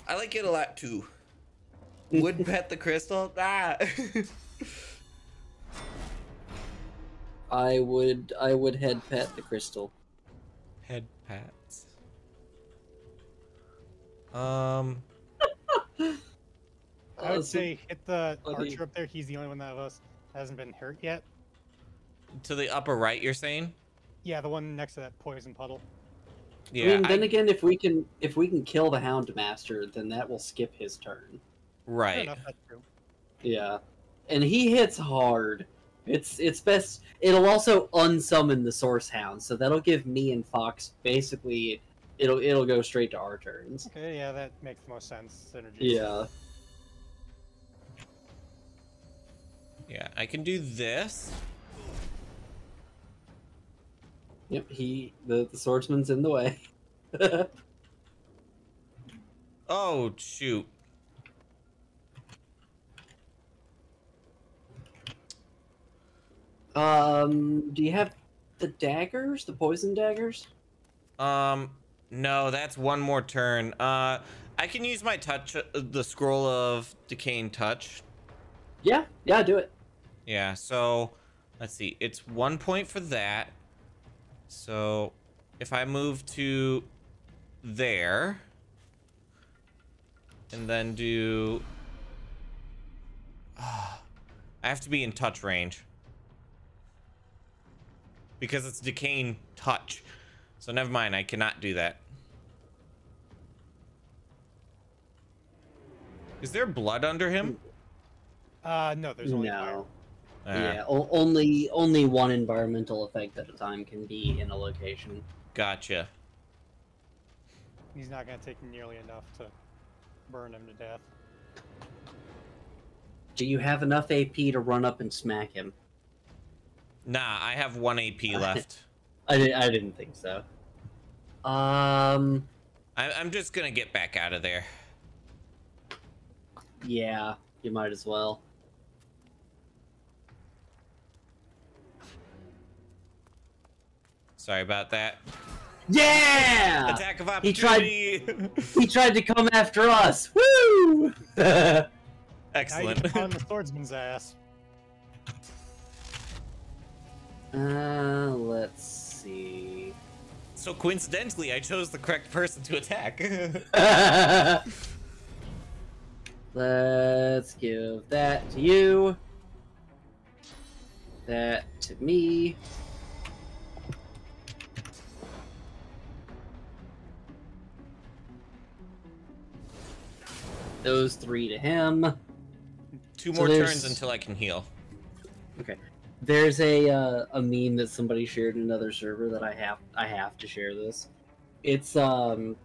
Speaker 2: I like it a lot too. Would pet the crystal? Ah.
Speaker 7: I would I would head pet the crystal.
Speaker 2: Head pats. Um.
Speaker 1: I would say hit the
Speaker 7: Buddy.
Speaker 1: archer up there. He's the only one that of us hasn't been hurt yet.
Speaker 2: To the upper right, you're saying?
Speaker 1: Yeah, the one next to that poison puddle.
Speaker 2: Yeah.
Speaker 7: I mean, then
Speaker 2: I-
Speaker 7: again, if we can if we can kill the Hound Master, then that will skip his turn.
Speaker 1: Fair
Speaker 2: right.
Speaker 1: enough, that's true.
Speaker 7: Yeah, and he hits hard. It's it's best. It'll also unsummon the Source Hound, so that'll give me and Fox basically. It'll it'll go straight to our turns.
Speaker 1: Okay, yeah, that makes the most sense. Synergy.
Speaker 7: Yeah.
Speaker 2: Yeah, I can do this.
Speaker 7: Yep. He the the swordsman's in the way.
Speaker 2: Oh shoot.
Speaker 7: um. Do you have the daggers? The poison daggers?
Speaker 2: Um, no, that's one more turn. Uh, I can use my touch, uh, the scroll of decaying touch.
Speaker 7: Yeah. Yeah. Do it.
Speaker 2: Yeah. So, let's see. It's one point for that. So, if I move to there, and then do, Ah, I have to be in touch range because it's decaying touch. So never mind. I cannot do that. Is there blood under him?
Speaker 1: Uh, no, there's only
Speaker 7: no.
Speaker 2: Ah,
Speaker 7: Yeah. O- only only one environmental effect at a time can be in a location.
Speaker 2: Gotcha.
Speaker 1: He's not gonna take nearly enough to burn him to death.
Speaker 7: Do you have enough AP to run up and smack him?
Speaker 2: Nah, I have one AP left.
Speaker 7: I, di- I didn't think so. Um,
Speaker 2: I, I'm just gonna get back out of there.
Speaker 7: yeah, you might as well.
Speaker 2: Sorry about that.
Speaker 7: Yeah!
Speaker 2: Attack of opportunity.
Speaker 7: He tried. He tried to come after us. Woo!
Speaker 2: Excellent.
Speaker 1: you on the swordsman's ass.
Speaker 7: uh, let's see.
Speaker 2: so coincidentally, I chose the correct person to attack.
Speaker 7: Let's give that to you. That to me. Those three to him.
Speaker 2: Two
Speaker 7: So
Speaker 2: more
Speaker 7: there's-
Speaker 2: turns until I can heal.
Speaker 7: Okay. There's a uh, a meme that somebody shared in another server that I have I have to share this. It's um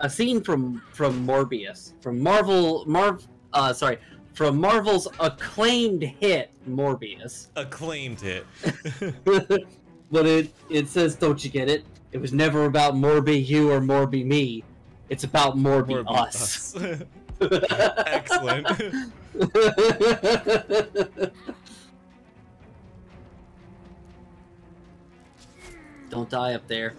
Speaker 7: a scene from from Morbius, from Marvel Marv. Uh, sorry, from Marvel's acclaimed hit Morbius.
Speaker 2: Acclaimed hit.
Speaker 7: but it it says, "Don't you get it? It was never about Morby you or Morby me. It's about Morby,
Speaker 2: Morby
Speaker 7: us."
Speaker 2: Excellent.
Speaker 7: Don't die up there.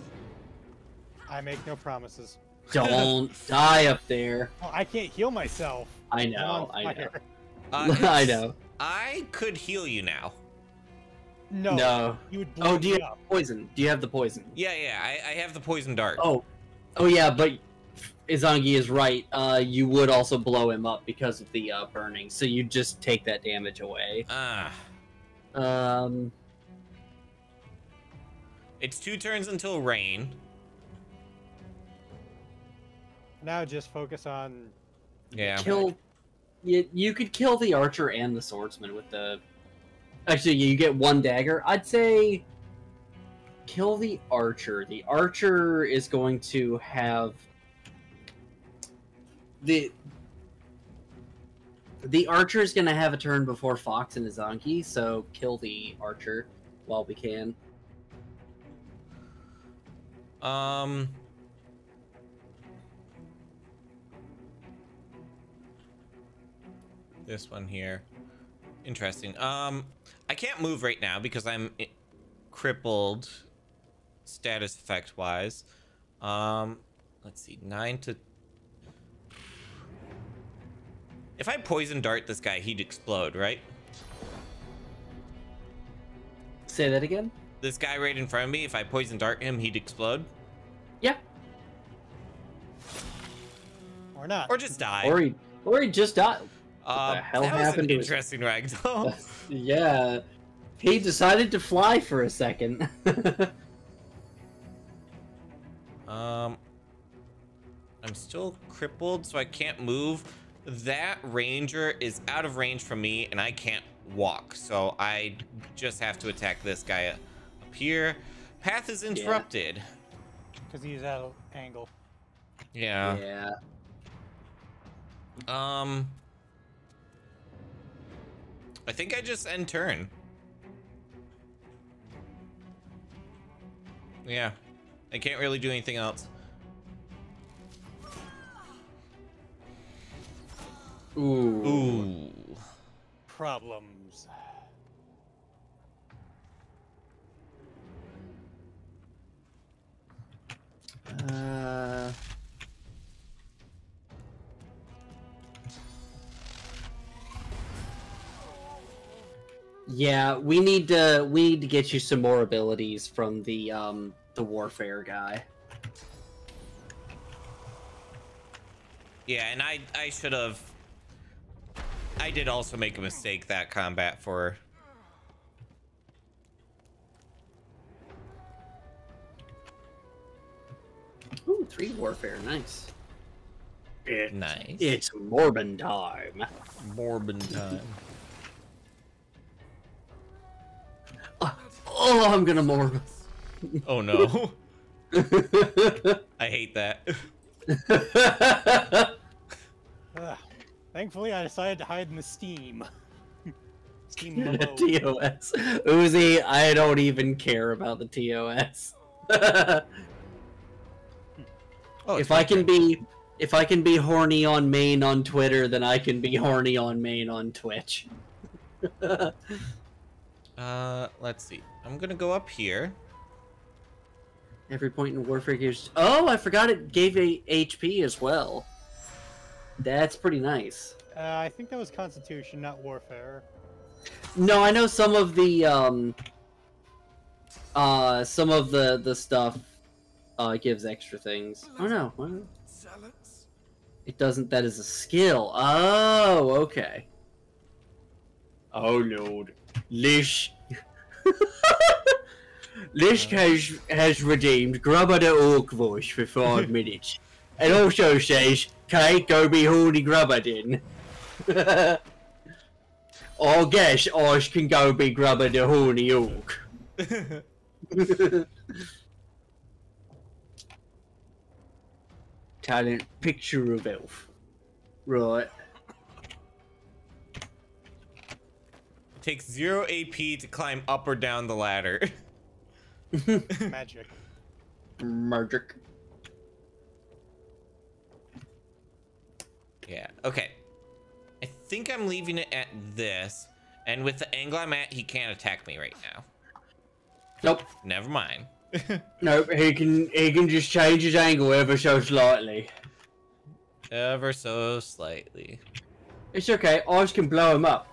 Speaker 1: I make no promises.
Speaker 7: Don't die up there.
Speaker 1: Well, I can't heal myself.
Speaker 7: I know. I know.
Speaker 2: Uh,
Speaker 7: I know.
Speaker 2: I could heal you now.
Speaker 1: No.
Speaker 7: No.
Speaker 1: You would
Speaker 7: Oh, do you have
Speaker 1: up.
Speaker 7: poison? Do you have the poison?
Speaker 2: Yeah, yeah. I, I have the poison dart.
Speaker 7: Oh, oh yeah, but Izangi is right. Uh, you would also blow him up because of the uh, burning, so you just take that damage away.
Speaker 2: Ah.
Speaker 7: Um,
Speaker 2: It's two turns until rain.
Speaker 1: Now just focus on.
Speaker 2: Yeah.
Speaker 7: kill. You, you could kill the archer and the swordsman with the. Actually, you get one dagger. I'd say kill the archer. The archer is going to have the the archer is going to have a turn before Fox and Izangi, so kill the archer while we can.
Speaker 2: Um. This one here. Interesting. Um, I can't move right now because I'm crippled status effect wise. Um, let's see. Nine to. If I poison dart this guy, he'd explode, right?
Speaker 7: Say that again.
Speaker 2: This guy right in front of me, if I poison dart him, he'd explode.
Speaker 7: Yeah.
Speaker 1: Or not.
Speaker 2: Or just die.
Speaker 7: Or he, or he just died.
Speaker 2: Uh,
Speaker 7: the hell
Speaker 2: that was an
Speaker 7: happened to his-
Speaker 2: interesting ragdoll.
Speaker 7: Yeah, he decided to fly for a second.
Speaker 2: Um, I'm still crippled, so I can't move. That ranger is out of range from me, and I can't walk, so I just have to attack this guy up here. Path is interrupted.
Speaker 1: Because he's at an angle.
Speaker 2: Yeah.
Speaker 7: yeah.
Speaker 2: Um, I think I just end turn. Yeah, I can't really do anything else.
Speaker 7: Ooh.
Speaker 2: Ooh.
Speaker 1: Problems.
Speaker 7: Uh. Yeah, we need to we need to get you some more abilities from the um the warfare guy.
Speaker 2: Yeah, and I I should have. I did also make a mistake that combat for.
Speaker 7: Ooh, three warfare, nice. It,
Speaker 2: Nice.
Speaker 7: It's Morbin time.
Speaker 2: Morbin time.
Speaker 7: Oh, I'm gonna morb.
Speaker 2: Oh no. I hate that.
Speaker 1: Ugh. Thankfully, I decided to hide in the steam. steam below.
Speaker 7: TOS. Uzi, I don't even care about the TOS.
Speaker 2: Oh,
Speaker 7: if I can be if I can be horny on main on Twitter, then I can be horny on main on Twitch.
Speaker 2: Uh, let's see. I'm gonna go up here.
Speaker 7: Every point in Warfare gives. Oh, I forgot it gave a HP as well. That's pretty nice.
Speaker 1: Uh, I think that was Constitution, not Warfare.
Speaker 7: No, I know some of the um, uh, some of the the stuff uh gives extra things. Oh no, what? it doesn't. That is a skill. Oh, okay. Oh lord, Lish. Lish has has redeemed Grubber the Orc voice for five minutes, and also says, "Okay, go be horny Grubber then." I guess I can go be Grubber the horny Orc.
Speaker 18: Talent picture of elf. Right.
Speaker 2: takes zero AP to climb up or down the ladder.
Speaker 1: Magic.
Speaker 18: Magic.
Speaker 2: Yeah. Okay. I think I'm leaving it at this. And with the angle I'm at, he can't attack me right now.
Speaker 18: Nope.
Speaker 2: Never mind.
Speaker 18: nope. He can he can just change his angle ever so slightly.
Speaker 2: Ever so slightly.
Speaker 18: It's okay. Ours can blow him up.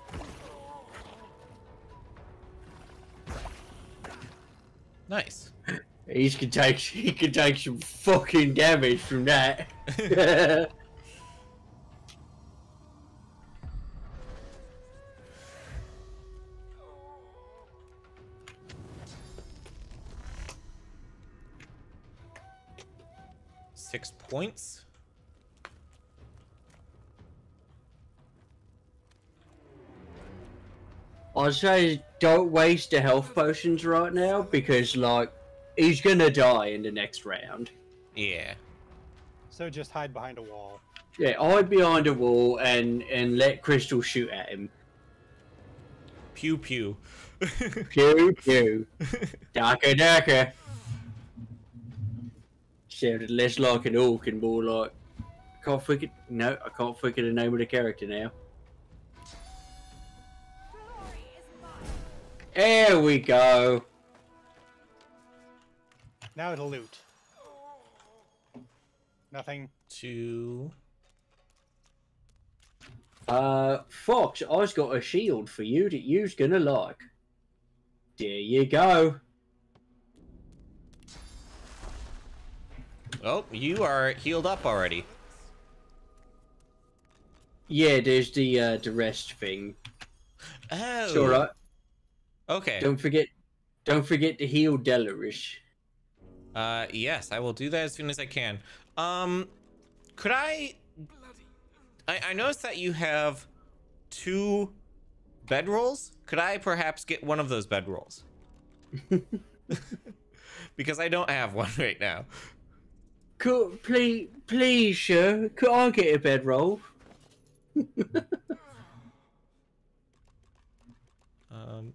Speaker 2: Nice.
Speaker 18: He can take he can take some fucking damage from that.
Speaker 2: points.
Speaker 18: I'd say don't waste the health potions right now because like he's gonna die in the next round.
Speaker 2: Yeah.
Speaker 1: So just hide behind a wall.
Speaker 18: Yeah, hide behind a wall and and let Crystal shoot at him.
Speaker 2: Pew pew.
Speaker 18: pew pew. Darker darker. Sounded less like an orc and more like I can't think no, I can't think of the name of the character now. There we go.
Speaker 1: Now to loot. Nothing.
Speaker 2: Two.
Speaker 18: Uh, Fox, I've got a shield for you that you's gonna like. There you go.
Speaker 2: Oh, you are healed up already.
Speaker 18: Yeah, there's the uh, the rest thing.
Speaker 2: Oh.
Speaker 18: It's alright.
Speaker 2: Okay.
Speaker 18: Don't forget, don't forget to heal Delarish.
Speaker 2: Uh, yes, I will do that as soon as I can. Um, could I? I, I noticed that you have two bedrolls. Could I perhaps get one of those bedrolls? because I don't have one right now.
Speaker 18: Could please, please, sir, could I get a bedroll?
Speaker 2: um,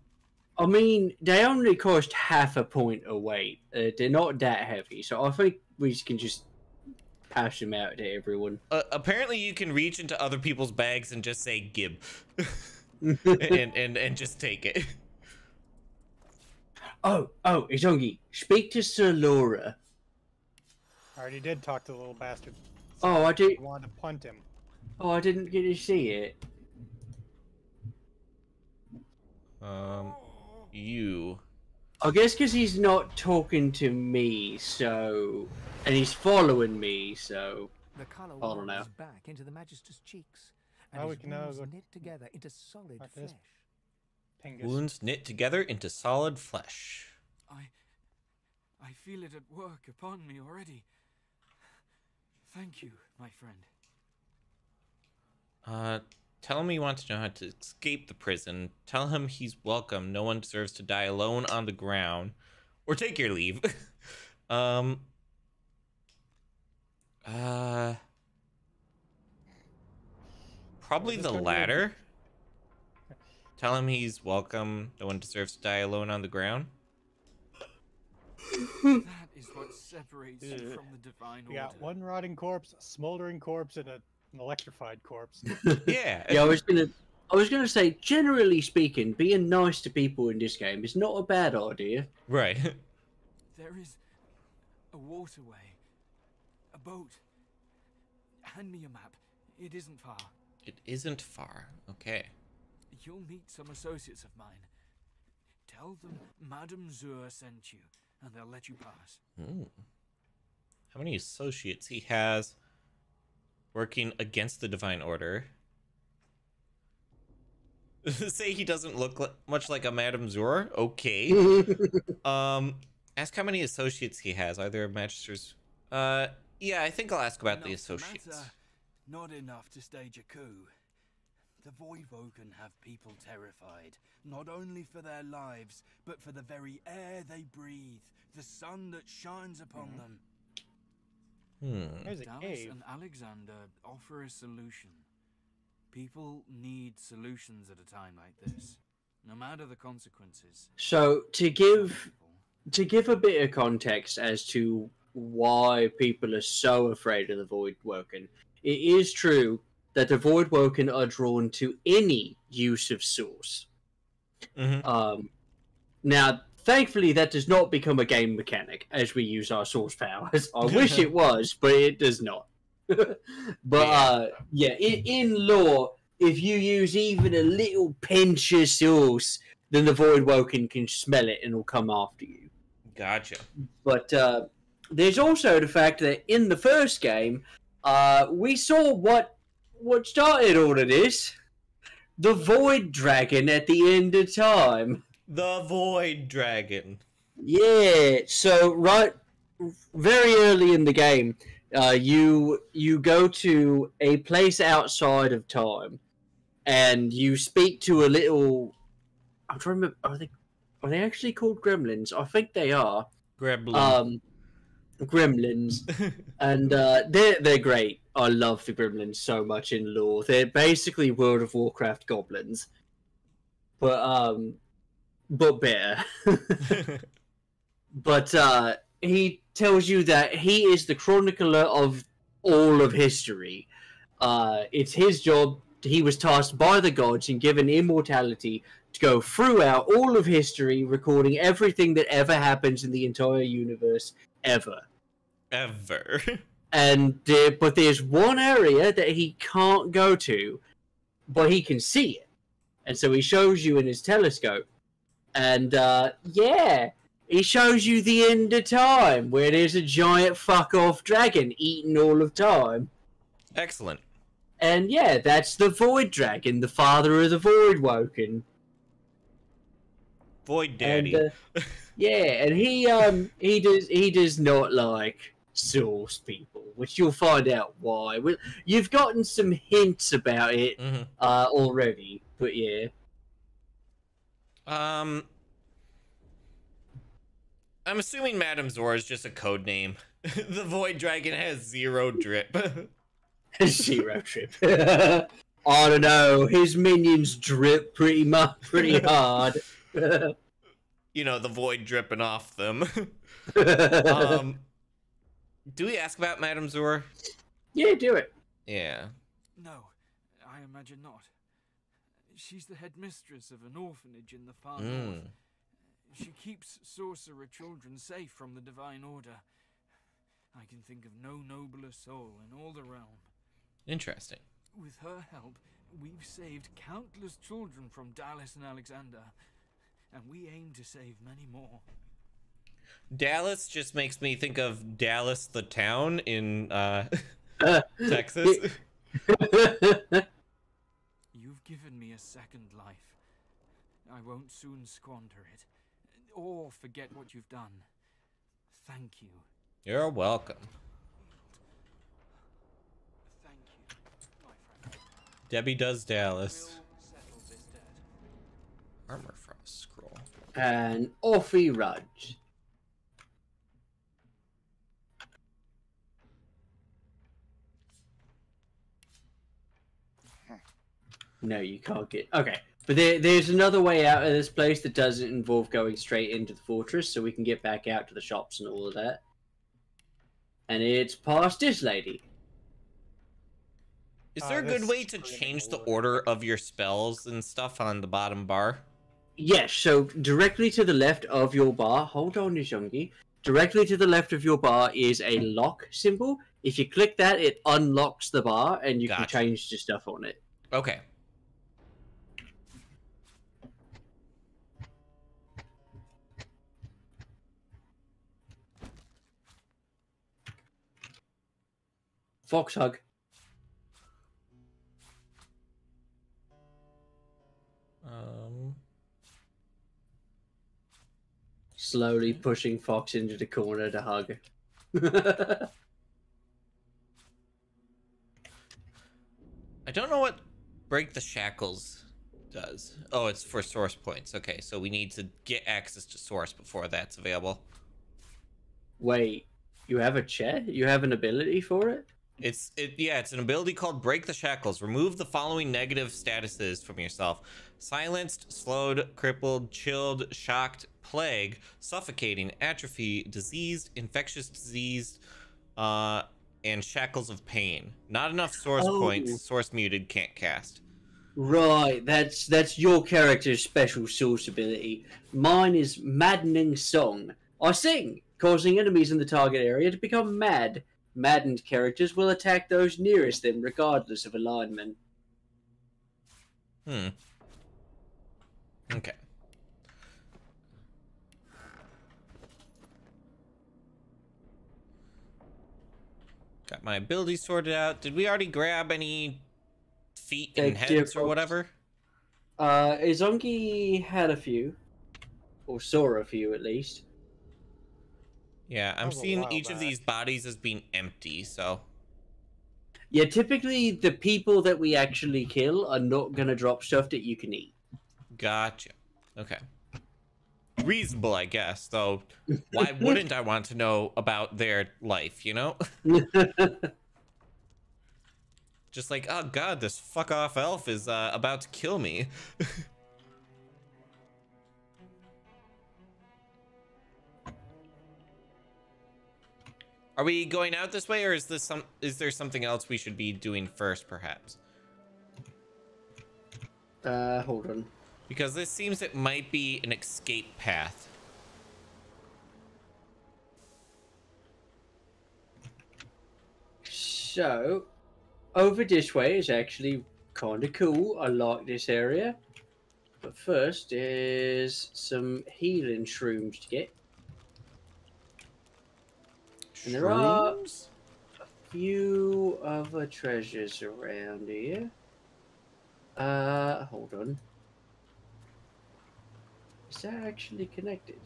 Speaker 18: I mean, they only cost half a point a weight. Uh, they're not that heavy, so I think we can just pass them out to everyone.
Speaker 2: Uh, apparently, you can reach into other people's bags and just say "gib," and and and just take it.
Speaker 18: Oh, oh, Izangi, speak to Ser Lora.
Speaker 1: I already did talk to the little bastard.
Speaker 18: Oh, I did.
Speaker 1: I wanted to punt him.
Speaker 18: Oh, I didn't get to see it.
Speaker 2: Um, you.
Speaker 18: I guess because he's not talking to me, so and he's following me, so
Speaker 9: The colour
Speaker 18: I don't know.
Speaker 9: back into the Magister's cheeks, and
Speaker 1: Oh,
Speaker 9: his
Speaker 1: we can now
Speaker 9: wounds
Speaker 1: look-
Speaker 9: knit together into solid
Speaker 1: Like this.
Speaker 9: flesh.
Speaker 1: Pingus.
Speaker 2: Wounds knit together into solid flesh.
Speaker 12: I. I feel it at work upon me already. Thank you, my friend.
Speaker 2: Uh, tell him he wants to know how to escape the prison. Tell him he's welcome. No one deserves to die alone on the ground. Or take your leave. um. Uh. Probably the
Speaker 1: this gonna be a-
Speaker 2: latter. Tell him he's welcome. No one deserves to die alone on the ground.
Speaker 12: That is what separates you from the divine
Speaker 1: We
Speaker 12: order.
Speaker 1: got one rotting corpse, a smoldering corpse, and a, an electrified corpse.
Speaker 2: Yeah.
Speaker 18: yeah, I was gonna, I was gonna say, generally speaking, being nice to people in this game is not a bad idea.
Speaker 2: Right.
Speaker 12: There is a waterway, a boat. Hand me a map. It isn't far.
Speaker 2: It isn't far. Okay.
Speaker 12: You'll meet some associates of mine. Tell them Madame Zur sent you, and they'll let you pass.
Speaker 2: Ooh. How many associates he has working against the Divine Order? Say he doesn't look li- much like a Madame Zur. Okay. um, ask how many associates he has. Are there magisters? Uh, yeah, I think I'll ask about the
Speaker 12: Enough to
Speaker 2: associates.
Speaker 12: matter, Not enough to stage a coup. The Voidwoken have people terrified, not only for their lives, but for the very air they breathe, the sun that shines upon them.
Speaker 2: Hmm.
Speaker 1: There's a Dallis
Speaker 12: and Alexander offer a solution. People need solutions at a time like this, no matter the consequences.
Speaker 18: So to give to give a bit of context as to why people are so afraid of the Void Woken, it is true that the Void Woken are drawn to any use of Source.
Speaker 2: Mhm.
Speaker 18: Um, now, thankfully, that does not become a game mechanic as we use our Source powers. I wish it was, but it does not. but uh, yeah, in, in law, if you use even a little pinch of Source, then the Void Woken can smell it and will come after you.
Speaker 2: Gotcha.
Speaker 18: But uh, there's also the fact that in the first game, uh, we saw what what started all of this: the Void Dragon at the end of time.
Speaker 2: The Void Dragon.
Speaker 18: Yeah. So right, very early in the game, uh, you you go to a place outside of time, and you speak to a little. I'm trying to remember. Are they are they actually called gremlins? I think they are.
Speaker 2: Gremlin.
Speaker 18: Um, gremlins, and uh, they're they're great. I love the gremlins so much in lore. They're basically World of Warcraft goblins, but um, but better. but uh, he tells you that he is the chronicler of all of history. Uh, it's his job. He was tasked by the gods and given immortality to go throughout all of history, recording everything that ever happens in the entire universe ever.
Speaker 2: Ever.
Speaker 18: And uh, but there's one area that he can't go to, but he can see it, and so he shows you in his telescope. And uh, yeah, he shows you the end of time, where there's a giant fuck off dragon eating all of time.
Speaker 2: Excellent.
Speaker 18: And yeah, that's the Void Dragon, the father of the Void Woken.
Speaker 2: Void Daddy.
Speaker 18: And, uh, yeah, and he um he does he does not like source people, which you'll find out why. Well, you've gotten some hints about it
Speaker 2: Mm-hmm.
Speaker 18: uh already, but yeah.
Speaker 2: Um, I'm assuming Madame Zora is just a code name. the Void Dragon has zero drip.
Speaker 18: Zero drip. I don't know. His minions drip pretty much pretty hard.
Speaker 2: you know, the void dripping off them. um, do we ask about Madame Zora?
Speaker 18: yeah, do it.
Speaker 2: Yeah.
Speaker 12: No, I imagine not. She's the headmistress of an orphanage in the far
Speaker 2: Mm.
Speaker 12: north. She keeps sorcerer children safe from the Divine Order. I can think of no nobler soul in all the realm.
Speaker 2: Interesting.
Speaker 12: With her help, we've saved countless children from Dallis and Alexandar, and we aim to save many more.
Speaker 2: Dallis just makes me think of Dallas the town in uh, Texas.
Speaker 12: You've given me a second life. I won't soon squander it, or forget what you've done. Thank you.
Speaker 2: You're welcome.
Speaker 12: Thank you, my friend.
Speaker 2: Debbie does Dallas.
Speaker 12: We'll settle.
Speaker 2: Armor frost scroll.
Speaker 18: And off he No, you can't get. Okay, but there, there's another way out of this place that doesn't involve going straight into the fortress, so we can get back out to the shops and all of that. And it's past this lady.
Speaker 2: Is
Speaker 1: Uh,
Speaker 2: there a good way to change the order of your spells and stuff on the bottom bar?
Speaker 18: Yes, so directly to the left of your bar, hold on, Izangi. Directly to the left of your bar is a lock symbol. If you click that, it unlocks the bar and you can change the stuff on it.
Speaker 2: Okay.
Speaker 18: Fox hug.
Speaker 2: Um.
Speaker 18: Slowly pushing Fox into the corner to hug.
Speaker 2: I don't know what break the shackles does. Oh, it's for source points. Okay, so we need to get access to source before that's available.
Speaker 18: Wait,
Speaker 7: You have a chat? You have an ability for it?
Speaker 2: It's it yeah, it's an ability called Break the Shackles. Remove the following negative statuses from yourself. Silenced, slowed, crippled, chilled, shocked, plague, suffocating, atrophy, diseased, infectious disease, uh, and shackles of pain. Not enough source
Speaker 7: Oh.
Speaker 2: points, source muted, can't cast.
Speaker 7: Right, that's that's your character's special source ability. Mine is maddening song. I sing, causing enemies in the target area to become mad. Maddened characters will attack those nearest them, regardless of alignment.
Speaker 2: Hmm. Okay. Got my abilities sorted out. Did we already grab any feet and heads or whatever?
Speaker 7: Uh, Izangi had a few, or saw a few at least.
Speaker 2: Yeah, I'm seeing
Speaker 7: while
Speaker 2: each of these bodies as being empty, so
Speaker 7: Yeah, typically the people that we actually kill are not gonna drop stuff that you can eat.
Speaker 2: gotcha. Okay. Reasonable, I guess, though. Why wouldn't I want to know about their life, you know? Just like, oh god, this fuck off elf is uh, about to kill me. Are we going out this way, or is this some? Is there something else we should be doing first, perhaps?
Speaker 7: Uh, hold on.
Speaker 2: Because this seems it might be an escape path.
Speaker 7: So, over this way is actually kind of cool. I like this area. But first, there's some healing shrooms to get. And there are a few other treasures around here. Uh, hold on. Is that actually connected?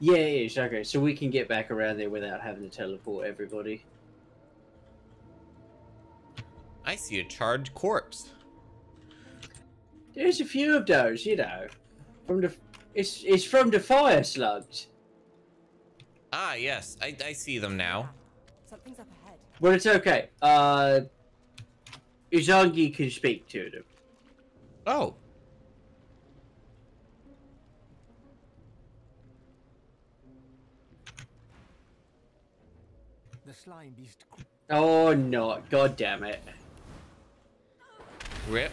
Speaker 7: Yeah, it is. Okay, so we can get back around there without having to teleport everybody.
Speaker 2: I see a charred corpse.
Speaker 7: There's a few of those, you know. From the it's it's from the fire slugs.
Speaker 2: Ah, yes, I, I see them now.
Speaker 19: Something's up ahead.
Speaker 7: But it's okay. Uh Izangi can speak to them.
Speaker 2: Oh.
Speaker 9: The slime beast.
Speaker 7: Oh no, god damn it.
Speaker 2: Rip.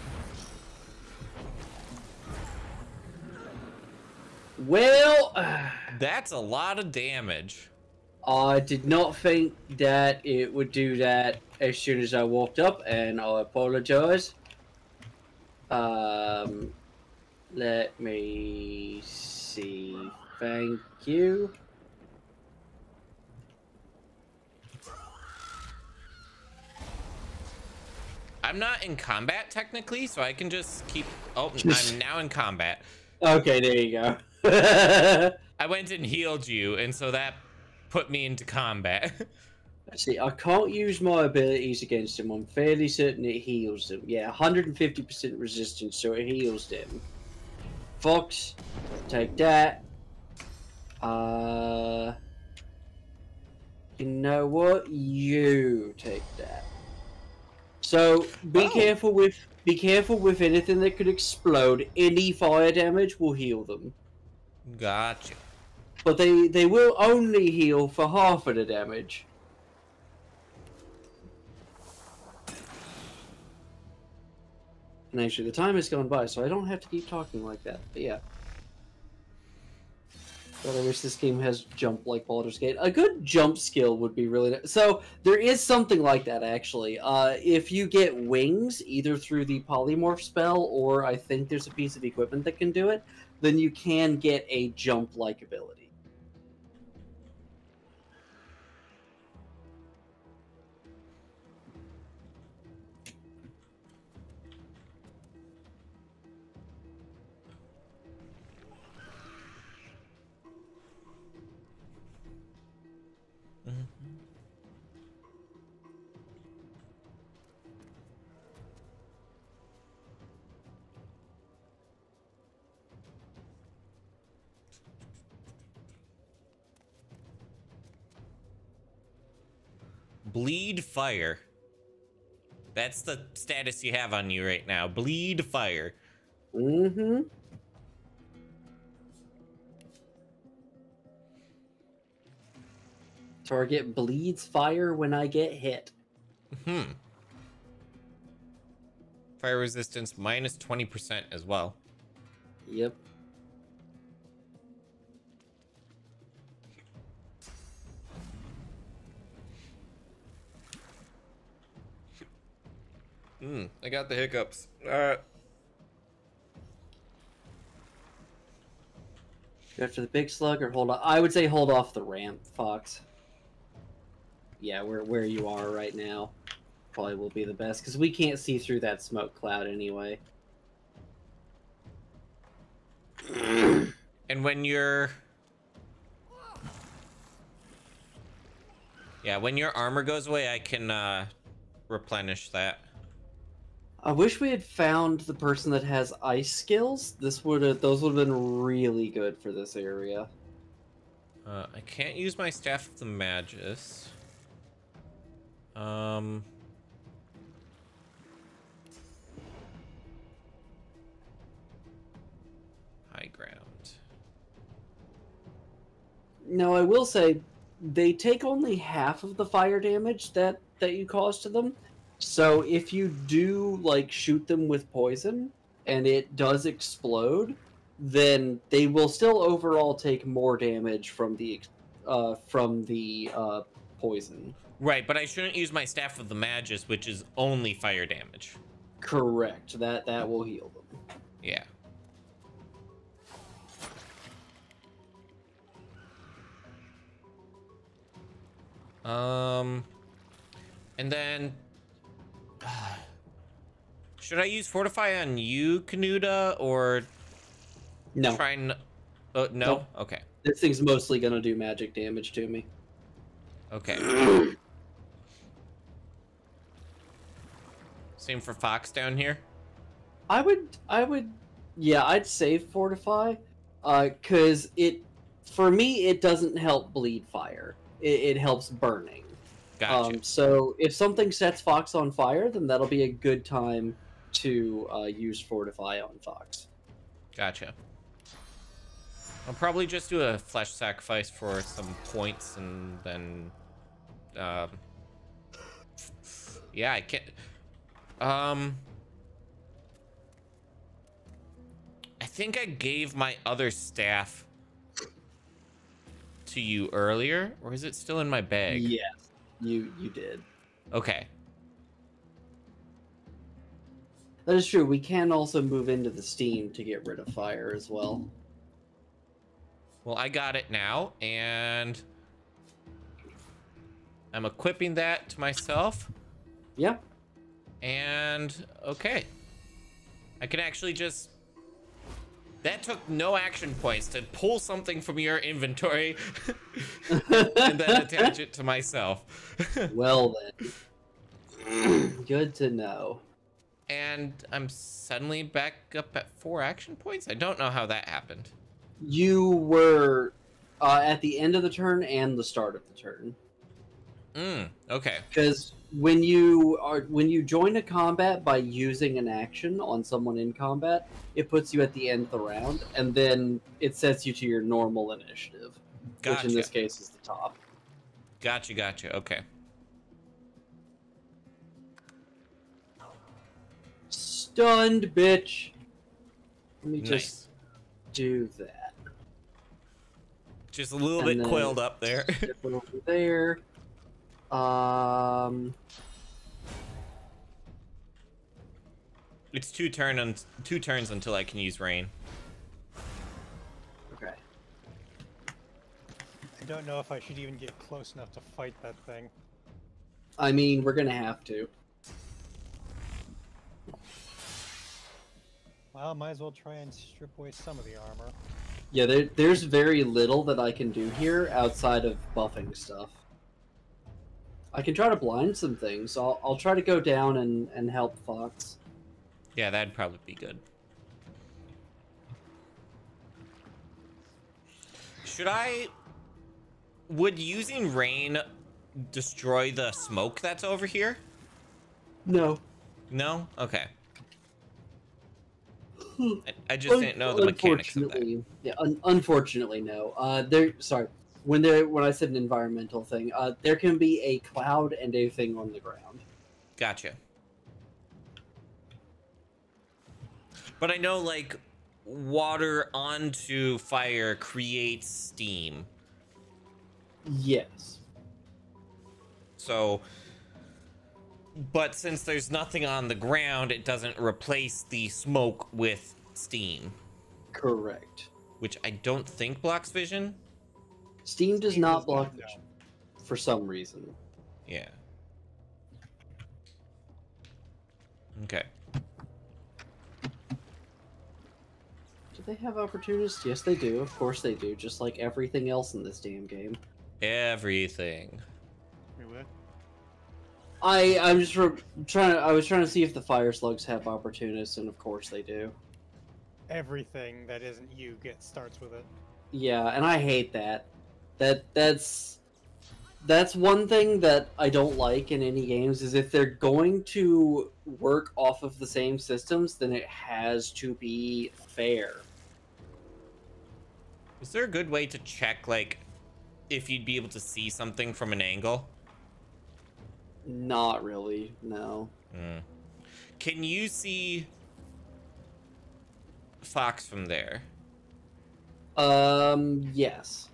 Speaker 7: Well,
Speaker 2: That's a lot of damage.
Speaker 7: I did not think that it would do that as soon as I walked up, and I apologize. Um, let me see. Thank you.
Speaker 2: I'm not in combat technically, so I can just keep. Oh, I'm now in combat.
Speaker 7: Okay, there you go.
Speaker 2: I went and healed you, and so that put me into combat.
Speaker 7: See, I can't use my abilities against him. I'm fairly certain it heals them. Yeah, 150% resistance, so it heals them. Fox, take that. Uh, you know what? You take that. So be careful with be careful with anything that could explode. Any fire damage will heal them,
Speaker 2: gotcha.
Speaker 7: but they they will only heal for half of the damage. And actually, the time has gone by, so I don't have to keep talking like that. But yeah. But I wish this game has jump like Baldur's Gate. A good jump skill would be really nice. So there is something like that actually. Uh, if you get wings, either through the polymorph spell or I think there's a piece of equipment that can do it, then you can get a jump like ability.
Speaker 2: Bleed fire. That's the status you have on you right now. Bleed fire.
Speaker 7: Mm-hmm. Target bleeds fire when I get hit.
Speaker 2: Hmm. Fire resistance minus 20% as well.
Speaker 7: Yep.
Speaker 2: Hmm, I got the hiccups. Uh,
Speaker 7: Go after the big slug or hold on. I would say hold off the ramp, Fox. Yeah, where where you are right now probably will be the best because we can't see through that smoke cloud anyway.
Speaker 2: and when you're... Yeah, when your armor goes away, I can uh, replenish that.
Speaker 7: I wish we had found the person that has ice skills. This would have those would have been really good for this area.
Speaker 2: Uh, I can't use my staff of the magus. Um. High ground.
Speaker 7: Now I will say they take only half of the fire damage that that you cause to them. So if you do like shoot them with poison and it does explode, then they will still overall take more damage from the ex- uh, from the uh, poison.
Speaker 2: Right, but I shouldn't use my staff of the magus, which is only fire damage.
Speaker 7: Correct. That that will heal them.
Speaker 2: Yeah. Um, and then should I use fortify on you, Kenuda, or
Speaker 7: No.
Speaker 2: Try and uh, no.
Speaker 7: Nope.
Speaker 2: Okay.
Speaker 7: This thing's mostly gonna do magic damage to me.
Speaker 2: Okay. Same for Fox down here.
Speaker 7: I would, I would, yeah, I'd save fortify, uh, cause it, for me, it doesn't help bleed fire. It, it helps burning.
Speaker 2: Gotcha.
Speaker 7: Um, so if something sets Fox on fire, then that'll be a good time to uh, use fortify on Fox.
Speaker 2: Gotcha. I'll probably just do a flesh sacrifice for some points and then, um, yeah, I can't. Um, I think I gave my other staff to you earlier, or is it still in my bag?
Speaker 7: Yes, you you did.
Speaker 2: Okay.
Speaker 7: That is true. We can also move into the steam to get rid of fire as well.
Speaker 2: Well, I got it now, and I'm equipping that to myself.
Speaker 7: Yeah.
Speaker 2: And okay. I can actually just that took no action points to pull something from your inventory and then attach it to myself.
Speaker 7: well then. Good to know.
Speaker 2: And I'm suddenly back up at four action points. I don't know how that happened.
Speaker 7: You were uh, at the end of the turn and the start of the turn.
Speaker 2: Mm, okay.
Speaker 7: Because when you are when you join a combat by using an action on someone in combat, it puts you at the end of the round, and then it sets you to your normal initiative, which in this case is the top.
Speaker 2: Gotcha, gotcha. Okay.
Speaker 7: Stunned, bitch. Let me
Speaker 2: Nice.
Speaker 7: just do that.
Speaker 2: Just a little
Speaker 7: And
Speaker 2: bit coiled up there.
Speaker 7: There. Um,
Speaker 2: it's two turn un- two turns until I can use rain.
Speaker 7: okay.
Speaker 1: I don't know if I should even get close enough to fight that thing.
Speaker 7: I mean, we're gonna have to.
Speaker 1: Well, might as well try and strip away some of the armor.
Speaker 7: Yeah, there, there's very little that I can do here outside of buffing stuff. I can try to blind some things. I'll, I'll try to go down and, and help Fox.
Speaker 2: Yeah, that'd probably be good. Should I... Would using rain destroy the smoke that's over here?
Speaker 7: No.
Speaker 2: No? Okay. I, I just didn't know the mechanics of that.
Speaker 7: Unfortunately, yeah. Un- unfortunately, no. Uh, there. Sorry. When there, when I said an environmental thing, uh, there can be a cloud and a thing on the ground.
Speaker 2: Gotcha. But I know, like, water onto fire creates steam.
Speaker 7: Yes.
Speaker 2: So, but since there's nothing on the ground, it doesn't replace the smoke with steam.
Speaker 7: Correct.
Speaker 2: Which I don't think blocks vision.
Speaker 7: Steam does not block vision for some reason.
Speaker 2: Yeah. Okay.
Speaker 7: Do they have opportunists? Yes, they do. Of course they do. Just like everything else in this damn game.
Speaker 2: Everything.
Speaker 1: Wait, what?
Speaker 7: I I'm just re- trying. To, I was trying to see if the fire slugs have opportunists, and of course they do.
Speaker 1: Everything that isn't you gets starts with it.
Speaker 7: Yeah, and I hate that. That that's that's one thing that I don't like in any games is if they're going to work off of the same systems, then it has to be fair.
Speaker 2: Is there a good way to check, like, if you'd be able to see something from an angle?
Speaker 7: Not really, no.
Speaker 2: Hmm. Can you see Fox from there?
Speaker 7: Um, yes.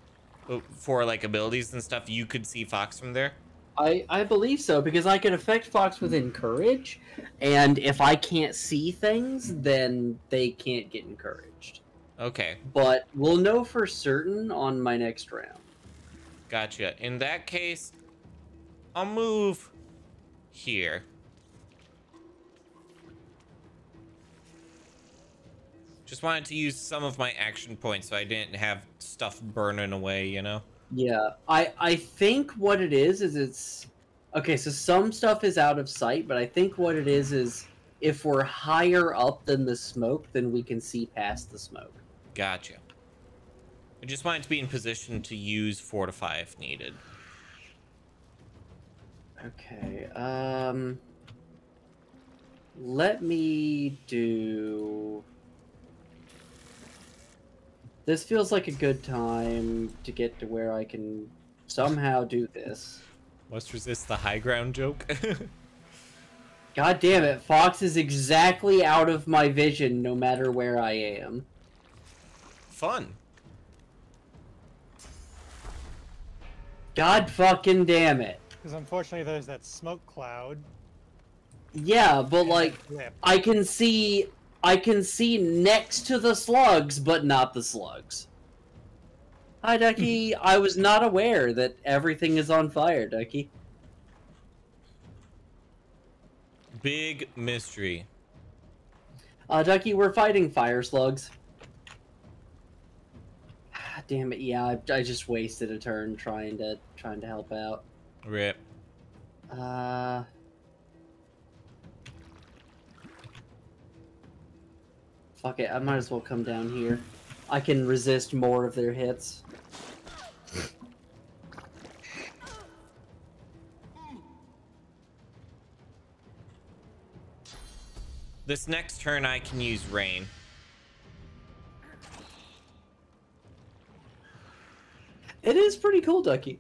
Speaker 2: For like abilities and stuff, you could see Fox from there.
Speaker 7: I, I believe so because I can affect Fox with hmm. encourage, and if I can't see things, then they can't get encouraged.
Speaker 2: Okay,
Speaker 7: But we'll know for certain on my next round.
Speaker 2: gotcha. In that case, I'll move here. Just wanted to use some of my action points so I didn't have stuff burning away, you know?
Speaker 7: Yeah, I I think what it is is it's okay. So some stuff is out of sight, but I think what it is is if we're higher up than the smoke, then we can see past the smoke.
Speaker 2: Gotcha. I just wanted to be in position to use Fortify if needed.
Speaker 7: Okay. Um. Let me do. This feels like a good time to get to where I can somehow do this.
Speaker 2: Must resist the high ground joke.
Speaker 7: God damn it, Fox is exactly out of my vision no matter where I am.
Speaker 2: Fun.
Speaker 7: God fucking damn it.
Speaker 1: Because unfortunately, there's that smoke cloud.
Speaker 7: Yeah, but like I can see I can see next to the slugs, but not the slugs. Hi Ducky, I was not aware that everything is on fire, Ducky.
Speaker 2: Big mystery.
Speaker 7: Uh Ducky, we're fighting fire slugs. Damn it, yeah, I, I just wasted a turn trying to trying to help out.
Speaker 2: Rip.
Speaker 7: Uh Fuck it, I might as well come down here. I can resist more of their hits.
Speaker 2: This next turn I can use rain.
Speaker 7: It is pretty cool, Ducky.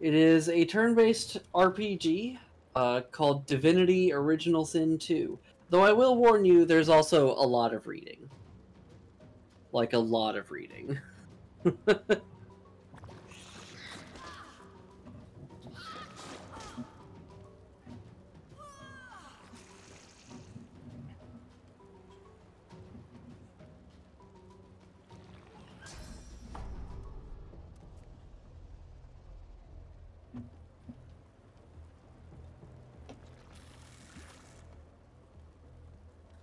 Speaker 7: It is a turn-based RPG uh, called Divinity Original Sin 2. Though I will warn you, there's also a lot of reading. Like a lot of reading.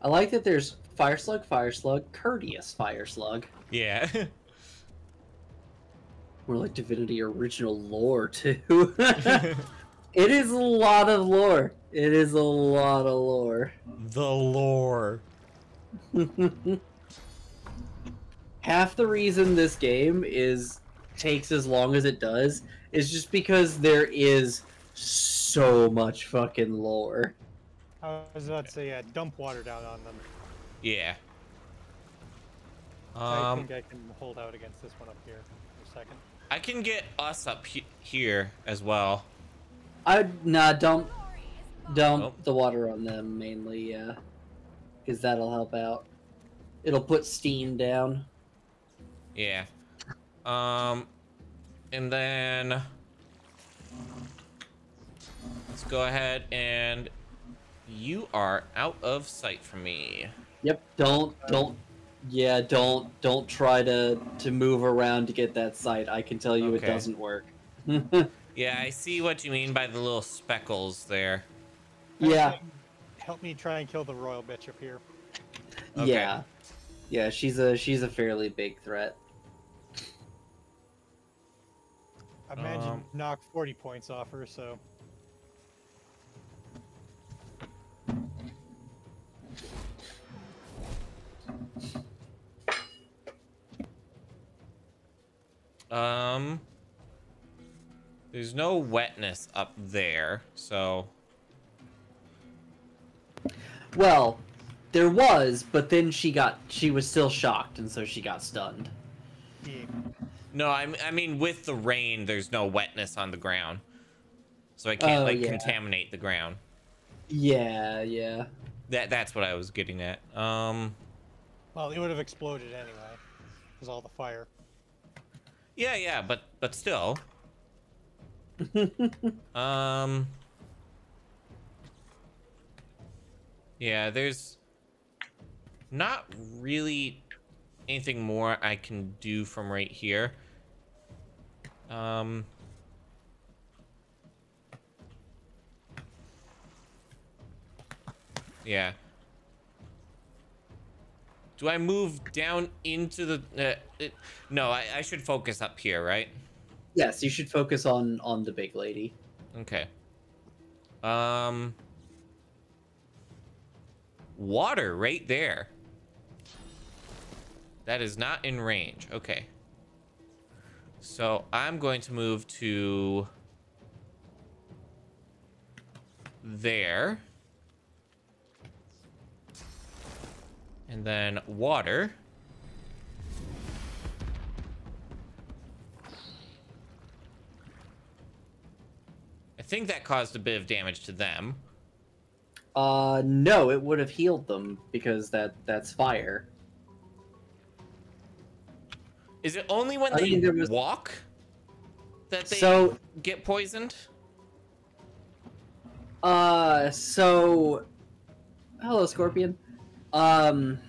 Speaker 7: I like that there's Fire Slug, Fire Slug, Courteous Fire Slug.
Speaker 2: Yeah.
Speaker 7: More like Divinity original lore, too. it is a lot of lore. It is a lot of lore.
Speaker 2: the lore.
Speaker 7: Half the reason this game is takes as long as it does is just because there is so much fucking lore.
Speaker 1: I was about to say, yeah, dump water down on them.
Speaker 2: Yeah.
Speaker 1: I
Speaker 2: Um,
Speaker 1: think I can hold out against this one up here for a second.
Speaker 2: I can get us up he- here as well.
Speaker 7: I nah dump dump
Speaker 2: Oh.
Speaker 7: the water on them mainly, yeah, because that'll help out. It'll put steam down.
Speaker 2: Yeah. Um, and then let's go ahead and you are out of sight from me.
Speaker 7: Yep. Don't don't. Yeah, don't don't try to to move around to get that sight. I can tell you
Speaker 2: Okay.
Speaker 7: it doesn't work.
Speaker 2: Yeah, I see what you mean by the little speckles there.
Speaker 7: yeah,
Speaker 1: Help me try and kill the royal bitch up here.
Speaker 2: Okay.
Speaker 7: yeah, yeah. She's a she's a fairly big threat.
Speaker 1: I managed
Speaker 2: Um,
Speaker 1: knock 40 points off her, so.
Speaker 2: Um, there's no wetness up there, so
Speaker 7: Well, there was, but then she got she was still shocked, and so she got stunned.
Speaker 2: no. I I mean, with the rain, there's no wetness on the ground, so I can't
Speaker 7: Oh,
Speaker 2: like
Speaker 7: yeah.
Speaker 2: contaminate the ground.
Speaker 7: Yeah, yeah.
Speaker 2: That that's what I was getting at. Um,
Speaker 1: Well, it would have exploded anyway. Because all the fire.
Speaker 2: yeah, yeah, but but still. um. Yeah, there's not really anything more I can do from right here. Um. Yeah. Do I move down into the? Uh, it, no, I, I should focus up here, right?
Speaker 7: Yes, you should focus on on the big lady.
Speaker 2: Okay. Um. Water right there. That is not in range. Okay. So I'm going to move to there. And then water. I think that caused a bit of damage to them.
Speaker 7: Uh, no, it would have healed them because that that's fire.
Speaker 2: Is it only when
Speaker 7: I
Speaker 2: they
Speaker 7: was-
Speaker 2: walk that they
Speaker 7: So-
Speaker 2: get poisoned?
Speaker 7: Uh, so, hello, Scorpion. Um,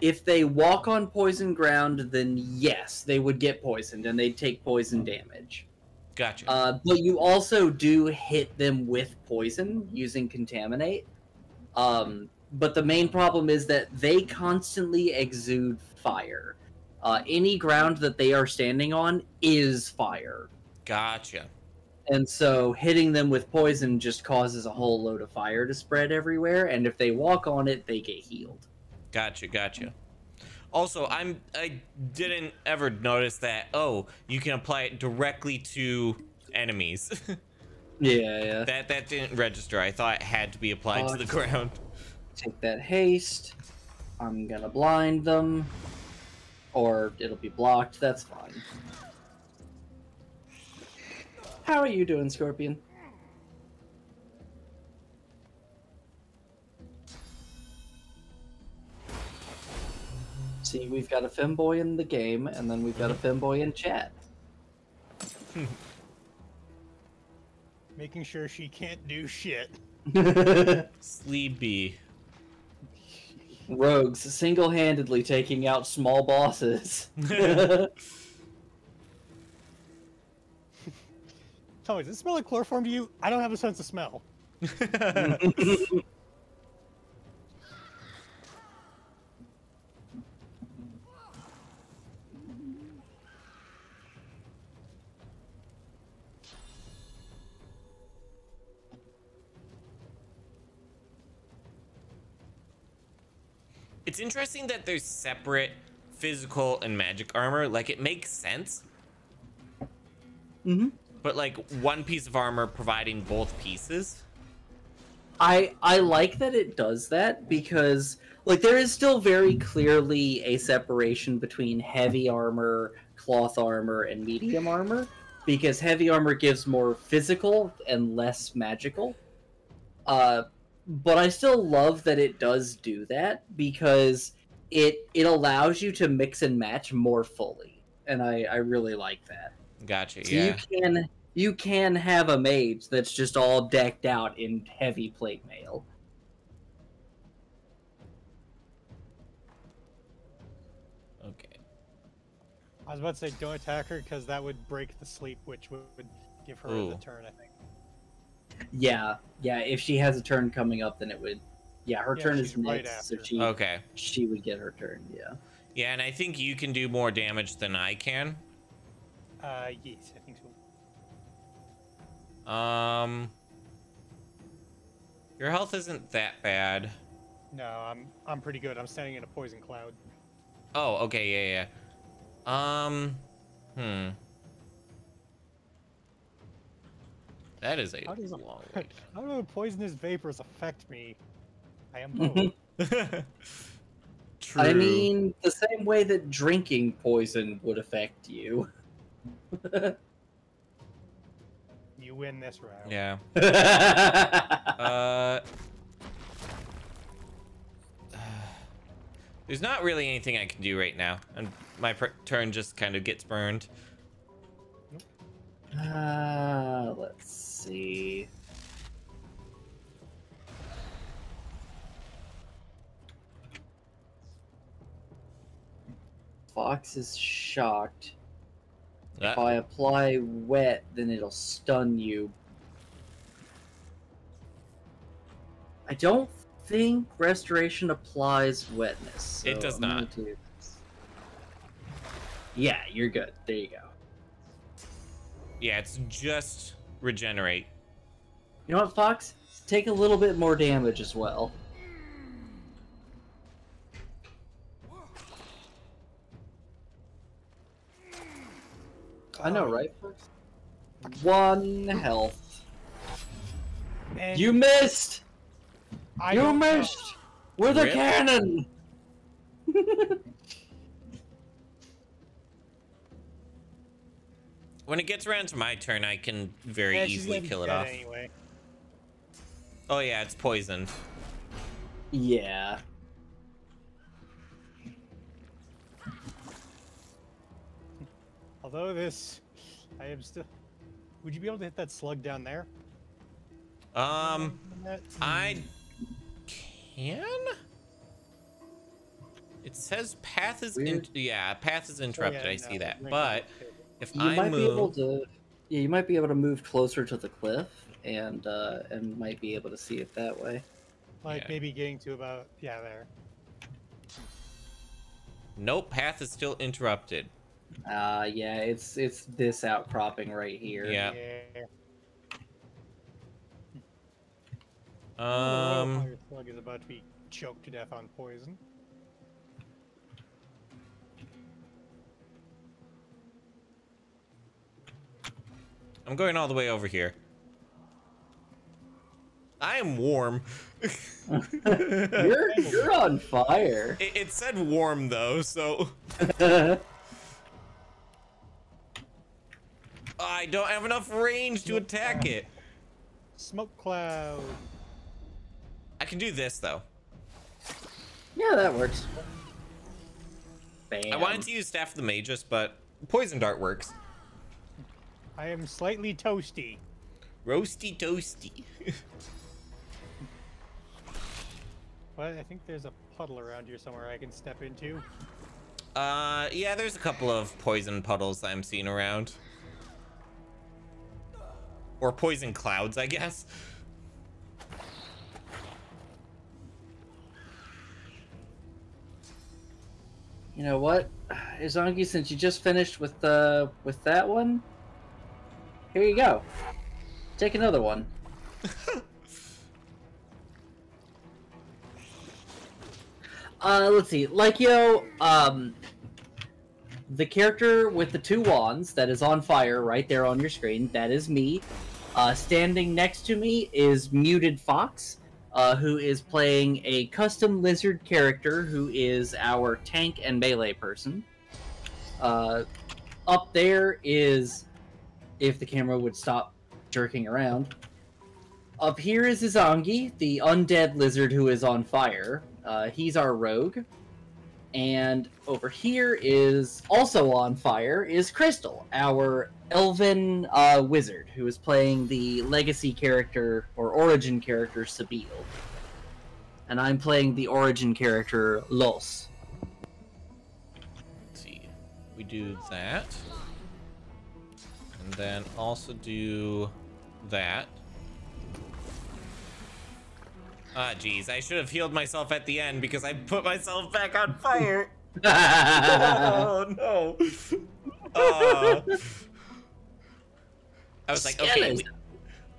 Speaker 7: if they walk on poison ground, then yes, they would get poisoned and they'd take poison damage.
Speaker 2: Gotcha.
Speaker 7: Uh, but you also do hit them with poison using contaminate. Um, but the main problem is that they constantly exude fire. Uh, any ground that they are standing on is fire.
Speaker 2: Gotcha.
Speaker 7: And so hitting them with poison just causes a whole load of fire to spread everywhere, and if they walk on it, they get healed.
Speaker 2: Gotcha, gotcha. Also, I'm I didn't ever notice that. Oh, you can apply it directly to enemies.
Speaker 7: Yeah, yeah.
Speaker 2: that that didn't register. I thought it had to be applied to the ground.
Speaker 7: Take that haste. I'm gonna blind them. Or it'll be blocked, that's fine. How are you doing, Scorpion? See, we've got a femboy in the game, and then we've got a femboy in chat.
Speaker 1: Making sure she can't do shit.
Speaker 2: Sleepy.
Speaker 7: Rogues single-handedly taking out small bosses.
Speaker 1: Tell me, does it smell like chloroform to you? I don't have a sense of smell.
Speaker 2: It's interesting that there's separate physical and magic armor. Like it makes sense.
Speaker 7: Mm-hmm.
Speaker 2: But like one piece of armor providing both pieces.
Speaker 7: I I like that it does that because like there is still very clearly a separation between heavy armor, cloth armor, and medium armor because heavy armor gives more physical and less magical. Uh, but I still love that it does do that because it it allows you to mix and match more fully, and I I really like that.
Speaker 2: Gotcha.
Speaker 7: So
Speaker 2: Yeah.
Speaker 7: you can you can have a mage that's just all decked out in heavy plate mail.
Speaker 2: Okay.
Speaker 1: I was about to say don't attack her because that would break the sleep, which would would give her the turn. I think.
Speaker 7: Yeah, yeah. If she has a turn coming up, then it would. Yeah, her
Speaker 1: Yeah,
Speaker 7: turn
Speaker 1: she's
Speaker 7: is
Speaker 1: right
Speaker 7: next, so she
Speaker 2: Okay.
Speaker 7: she would get her turn. Yeah.
Speaker 2: Yeah, and I think you can do more damage than I can.
Speaker 1: Uh, yes, I think so.
Speaker 2: Um, your health isn't that bad.
Speaker 1: No, I'm I'm pretty good. I'm standing in a poison cloud.
Speaker 2: Oh, okay, yeah, yeah. Um, hmm. That is a
Speaker 1: How does
Speaker 2: long
Speaker 1: How do poisonous vapors affect me? I am both.
Speaker 2: True.
Speaker 7: I mean, the same way that drinking poison would affect you.
Speaker 1: you win this round.
Speaker 2: Yeah. uh, there's not really anything I can do right now, and my per- turn just kind of gets burned.
Speaker 7: Uh, let's see. Fox is shocked. If
Speaker 2: Uh,
Speaker 7: I apply wet, then it'll stun you. I don't think restoration applies wetness.
Speaker 2: It does
Speaker 7: I'm
Speaker 2: not.
Speaker 7: do. Yeah, you're good. There you go.
Speaker 2: Yeah, it's just regenerate.
Speaker 7: You know what, Fox? Take a little bit more damage as well. I know, right, One health.
Speaker 1: And
Speaker 7: You missed!
Speaker 1: I
Speaker 7: you
Speaker 1: don't know.
Speaker 7: missed! With a cannon!
Speaker 2: When it gets around to my turn, I can very
Speaker 1: Yeah,
Speaker 2: easily kill it off.
Speaker 1: Anyway.
Speaker 2: Oh yeah, it's poisoned.
Speaker 7: Yeah.
Speaker 1: Although this, I am still. Would you be able to hit that slug down there?
Speaker 2: Um, I can. It says path is in, yeah, path is interrupted. I
Speaker 1: no,
Speaker 2: see that. But if
Speaker 7: You
Speaker 2: I
Speaker 7: might be able
Speaker 2: move,
Speaker 7: to. Yeah, you might be able to move closer to the cliff and uh, and might be able to see it that way.
Speaker 1: Like
Speaker 2: Yeah.
Speaker 1: maybe getting to about yeah there.
Speaker 2: nope, path is still interrupted.
Speaker 7: Uh yeah, it's it's this outcropping right here.
Speaker 2: Yeah.
Speaker 1: Yeah.
Speaker 2: Um,
Speaker 1: Fire slug is about to be choked to death on poison.
Speaker 2: I'm going all the way over here. I am warm.
Speaker 7: You're you're on fire.
Speaker 2: It, it said warm though, so I don't have enough range to attack it.
Speaker 1: Smoke cloud.
Speaker 2: I can do this though.
Speaker 7: yeah, that works. Bam.
Speaker 2: I wanted to use Staff of the Magus, but Poison Dart works.
Speaker 1: I am slightly toasty.
Speaker 2: Roasty toasty.
Speaker 1: But I think there's a puddle around here somewhere I can step into.
Speaker 2: uh, yeah, there's a couple of poison puddles I'm seeing around. Or poison clouds, I guess.
Speaker 7: You know what, Izangi, since you just finished with uh with that one, here you go. Take another one. uh, let's see. Like yo, um, the character with the two wands that is on fire right there on your screen, that is me. Uh, standing next to me is Muted Fox, uh, who is playing a custom lizard character who is our tank and melee person. Uh, up there is, if the camera would stop jerking around, up here is Izangi, the undead lizard who is on fire. Uh, he's our rogue. And over here is also on fire is Crystal, our elven uh, wizard, who is playing the legacy character or origin character Sebille. And I'm playing the origin character Lohse.
Speaker 2: Let's see. We do that. And then also do that. Ah, jeez. I should have healed myself at the end because I put myself back on fire. oh, no. Uh, I was like, okay, we,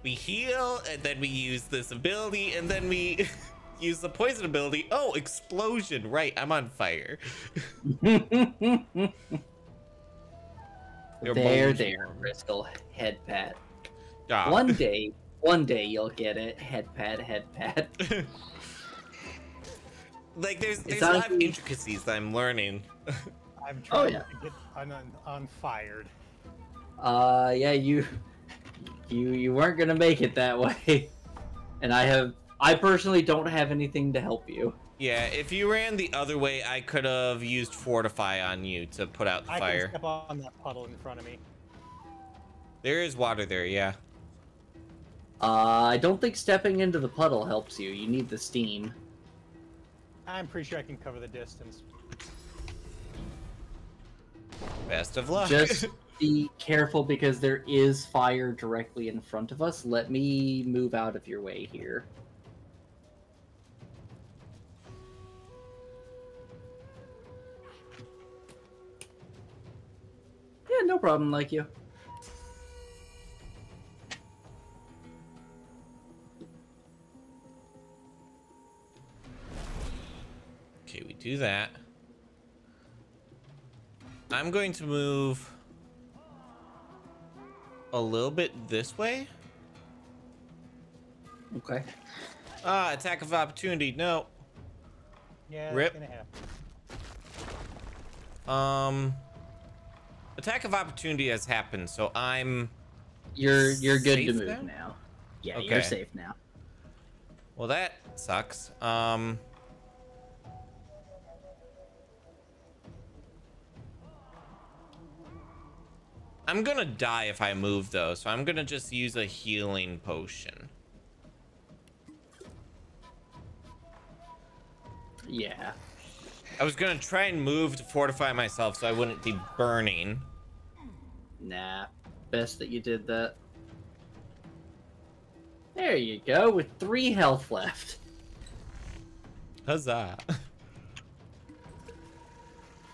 Speaker 2: we heal, and then we use this ability, and then we use the poison ability. Oh, explosion. Right, I'm on fire.
Speaker 7: There, there, Crystal. Head pat.
Speaker 2: Ah.
Speaker 7: One day, one day you'll get it. Head pat, head pat.
Speaker 2: Like, there's, there's
Speaker 7: It's
Speaker 2: a lot of intricacies that I'm learning.
Speaker 1: I'm
Speaker 7: Oh,
Speaker 1: trying
Speaker 7: yeah.
Speaker 1: to get un- un- unfired.
Speaker 7: Uh, yeah, you, you, you weren't gonna make it that way, and I have, I personally don't have anything to help you.
Speaker 2: Yeah, if you ran the other way, I could have used Fortify on you to put out the
Speaker 1: I can step on that puddle in front of me.
Speaker 2: There is water there, yeah.
Speaker 7: Uh, I don't think stepping into the puddle helps you. You need the steam.
Speaker 1: I'm pretty sure I can cover the distance.
Speaker 2: Best of luck.
Speaker 7: Just be careful because there is fire directly in front of us. Let me move out of your way here. Yeah, no problem, like you.
Speaker 2: Okay, we do that. I'm going to move a little bit this way.
Speaker 7: Okay.
Speaker 2: Ah, attack of opportunity. No.
Speaker 1: Yeah,
Speaker 2: Rip.
Speaker 1: gonna happen.
Speaker 2: Um, attack of opportunity has happened, so I'm.
Speaker 7: You're you're good to move
Speaker 2: now?
Speaker 7: now. Yeah, you're safe now.
Speaker 2: Well, that sucks. Um. I'm gonna die if I move though, so I'm gonna just use a healing potion.
Speaker 7: Yeah.
Speaker 2: I was gonna try and move to fortify myself so I wouldn't be burning.
Speaker 7: Nah. Best that you did that. There you go, with three health left.
Speaker 2: Huzzah.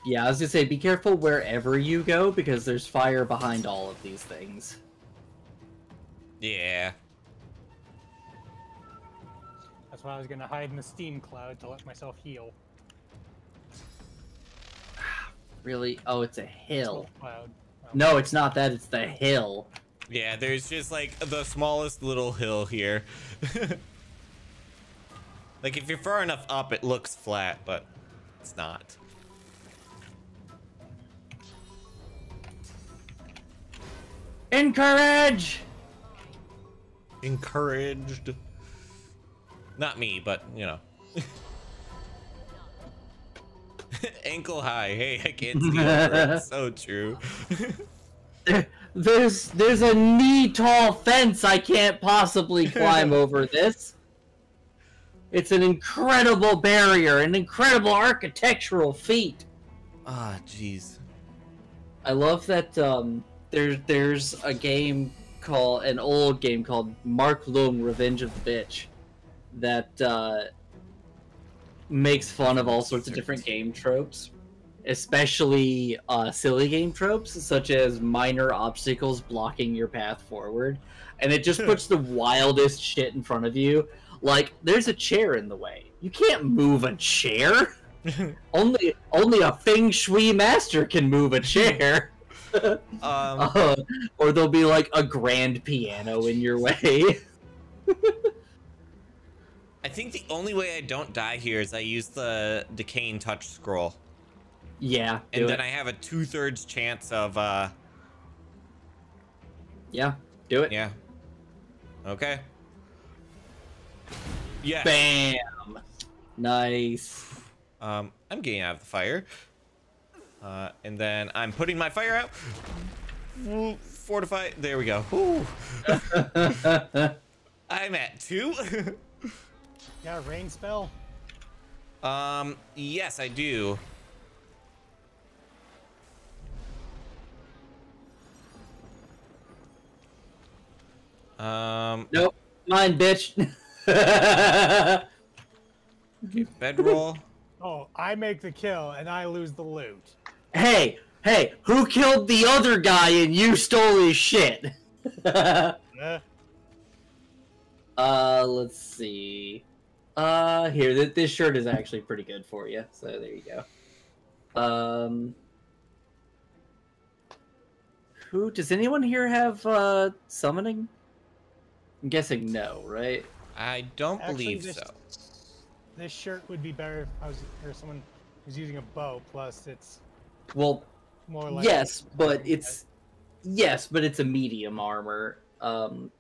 Speaker 7: Yeah, I was gonna say, be careful wherever you go because there's fire behind all of these things.
Speaker 2: Yeah.
Speaker 1: That's why I was gonna hide in the steam cloud to let myself heal.
Speaker 7: Really? Oh, it's a hill.
Speaker 1: Cloud. Oh.
Speaker 7: No, it's not that, it's the hill.
Speaker 2: Yeah, there's just like the smallest little hill here. like if you're far enough up, it looks flat, but it's not.
Speaker 7: Encourage!
Speaker 2: Encouraged. Not me, but you know. Ankle high. Hey, I can't see over it. So true.
Speaker 7: There's there's a knee tall fence I can't possibly climb over this. It's an incredible barrier, an incredible architectural feat.
Speaker 2: Ah, jeez.
Speaker 7: I love that um, there's there's a game called an old game called Mark Lung Revenge of the Bitch that uh, makes fun of all sorts of different game tropes, especially uh, silly game tropes such as minor obstacles blocking your path forward, and it just puts the wildest shit in front of you. Like there's a chair in the way. You can't move a chair. only only a feng shui master can move a chair.
Speaker 2: Um,
Speaker 7: Uh, or there'll be like a grand piano in your way.
Speaker 2: I think the only way I don't die here is I use the decaying touch scroll.
Speaker 7: Yeah,
Speaker 2: And then
Speaker 7: it.
Speaker 2: I have a two thirds chance of uh
Speaker 7: Yeah, do it.
Speaker 2: Yeah. Okay. Yeah.
Speaker 7: Bam. Nice.
Speaker 2: Um, I'm getting out of the fire. Uh, and then I'm putting my fire out. Fortify. There we go. I'm at two.
Speaker 1: Got a rain spell?
Speaker 2: um, yes, I do. Um,
Speaker 7: Nope. Mine, bitch.
Speaker 2: okay, bedroll.
Speaker 1: Oh, I make the kill and I lose the loot.
Speaker 7: Hey, hey, who killed the other guy and you stole his shit? Uh, let's see. Uh, here, th- this shirt is actually pretty good for you. So there you go. Um, who does anyone here have uh summoning? I'm guessing no, right?
Speaker 2: I don't
Speaker 1: Actually,
Speaker 2: believe
Speaker 1: this-
Speaker 2: so.
Speaker 1: This shirt would be better if I was or someone who's using a bow. Plus, it's
Speaker 7: Well,
Speaker 1: more like
Speaker 7: yes, but it's yes, but it's a medium armor. Um,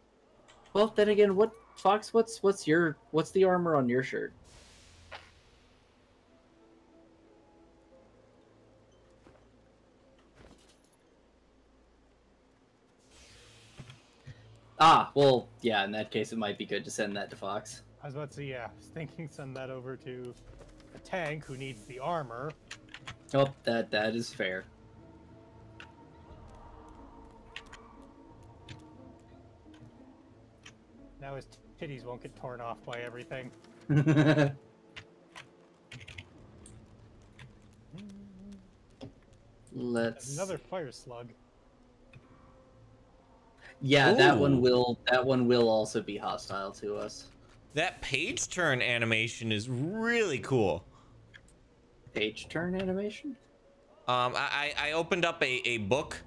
Speaker 7: well, then again, what Fox? What's what's your what's the armor on your shirt? Ah, well, yeah. In that case, it might be good to send that to Fox.
Speaker 1: I was about to say, yeah, I was thinking send that over to a tank who needs the armor.
Speaker 7: Oh, that that is fair.
Speaker 1: Now his titties won't get torn off by everything.
Speaker 7: Let's.
Speaker 1: Another fire slug.
Speaker 7: Yeah, that one will. That one will also be hostile to us.
Speaker 2: That page turn animation is really cool.
Speaker 7: Page turn animation?
Speaker 2: Um, I, I I opened up a, a book.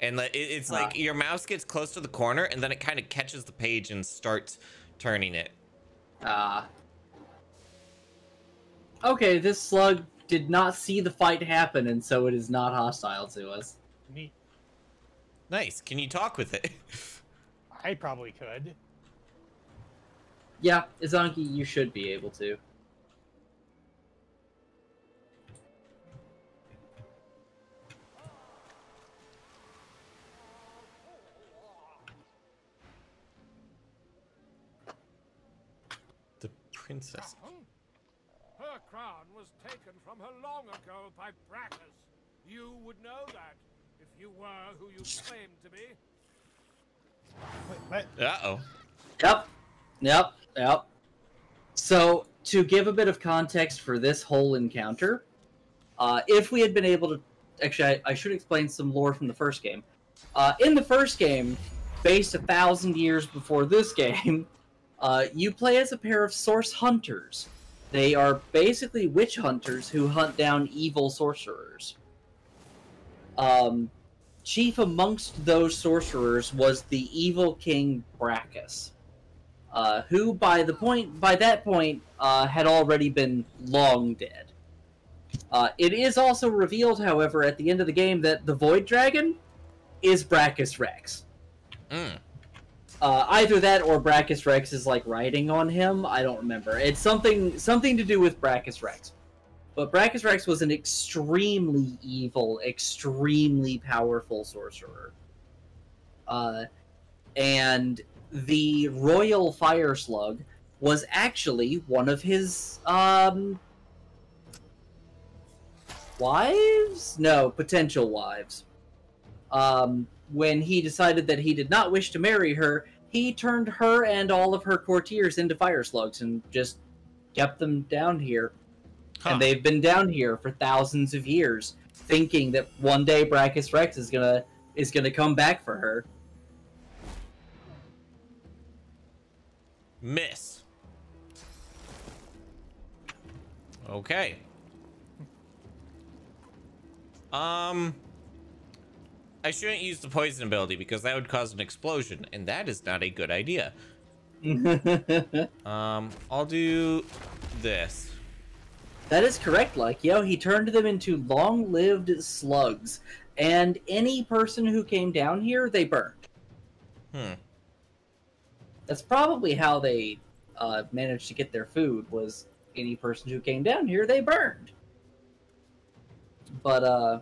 Speaker 2: And like, it, it's like
Speaker 7: Ah.
Speaker 2: your mouse gets close to the corner and then it kind of catches the page and starts turning it.
Speaker 7: Ah. Okay, this slug did not see the fight happen, and so it is not hostile to us.
Speaker 1: Neat.
Speaker 2: Nice. Can you talk with it?
Speaker 1: I probably could.
Speaker 7: Yeah, Izangi, you should be able to.
Speaker 2: Princess.
Speaker 19: Her crown was taken from her long ago by Braccus. You would know that if you were who you claimed to be.
Speaker 1: What?
Speaker 2: Uh oh.
Speaker 7: Yep. Yep. Yep. So, to give a bit of context for this whole encounter, uh, if we had been able to. Actually, I, I should explain some lore from the first game. Uh, in the first game, based a thousand years before this game, uh, you play as a pair of source hunters. They are basically witch hunters who hunt down evil sorcerers. Um, chief amongst those sorcerers was the evil king Braccus, uh, who by the point by that point uh, had already been long dead. Uh, it is also revealed, however, at the end of the game that the Void Dragon is Braccus Rex.
Speaker 2: Mm.
Speaker 7: Uh, either that or Braccus Rex is like riding on him. I don't remember. It's something something to do with Braccus Rex. But Braccus Rex was an extremely evil, extremely powerful sorcerer. Uh, and the Royal Fire Slug was actually one of his um, wives? No, potential wives. Um, when he decided that he did not wish to marry her, he turned her and all of her courtiers into fire slugs and just kept them down here. And they've been down here for thousands of years, thinking that one day Braccus Rex is gonna is gonna come back for her.
Speaker 2: Miss. Okay. Um, I shouldn't use the poison ability because that would cause an explosion, and that is not a good idea. um, I'll do this.
Speaker 7: That is correct, like yo. He turned them into long-lived slugs, and any person who came down here, they burned.
Speaker 2: Hmm.
Speaker 7: That's probably how they uh, managed to get their food. Was any person who came down here, they burned. But uh,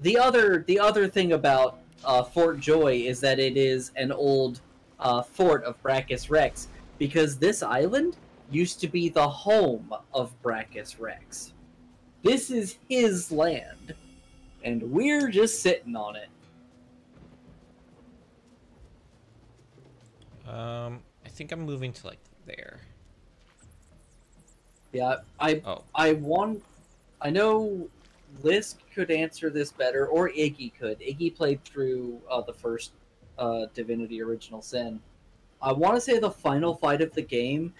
Speaker 7: the other the other thing about uh, Fort Joy is that it is an old uh, fort of Braccus Rex because this island used to be the home of Braccus Rex. This is his land, and we're just sitting on it.
Speaker 2: Um, I think I'm moving to like there.
Speaker 7: Yeah, I
Speaker 2: Oh.
Speaker 7: I want I know Lisk could answer this better, or Iggy could. Iggy played through uh, the first uh, Divinity Original Sin. I want to say the final fight of the game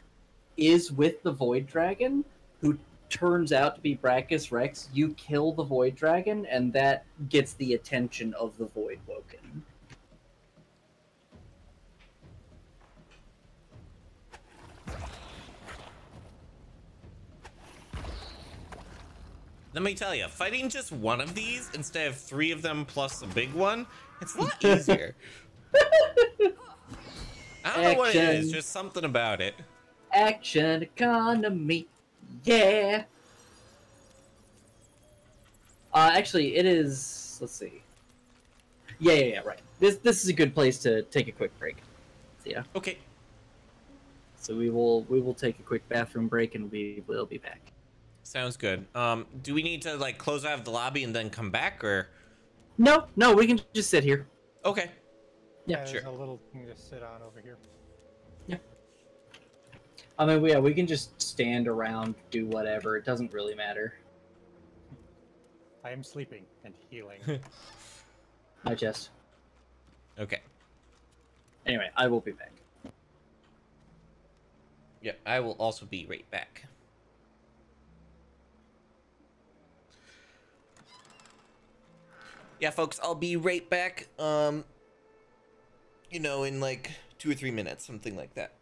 Speaker 7: is with the Void Dragon, who turns out to be Braccus Rex. You kill the Void Dragon, and that gets the attention of the Void Woken.
Speaker 2: Let me tell you, fighting just one of these instead of three of them plus a big one, it's a lot easier. I don't know what it is,
Speaker 7: Action.
Speaker 2: just something about it.
Speaker 7: Action economy, yeah. Uh, actually, it is. Let's see. Yeah, yeah, yeah. Right. This this is a good place to take a quick break. So, yeah.
Speaker 2: Okay.
Speaker 7: So we will we will take a quick bathroom break and we will be back.
Speaker 2: Sounds good. Um, do we need to like close out of the lobby and then come back, or?
Speaker 7: No, no, we can just sit here.
Speaker 2: Okay.
Speaker 7: Yeah,
Speaker 1: there's a little thing to sit on over here. Yeah.
Speaker 7: I mean, yeah, we can just stand around, do whatever. It doesn't really matter.
Speaker 1: I am sleeping and healing.
Speaker 7: My chest.
Speaker 2: Okay.
Speaker 7: Anyway, I will be back.
Speaker 2: Yeah, I will also be right back. Yeah, folks, I'll be right back. Um, you know, in like two or three minutes, something like that.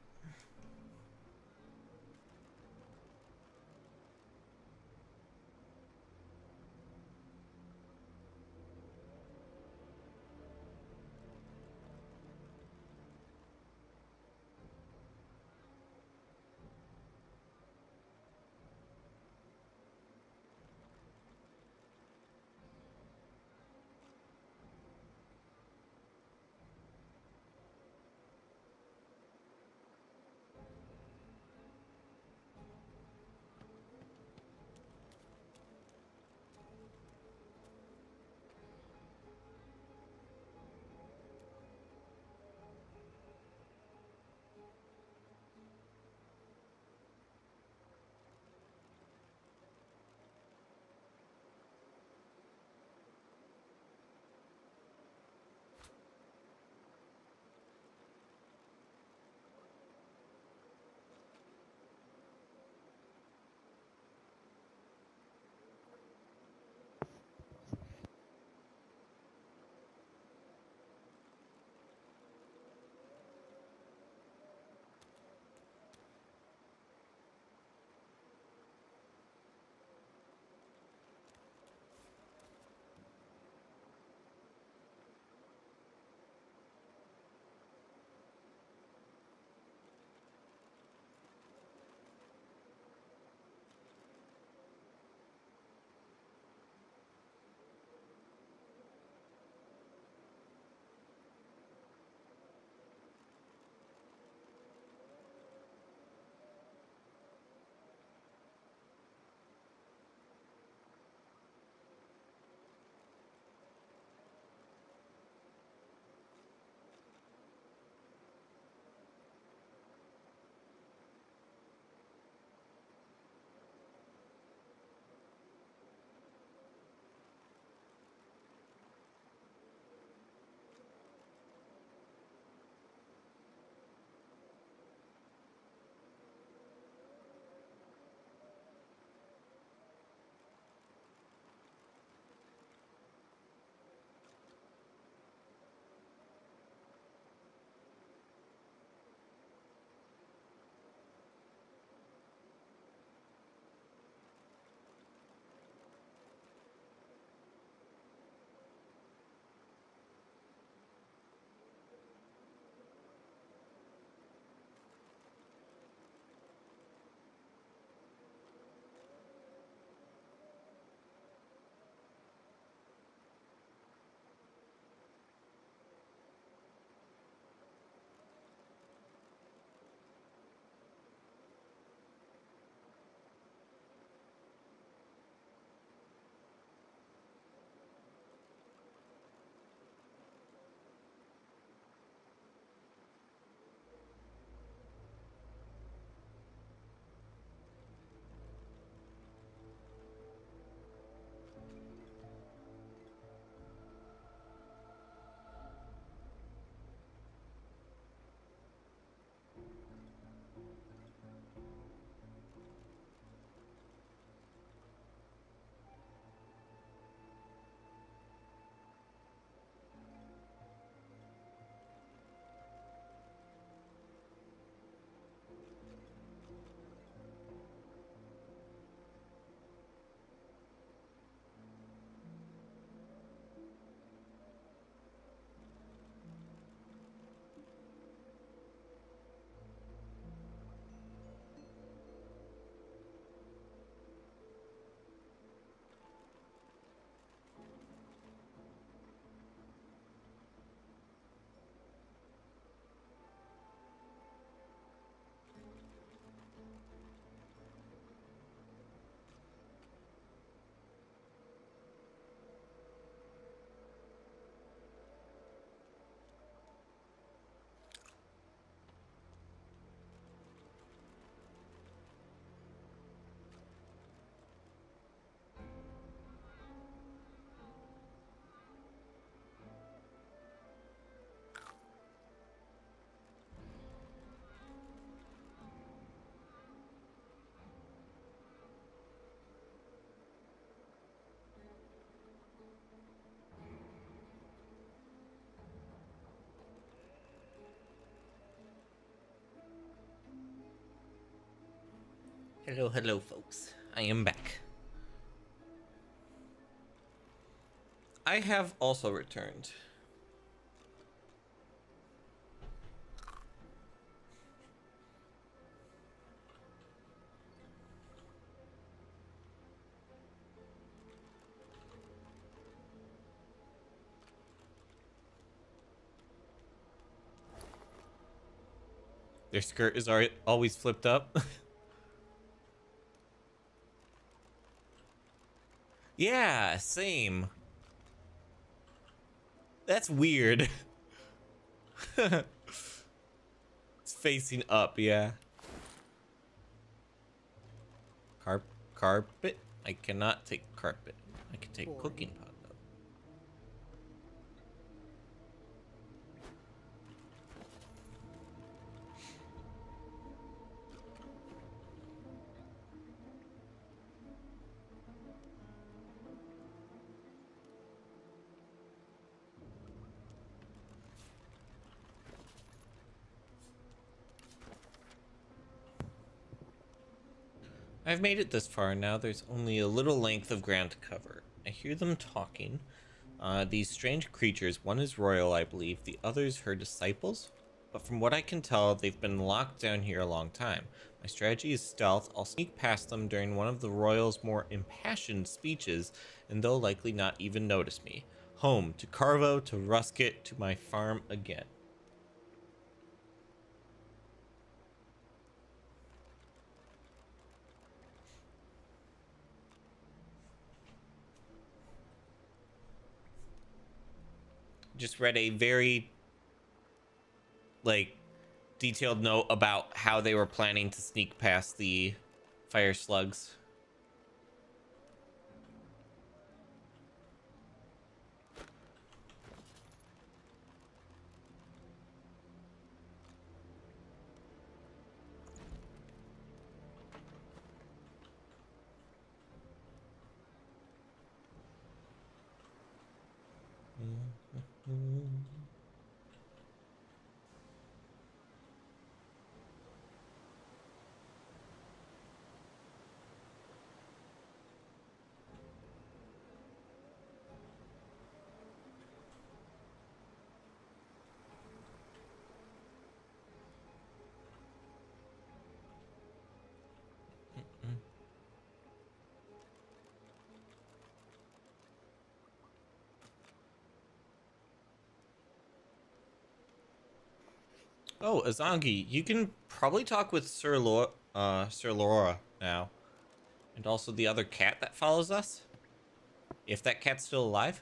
Speaker 2: Hello, hello, folks. I am back. I have also returned. Their skirt is always flipped up. yeah, same. That's weird. it's facing up, yeah. Carp carpet? I cannot take carpet. I can take cooking pot I've made it this far now. There's only a little length of ground to cover. I hear them talking. Uh, these strange creatures, one is royal, I believe, the other's her disciples. But from what I can tell, they've been locked down here a long time. My strategy is stealth. I'll sneak past them during one of the royals' more impassioned speeches, and they'll likely not even notice me. Home, to Carvo, to Rusket, to my farm again. Just read a very like detailed note about how they were planning to sneak past the fire slugs. Oh, Izangi, you can probably talk with Ser Lora, uh, Ser Lora now. And also the other cat that follows us. If that cat's still alive.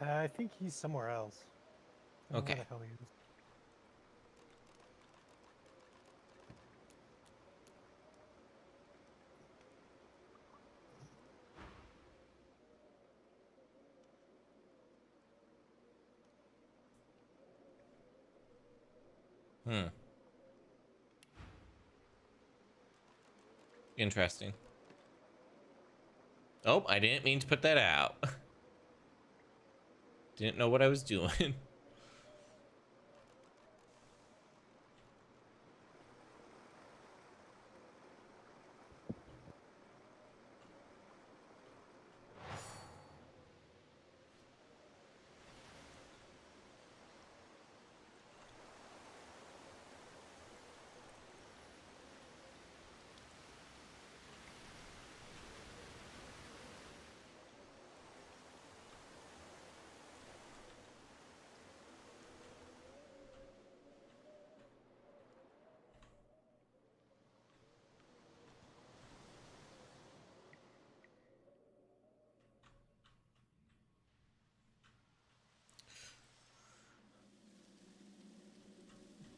Speaker 1: Uh, I think he's somewhere else. I don't know
Speaker 2: Okay.
Speaker 1: Where the hell he is.
Speaker 2: Hmm. Interesting. Oh, I didn't mean to put that out. Didn't know what I was doing.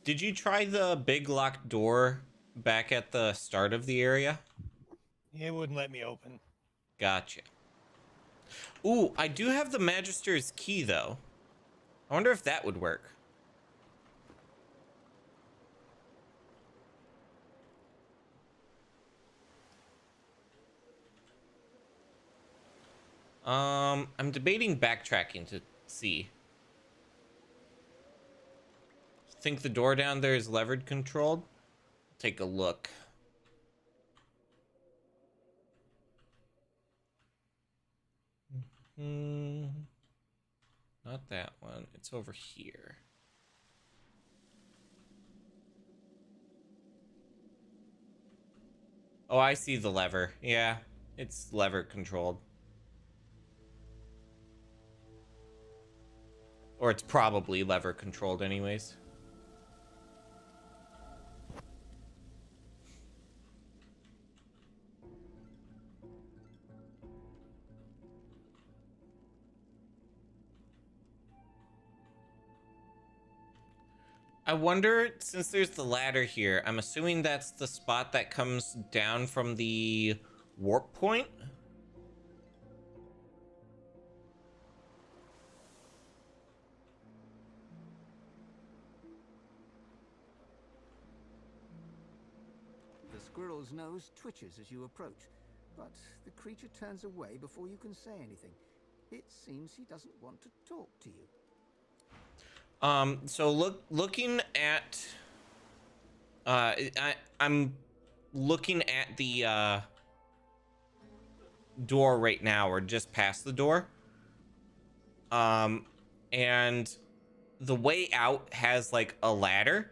Speaker 2: Did you try the big locked door back at the start of the area?
Speaker 1: It wouldn't let me open.
Speaker 2: Gotcha. Ooh, I do have the Magister's key though. I wonder if that would work. Um, I'm debating backtracking to see. think the door down there is levered controlled. Take a look. -hmm. Not that one. It's over here. Oh, I see the lever. Yeah, it's lever controlled. Or it's probably lever controlled anyways. I wonder, since there's the ladder here, I'm assuming that's the spot that comes down from the warp point?
Speaker 9: The squirrel's nose twitches as you approach, but the creature turns away before you can say anything. It seems he doesn't want to talk to you.
Speaker 2: Um, so look, looking at, uh, I, I'm looking at the, uh, door right now, or just past the door. Um, and the way out has like a ladder.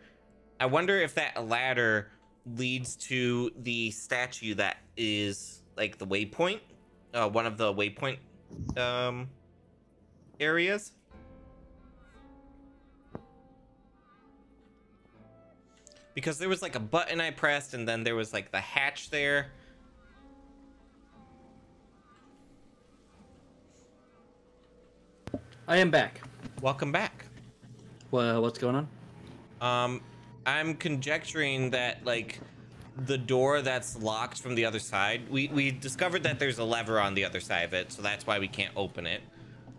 Speaker 2: I wonder if that ladder leads to the statue that is like the waypoint, uh, one of the waypoint, um, areas. Because there was like a button I pressed and then there was like the hatch there.
Speaker 7: I am back.
Speaker 2: Welcome back.
Speaker 7: Well, what's going on?
Speaker 2: Um, I'm conjecturing that like the door that's locked from the other side. We we discovered that there's a lever on the other side of it, so that's why we can't open it.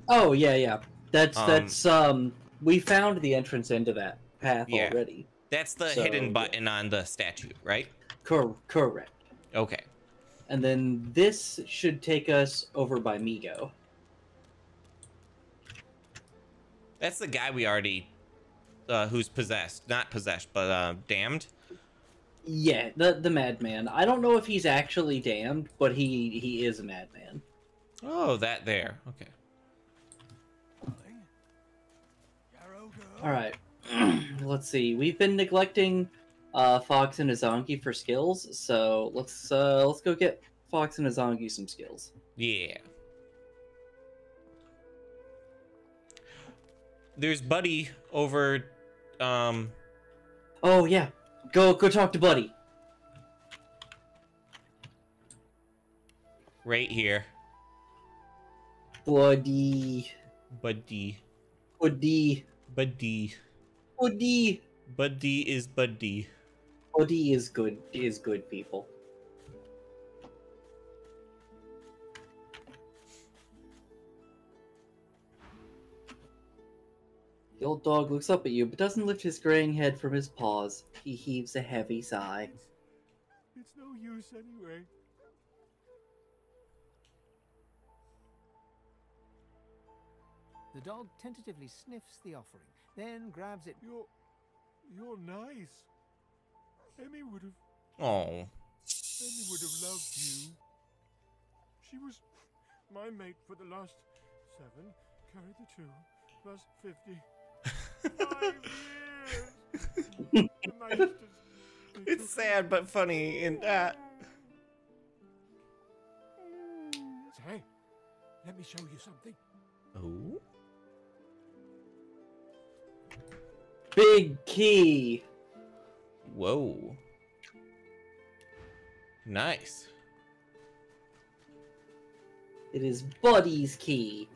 Speaker 7: Oh yeah, yeah. That's
Speaker 2: Um,
Speaker 7: that's um. We found the entrance into that path
Speaker 2: Yeah.
Speaker 7: already.
Speaker 2: That's the
Speaker 7: So,
Speaker 2: hidden button on the statue, right?
Speaker 7: Cor- correct.
Speaker 2: Okay.
Speaker 7: And then this should take us over by Migo.
Speaker 2: That's the guy we already uh who's possessed. Not possessed, but uh damned.
Speaker 7: Yeah, the the madman. I don't know if he's actually damned, but he he is a madman.
Speaker 2: Oh, that there. Okay.
Speaker 7: All right. let's see. We've been neglecting uh, Fox and Izangi for skills, so let's uh, let's go get Fox and Izangi some skills.
Speaker 2: Yeah. There's Buddy over um
Speaker 7: Oh yeah, go go talk to Buddy.
Speaker 2: right here.
Speaker 7: Buddy.
Speaker 2: Buddy.
Speaker 7: Buddy.
Speaker 2: Buddy.
Speaker 7: Buddy.
Speaker 2: Buddy is Buddy.
Speaker 7: Buddy is good. Is good people. The old dog looks up at you, but doesn't lift his graying head from his paws. He heaves a heavy sigh.
Speaker 19: It's no use anyway.
Speaker 9: The dog tentatively sniffs the offering, then grabs it.
Speaker 19: You're, you're nice. Emmy would have,
Speaker 2: Oh.
Speaker 19: Emmy would have loved you. She was my mate for the last seven. Carry the two plus fifty. Five years. the
Speaker 2: It's sad but funny in that.
Speaker 19: Say, let me show you something.
Speaker 2: Oh.
Speaker 7: Big key.
Speaker 2: Whoa. Nice.
Speaker 7: It is Buddy's key,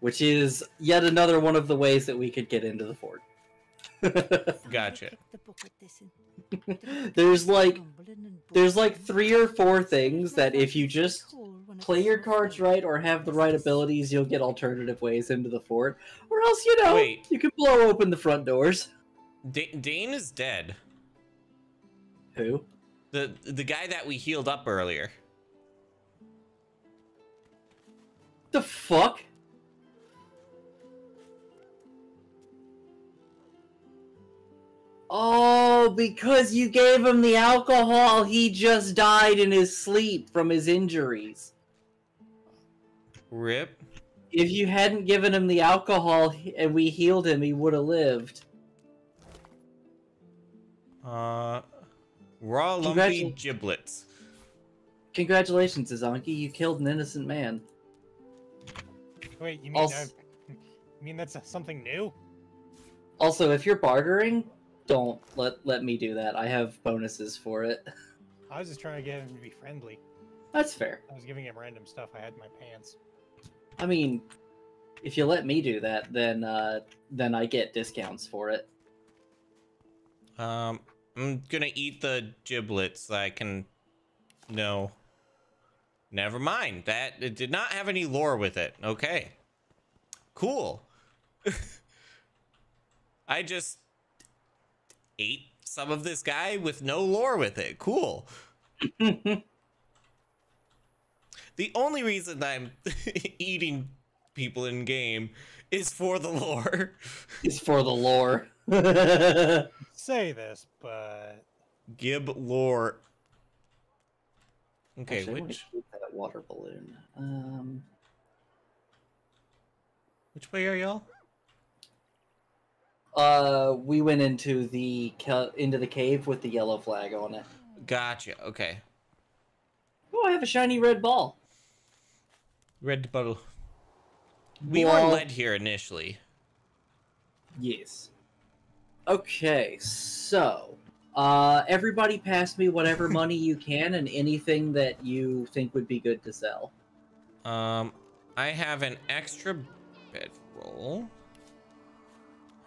Speaker 7: which is yet another one of the ways that we could get into the fort.
Speaker 2: Gotcha.
Speaker 7: there's like there's like three or four things that if you just play your cards right or have the right abilities, you'll get alternative ways into the fort. Or else, you know,
Speaker 2: Wait.
Speaker 7: you can blow open the front doors.
Speaker 2: Da- Dane is dead.
Speaker 7: Who?
Speaker 2: The the guy that we healed up earlier.
Speaker 7: The fuck? Oh, because you gave him the alcohol, he just died in his sleep from his injuries.
Speaker 2: Rip.
Speaker 7: If you hadn't given him the alcohol and we healed him, he would have lived.
Speaker 2: Uh, raw lumpy
Speaker 7: Congratu-
Speaker 2: giblets.
Speaker 7: Congratulations, Izangi. You killed an innocent man.
Speaker 1: Wait, you mean
Speaker 7: Also-
Speaker 1: I've- you mean that's something new?
Speaker 7: Also, if you're bartering, don't let let me do that. I have bonuses for it.
Speaker 1: I was just trying to get him to be friendly.
Speaker 7: That's fair.
Speaker 1: I was giving him random stuff I had in my pants.
Speaker 7: I mean, if you let me do that, then uh, then I get discounts for it.
Speaker 2: Um, I'm gonna eat the giblets I can. No. Never mind. That it did not have any lore with it. Okay. Cool. I just ate some of this guy with no lore with it. Cool. the only reason I'm eating people in game is for the lore.
Speaker 7: Is for the lore.
Speaker 1: Say this, but
Speaker 2: Gib lore. Okay,
Speaker 7: Actually,
Speaker 2: which
Speaker 7: that water balloon. Um,
Speaker 2: which way are y'all?
Speaker 7: Uh, we went into the ca- into the cave with the yellow flag on it.
Speaker 2: Gotcha. Okay.
Speaker 7: Oh, I have a shiny red ball.
Speaker 2: Red bottle. We
Speaker 7: Well-
Speaker 2: were led here initially.
Speaker 7: Yes. Okay, so uh, everybody pass me whatever money you can and anything that you think would be good to sell.
Speaker 2: Um, I have an extra bedroll.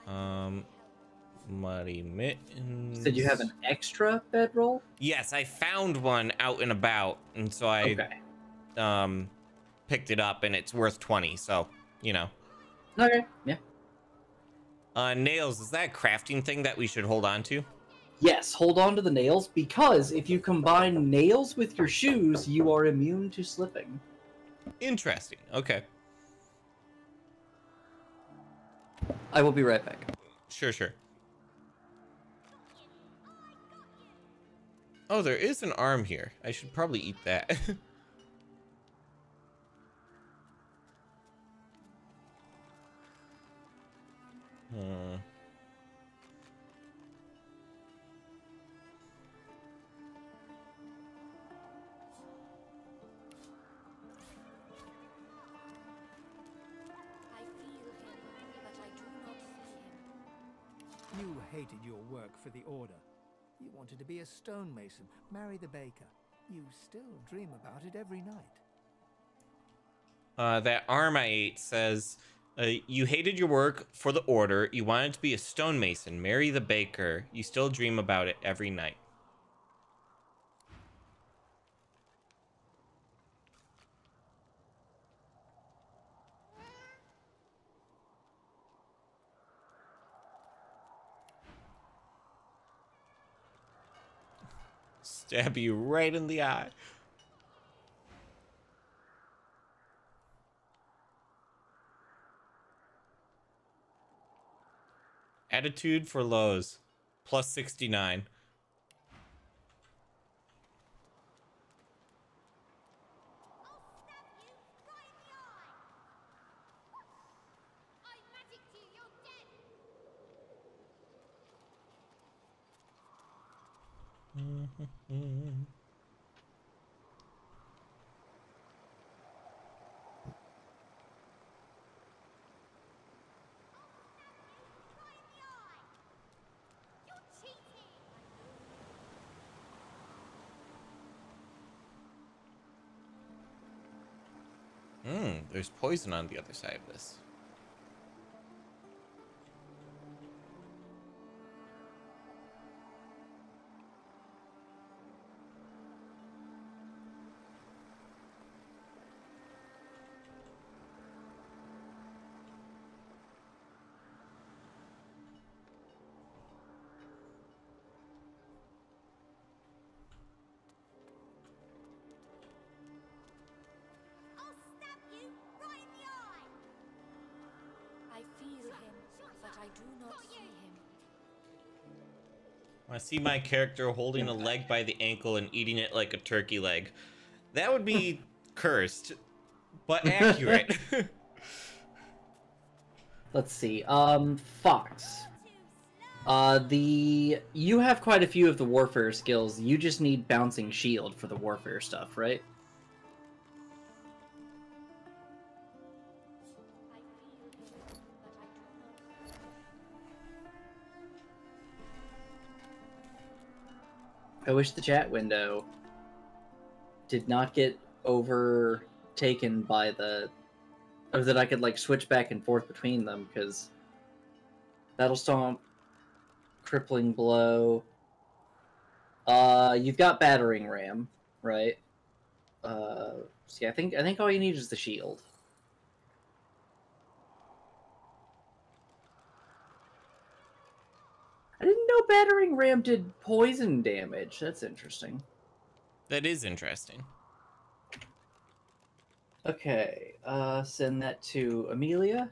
Speaker 2: Um, muddy mittens.
Speaker 7: You said you have an extra bedroll.
Speaker 2: Yes, I found one out and about, and so I
Speaker 7: Okay.
Speaker 2: um picked it up, and it's worth twenty. So you know.
Speaker 7: Okay. Yeah.
Speaker 2: Uh, nails. Is that a crafting thing that we should hold on to?
Speaker 7: Yes, hold on to the nails because if you combine nails with your shoes, you are immune to slipping.
Speaker 2: Interesting. Okay.
Speaker 7: I will be right back.
Speaker 2: Sure, sure. Oh, there is an arm here. I should probably eat that. hmm.
Speaker 9: You hated your work for the Order. You wanted to be a stonemason, marry the baker. You still dream about it every night.
Speaker 2: Uh, that arm I ate says, uh, you hated your work for the order. You wanted to be a stonemason, marry the baker. You still dream about it every night. Stab you right in the eye. Attitude for Lohse. Plus 69. Hmm, there's poison on the other side of this.
Speaker 14: See
Speaker 2: my character holding a leg by the ankle and eating it like a turkey leg. That would be cursed. but accurate.
Speaker 7: Let's see. Um, Fox. Uh, the you have quite a few of the warfare skills. You just need bouncing shield for the warfare stuff, right? I wish the chat window did not get overtaken by the or that I could like switch back and forth between them because that'll stomp. Crippling blow. Uh you've got battering ram right? Uh see i think i think all you need is the shield i battering ram did poison damage that's interesting
Speaker 2: that is interesting.
Speaker 7: Okay, uh, send that to Amelia.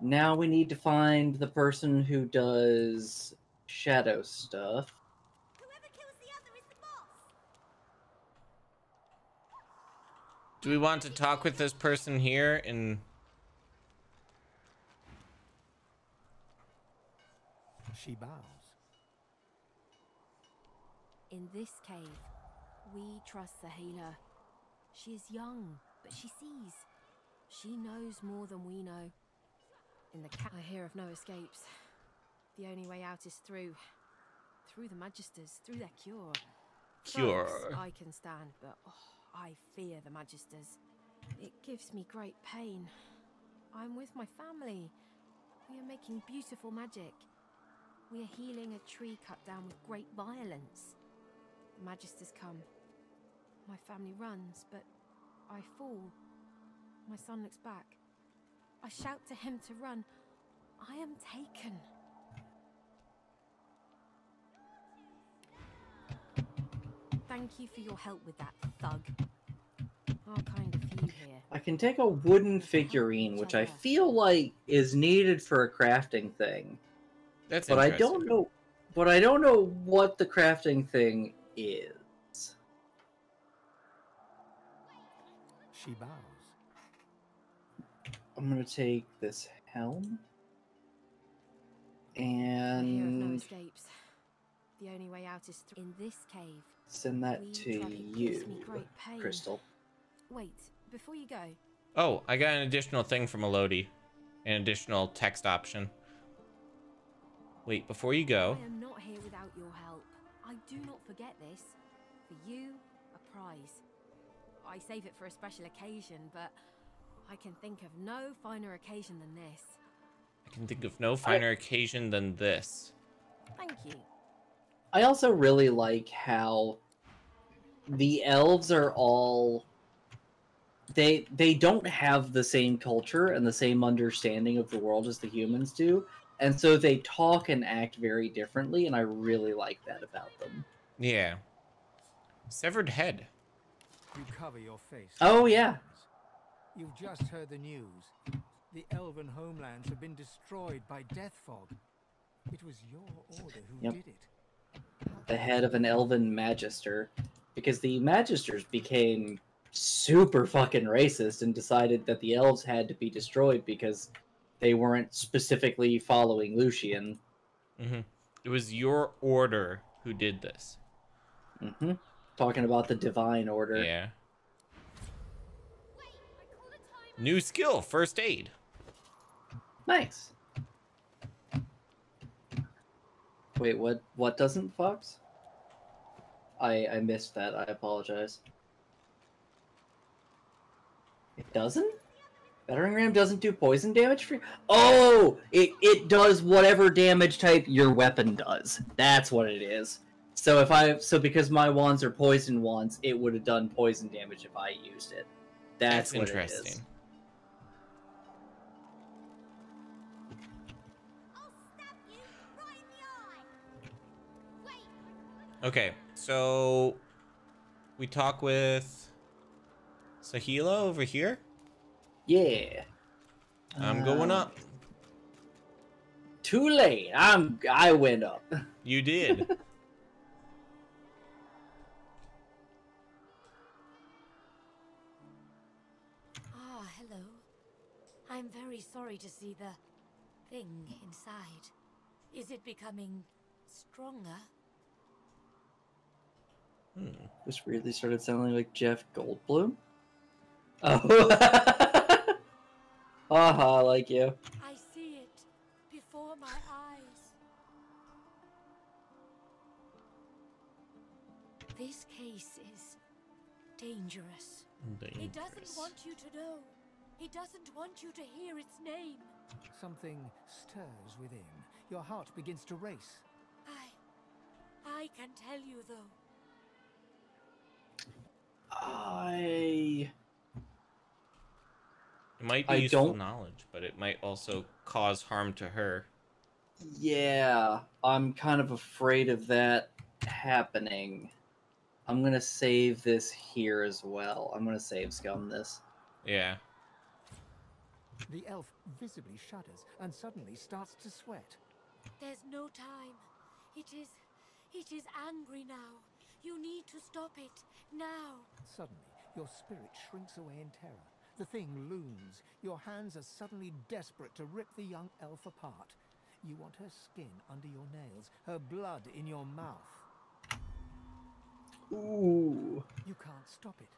Speaker 7: Now we need to find the person who does shadow stuff.
Speaker 2: Do we want to talk with this person here and
Speaker 9: She bows.
Speaker 15: In this cave, we trust the healer. She is young, but she sees. She knows more than we know. In the ca- I hear of no escapes. The only way out is through. Through the Magisters, through their cure.
Speaker 2: Cure.
Speaker 15: Drugs I can stand, but oh, I fear the Magisters. It gives me great pain. I'm with my family. We are making beautiful magic. We are healing a tree cut down with great violence. The Magisters come. My family runs, but I fall. My son looks back. I shout to him to run. I am taken. Thank you for your help with that, thug. Our kind of few here.
Speaker 7: I can take a wooden figurine, which I feel like is needed for a crafting thing.
Speaker 2: That's
Speaker 7: but I don't know. But I don't know what the crafting thing is.
Speaker 9: She bows.
Speaker 7: I'm gonna take this helm
Speaker 15: I hear no
Speaker 7: and
Speaker 15: escapes. The only way out is through. In this cave.
Speaker 7: send that
Speaker 15: We
Speaker 7: to you,
Speaker 15: me great pain.
Speaker 7: Crystal.
Speaker 15: Wait, before you go,
Speaker 2: Oh, I got an additional thing from Elodie. An additional text option. Wait, before you go.
Speaker 15: I am not here without your help. I do not forget this. For you, a prize. I save it for a special occasion, but I can think of no finer occasion than this.
Speaker 2: I can think of no finer occasion than this.
Speaker 15: Thank you.
Speaker 7: I also really like how the elves are all they they don't have the same culture and the same understanding of the world as the humans do and so they talk and act very differently and i really like that about them
Speaker 2: Yeah. Severed head.
Speaker 9: You cover your face.
Speaker 7: Oh, yeah.
Speaker 9: You've just heard the news. The elven homelands have been destroyed by death fog. It was your order who
Speaker 7: Yep.
Speaker 9: did it.
Speaker 7: the head of an elven magister because the magisters became super fucking racist and decided that the elves had to be destroyed because they weren't specifically following lucian
Speaker 2: hmm It was your order who did this.
Speaker 7: hmm talking about the divine order
Speaker 2: Yeah. New skill, first aid.
Speaker 7: Nice. Wait, what? What doesn't Fox? I I missed that. I apologize. It doesn't. Battering ram doesn't do poison damage for. You. Oh, it it does whatever damage type your weapon does. That's what it is. So if I so because my wands are poison wands, it would have done poison damage if I used it. That's,
Speaker 2: That's interesting. Okay, so we talk with Saheila over here.
Speaker 7: Yeah.
Speaker 2: I'm going
Speaker 7: Uh,
Speaker 2: up.
Speaker 7: Too late. I'm I went up.
Speaker 2: You did. Ah, hello.
Speaker 20: I'm very sorry to see the thing inside. Is it becoming stronger?
Speaker 2: Hmm.
Speaker 7: This weirdly started sounding like Jeff Goldblum. Oh. Haha, like you.
Speaker 20: I see it before my eyes. This case is dangerous. dangerous. He doesn't want you to know. He doesn't want you to hear its name.
Speaker 9: Something stirs within. Your heart begins to race.
Speaker 20: I. I can tell you though.
Speaker 7: I.
Speaker 2: It might be
Speaker 7: I
Speaker 2: useful
Speaker 7: don't-
Speaker 2: knowledge, but it might also cause harm to her.
Speaker 7: Yeah, I'm kind of afraid of that happening. I'm gonna save this here as well. I'm gonna save scum this.
Speaker 2: Yeah.
Speaker 9: The elf visibly shudders and suddenly starts to sweat.
Speaker 20: There's no time. It is. It is angry now. You need to stop it now.
Speaker 9: Suddenly, your spirit shrinks away in terror. The thing looms. Your hands are suddenly desperate to rip the young elf apart. You want her skin under your nails, her blood in your mouth.
Speaker 7: Ooh.
Speaker 9: You can't stop it.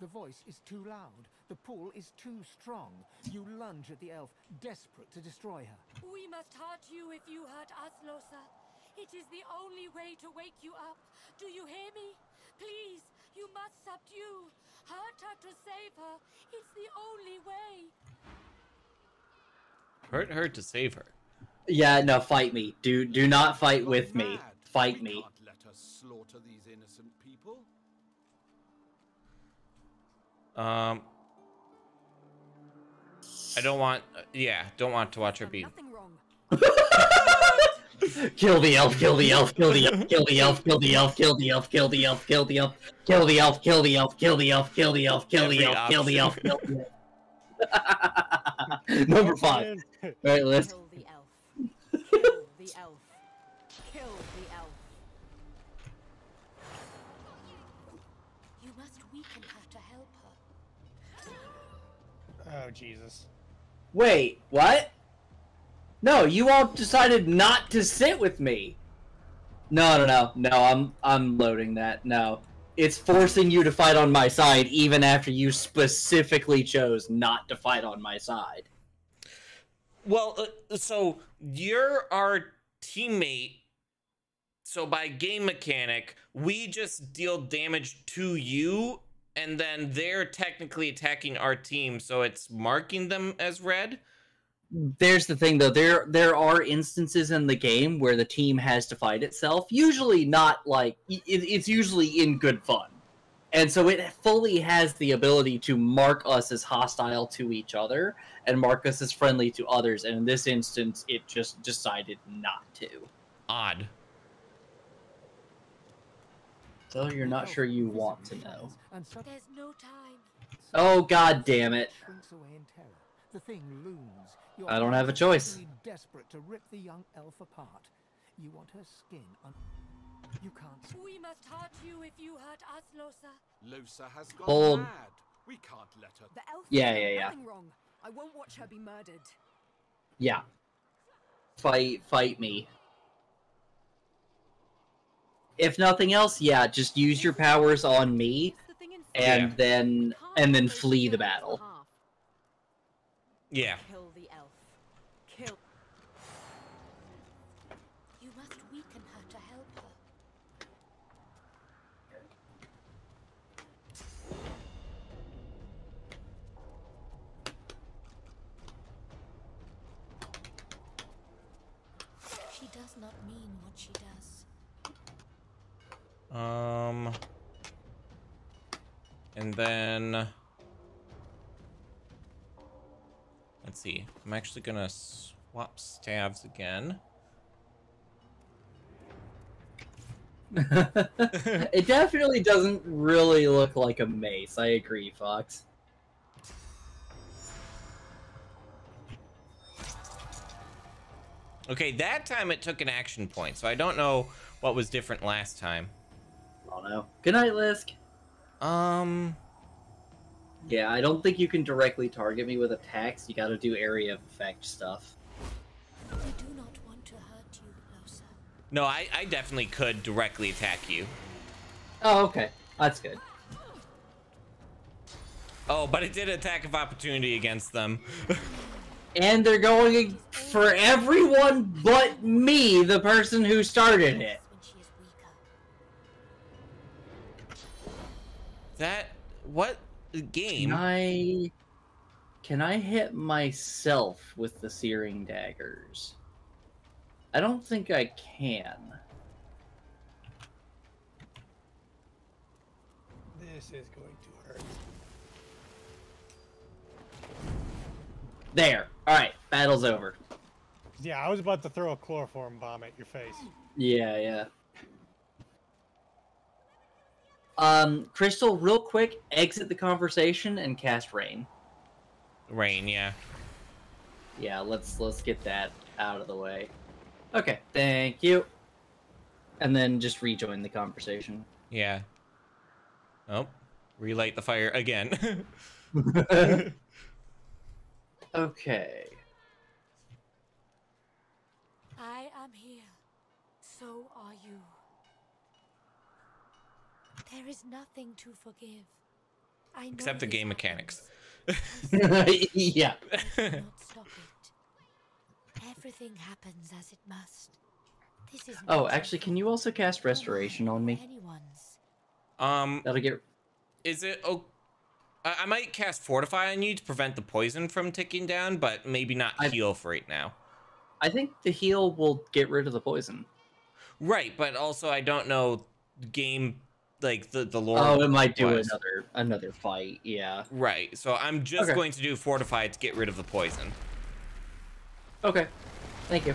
Speaker 9: The voice is too loud. The pull is too strong. You lunge at the elf, desperate to destroy her.
Speaker 20: We must hurt you if you hurt us, Lohse. It is the only way to wake you up. Do you hear me? Please, you must subdue. Hurt her to save her. It's the only way.
Speaker 2: Hurt her to save her.
Speaker 7: Yeah, no, fight me. Do do not fight with me. Fight me.
Speaker 3: Let us slaughter these innocent people.
Speaker 2: Um. I don't want. uh, yeah, don't want to watch her be.
Speaker 7: Kill the elf, kill the elf, kill the elf, kill the elf, kill the elf, kill the elf, kill the elf, kill the elf, kill the elf, kill the elf, kill the elf, kill the elf, kill the elf, kill the elf, kill the elf. Number five. Alright, let's
Speaker 14: Kill the elf. Kill the elf. Kill the elf.
Speaker 20: You must weaken her to help her.
Speaker 1: Oh Jesus.
Speaker 7: Wait, what? No, you all decided not to sit with me. No, no, no, no. I'm I'm loading that. No, it's forcing you to fight on my side, even after you specifically chose not to fight on my side.
Speaker 2: Well, uh, so you're our teammate. So by game mechanic, we just deal damage to you, and then they're technically attacking our team, so it's marking them as red.
Speaker 7: There's the thing, though. There there are instances in the game where the team has to fight itself. Usually not like it, it's usually in good fun, and so it fully has the ability to mark us as hostile to each other and mark us as friendly to others. And in this instance, it just decided not to.
Speaker 2: Odd.
Speaker 7: So you're not sure you want to know.
Speaker 9: And suddenly
Speaker 20: There's no time.
Speaker 7: Oh god damn it!
Speaker 9: shrinks away in terror. The thing looms. Your
Speaker 7: I don't have a choice.
Speaker 9: suddenly Desperate to rip the young elf apart. You want her skin on. You can't.
Speaker 20: We must hurt you if you hurt us, Lohse.
Speaker 3: Lohse has gone
Speaker 7: Hold.
Speaker 3: mad. We can't let her.
Speaker 14: The elf
Speaker 7: Yeah, yeah, yeah.
Speaker 14: wrong. I won't watch her be murdered.
Speaker 7: Yeah. Fight, fight me. If nothing else, yeah, just use your powers on me, and
Speaker 2: Yeah.
Speaker 7: then and then flee the battle.
Speaker 2: Yeah.
Speaker 20: She does.
Speaker 2: Um. And then. Let's see. I'm actually gonna swap staves again.
Speaker 7: it definitely doesn't really look like a mace. I agree, Fox.
Speaker 2: Okay, that time it took an action point, so I don't know what was different last time.
Speaker 7: I don't know. Good night, Lisk.
Speaker 2: Um.
Speaker 7: Yeah, I don't think you can directly target me with attacks. You got to do area of effect stuff.
Speaker 20: We do not want to hurt you, Lohse.
Speaker 2: No, I, I definitely could directly attack you.
Speaker 7: Oh, okay. That's good.
Speaker 2: Oh, but it did attack of opportunity against them.
Speaker 7: And they're going for everyone but me, the person who started it.
Speaker 2: that what game?
Speaker 7: Can I can I hit myself with the searing daggers? I don't think I can.
Speaker 1: This is going
Speaker 7: There. All right, battle's over.
Speaker 1: Yeah, I was about to throw a chloroform bomb at your face.
Speaker 7: Yeah, yeah. Um, Crystal, real quick, exit the conversation and cast rain.
Speaker 2: Rain, yeah.
Speaker 7: Yeah, let's let's get that out of the way. Okay, thank you. And then just rejoin the conversation.
Speaker 2: Yeah. Oh, relight the fire again.
Speaker 7: okay.
Speaker 20: I am here. So are you. There is nothing to forgive. I know
Speaker 2: Except the
Speaker 20: this
Speaker 2: game mechanics.
Speaker 7: yeah.
Speaker 20: cannot stop it. Everything happens as it must. This is
Speaker 7: Oh, actually, can you also cast restoration on me?
Speaker 20: anyone's.
Speaker 2: Um,
Speaker 7: That'll get.
Speaker 2: is it? Oh, I, I might cast fortify on you to prevent the poison from ticking down, but maybe not heal for right now.
Speaker 7: I think the heal will get rid of the poison.
Speaker 2: Right, but also I don't know game like the the lore.
Speaker 7: Oh, it might do
Speaker 2: was.
Speaker 7: another another fight. Yeah.
Speaker 2: Right, so I'm just
Speaker 7: Okay.
Speaker 2: going to do fortify to get rid of the poison.
Speaker 7: Okay. Thank you.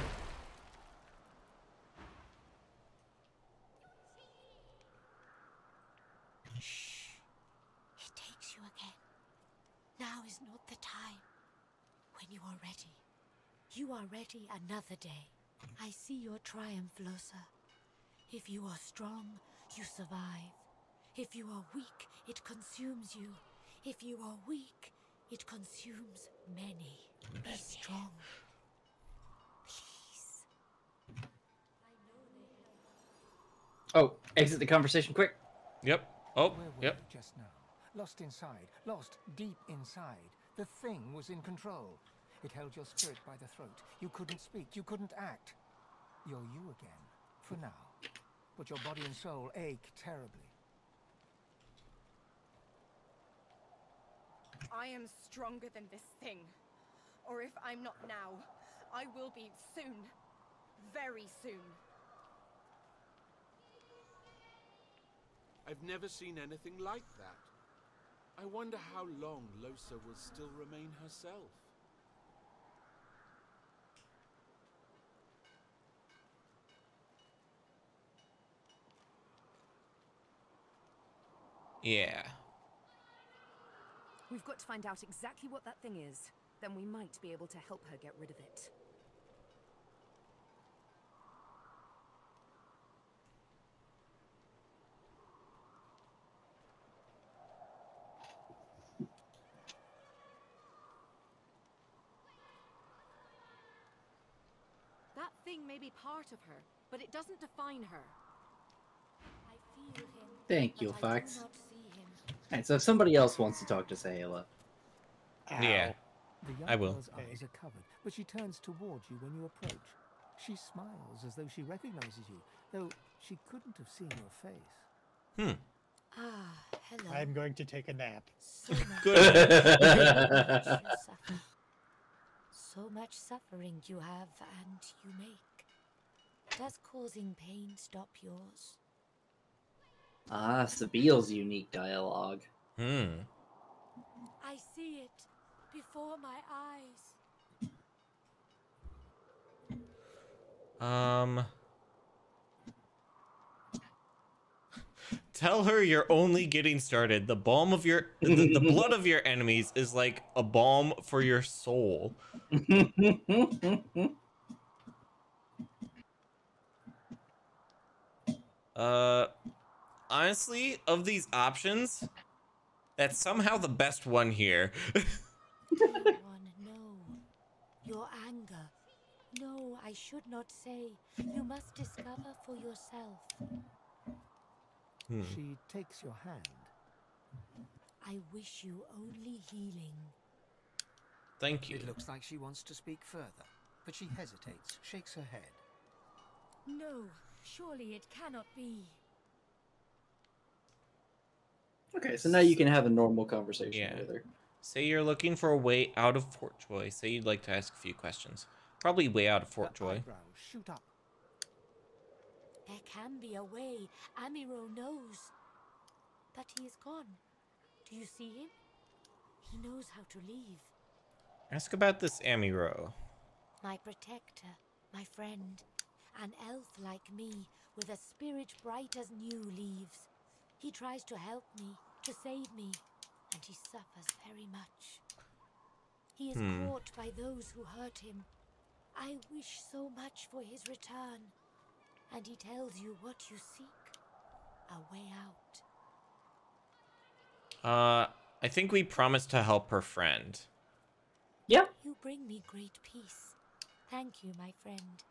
Speaker 20: It takes you again. Now is not the time. When you are ready, you are ready another day. I see your triumph, Lohse. If you are strong, you survive. If you are weak, it consumes you. If you are weak, it consumes many. Be strong.
Speaker 7: Oh, exit the conversation quick.
Speaker 2: Yep. Oh,
Speaker 9: Where were
Speaker 2: yep.
Speaker 9: you just now? Lost inside, lost deep inside. The thing was in control. It held your spirit by the throat. You couldn't speak, you couldn't act. You're you again, for now. But your body and soul ache terribly.
Speaker 21: I am stronger than this thing. Or if I'm not now, I will be soon. Very soon.
Speaker 22: I've never seen anything like that. I wonder how long Lohse will still remain herself.
Speaker 2: Yeah.
Speaker 23: We've got to find out exactly what that thing is. Then we might be able to help her get rid of it.
Speaker 16: That thing may be part of her, but it doesn't define her.
Speaker 20: I feel him.
Speaker 7: Thank you,
Speaker 20: but I do
Speaker 7: Fox.
Speaker 20: Not see him.
Speaker 7: Alright, so if somebody else wants to talk to Saheila.
Speaker 2: Yeah.
Speaker 9: The young
Speaker 2: I will.
Speaker 9: girl's eyes are covered, but she turns towards you when you approach. She smiles as though she recognizes you, though she couldn't have seen your face.
Speaker 2: Hmm.
Speaker 20: Ah, hello.
Speaker 1: I'm going to take a nap.
Speaker 20: So much,
Speaker 2: Good.
Speaker 20: so much you suffer. So much suffering you have and you make. Does causing pain stop yours?
Speaker 7: Ah, Sebille's unique dialogue.
Speaker 2: Hmm.
Speaker 20: I see it before my eyes.
Speaker 2: Um. Tell her you're only getting started. The balm of your the, the blood of your enemies is like a balm for your soul. Uh honestly, of these options, That's somehow the best one here.
Speaker 20: One, no. Your anger. No, I should not say. You must discover for yourself.
Speaker 2: Hmm.
Speaker 9: She takes your hand.
Speaker 20: I wish you only healing.
Speaker 2: Thank you.
Speaker 9: It looks like she wants to speak further, but she hesitates, shakes her head.
Speaker 20: No, surely it cannot be.
Speaker 7: Okay, so now you can have a normal conversation
Speaker 2: Yeah.
Speaker 7: with her.
Speaker 2: Say you're looking for a way out of Fort Joy. Say you'd like to ask a few questions. Probably way out of Fort Joy.
Speaker 9: Shoot up.
Speaker 20: There can be a way. Amiro knows. But he is gone. Do you see him? He knows how to leave.
Speaker 2: Ask about this Amiro.
Speaker 20: My protector, my friend. An elf like me, with a spirit bright as new leaves. He tries to help me, to save me, and he suffers very much. He is
Speaker 2: Hmm.
Speaker 20: caught by those who hurt him. I wish so much for his return. And he tells you what you seek a way out.
Speaker 2: Uh, I think we promised to help her friend.
Speaker 7: Yep.
Speaker 20: You bring me great peace. Thank you, my friend.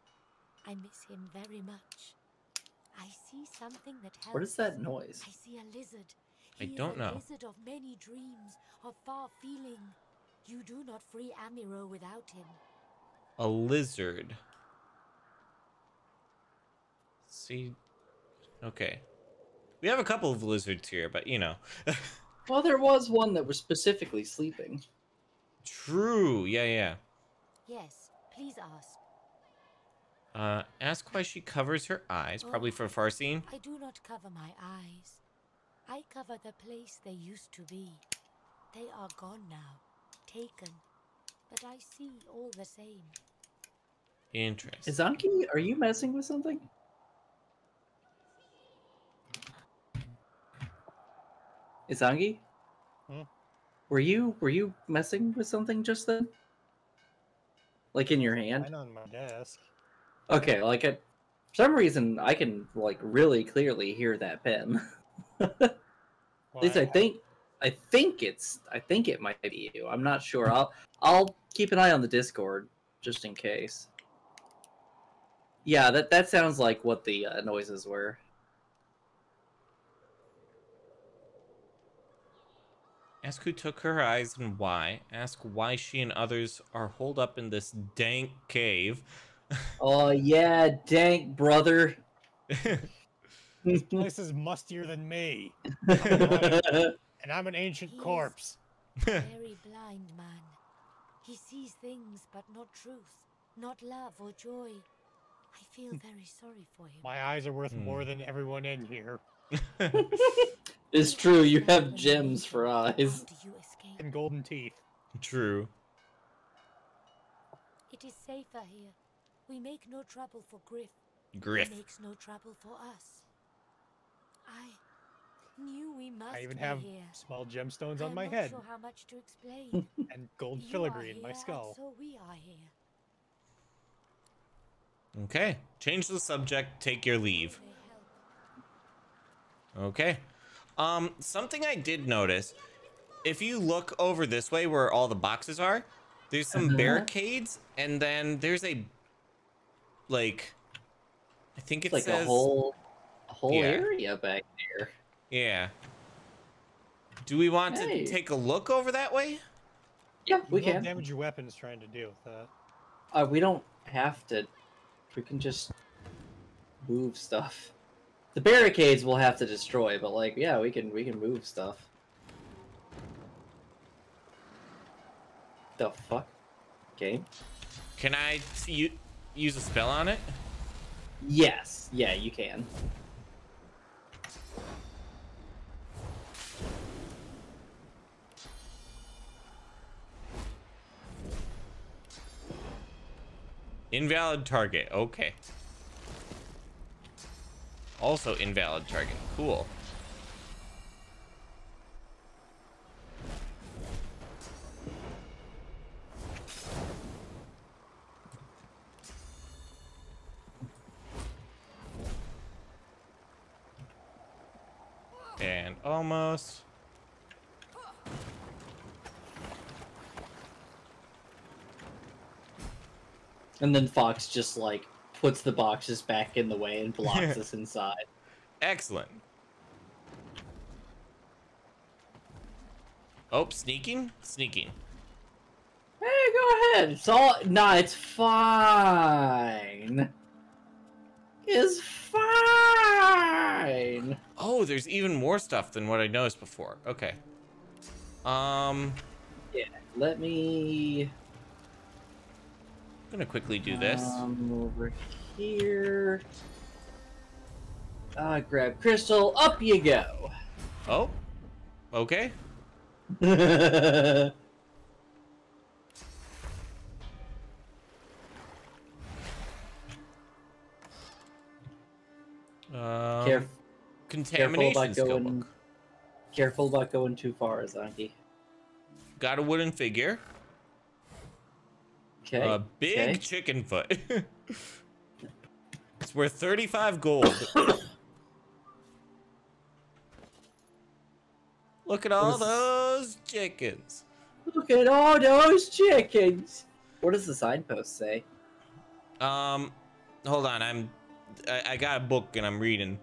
Speaker 20: I miss him very much. I see something that helps.
Speaker 7: What is that noise?
Speaker 20: I see a lizard.
Speaker 2: I
Speaker 20: He is
Speaker 2: don't
Speaker 20: a
Speaker 2: know.
Speaker 20: lizard of many dreams, of far feeling. You do not free Amiro without him.
Speaker 2: A lizard. See. Okay. We have a couple of lizards here, but you know.
Speaker 7: Well, there was one that was specifically sleeping.
Speaker 2: True. Yeah, yeah.
Speaker 20: Yes, please ask.
Speaker 2: Uh, ask why she covers her eyes, probably for Farcine.
Speaker 20: I do not cover my eyes. I cover the place they used to be. They are gone now, taken. But I see all the same.
Speaker 2: Interesting.
Speaker 7: Izangi, are you messing with something? Izangi?
Speaker 1: Hmm?
Speaker 7: Were you were you messing with something just then? Like in your hand?
Speaker 1: Mine on my desk.
Speaker 7: Okay, like at for some reason I can like really clearly hear that pen. At least I think I think it's I think it might be you. I'm not sure. I'll I'll keep an eye on the Discord just in case. Yeah, that that sounds like what the uh, noises were.
Speaker 2: Ask who took her eyes and why. Ask why she and others are holed up in this dank cave.
Speaker 7: Oh yeah, dank brother.
Speaker 1: This place is mustier than me. and I'm an ancient
Speaker 20: He's
Speaker 1: corpse.
Speaker 20: Very blind man. He sees things but not truth, not love or joy. I feel very sorry for him.
Speaker 1: My eyes are worth
Speaker 2: Hmm.
Speaker 1: more than everyone in here.
Speaker 7: It's true, you have gems for eyes.
Speaker 20: Do you escape?
Speaker 1: And golden teeth.
Speaker 2: True.
Speaker 20: It is safer here. We make no trouble for Griff.
Speaker 2: Griff.
Speaker 20: He makes no trouble for us. I knew we must
Speaker 1: I even
Speaker 20: be
Speaker 1: have
Speaker 20: here.
Speaker 1: small gemstones on
Speaker 20: I'm
Speaker 1: my
Speaker 20: not
Speaker 1: head
Speaker 20: Sure how much to explain.
Speaker 1: and gold
Speaker 20: You are
Speaker 1: filigree in my
Speaker 20: here, and
Speaker 1: skull.
Speaker 20: So we are here.
Speaker 2: Okay. Change the subject. Take your leave. Okay. Um, something I did notice. If you look over this way where all the boxes are, there's some
Speaker 7: Uh-huh.
Speaker 2: barricades, and then there's a like I think it
Speaker 7: It's like
Speaker 2: says
Speaker 7: a whole a whole
Speaker 2: Yeah.
Speaker 7: area back there.
Speaker 2: Yeah. Do we want
Speaker 7: Hey.
Speaker 2: to take a look over that way?
Speaker 7: Yeah, we can.
Speaker 1: damage your weapons trying to deal with that.
Speaker 7: Uh, we don't have to. We can just move stuff. The barricades we'll have to destroy, but like, yeah, we can we can move stuff. The fuck? Game?
Speaker 2: Can I t- u- use a spell on it?
Speaker 7: Yes. Yeah, you can.
Speaker 2: Invalid target. Okay. Also invalid target. Cool. Almost.
Speaker 7: And then Fox just like puts the boxes back in the way and blocks us inside.
Speaker 2: Excellent. Oh, sneaking? Sneaking.
Speaker 7: Hey, go ahead. It's all nah, it's fine. It's fine.
Speaker 2: Oh, there's even more stuff than what I noticed before. Okay. Um,
Speaker 7: Yeah. Let me.
Speaker 2: I'm gonna quickly do this.
Speaker 7: Um, over here. Uh, grab crystal. Up you go.
Speaker 2: Oh, okay. Um,
Speaker 7: Caref- careful about
Speaker 2: skill
Speaker 7: going.
Speaker 2: book.
Speaker 7: Careful about going too far, Zangi.
Speaker 2: Got a wooden figure.
Speaker 7: Okay.
Speaker 2: A big
Speaker 7: okay.
Speaker 2: chicken foot. it's worth 35 gold. Look at all those chickens.
Speaker 7: Look at all those chickens. What does the signpost say?
Speaker 2: Um, hold on. I'm. I, I got a book and I'm reading.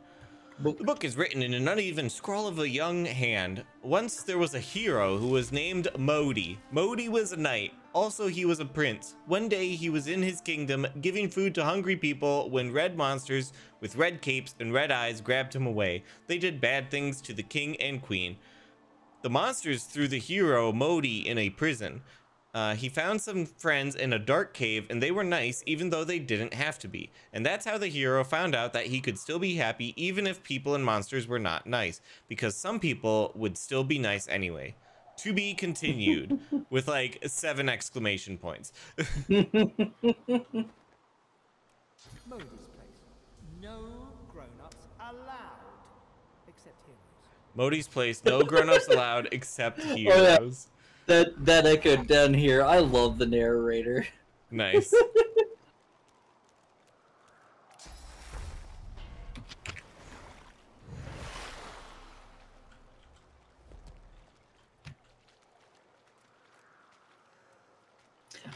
Speaker 2: The book is written in an uneven scrawl of a young hand. Once there was a hero who was named Modi. Modi was a knight. Also, he was a prince. One day, he was in his kingdom giving food to hungry people when red monsters with red capes and red eyes grabbed him away. They did bad things to the king and queen. The monsters threw the hero Modi in a prison. Uh, he found some friends in a dark cave, and they were nice, even though they didn't have to be. And that's how the hero found out that he could still be happy, even if people and monsters were not nice, because some people would still be nice anyway. To be continued, with like seven exclamation points.
Speaker 9: Modi's place. No grown-ups allowed. Except heroes.
Speaker 2: Modi's place, no grown-ups allowed except
Speaker 7: Oh, yeah. That that echoed down here. I love the narrator.
Speaker 2: Nice.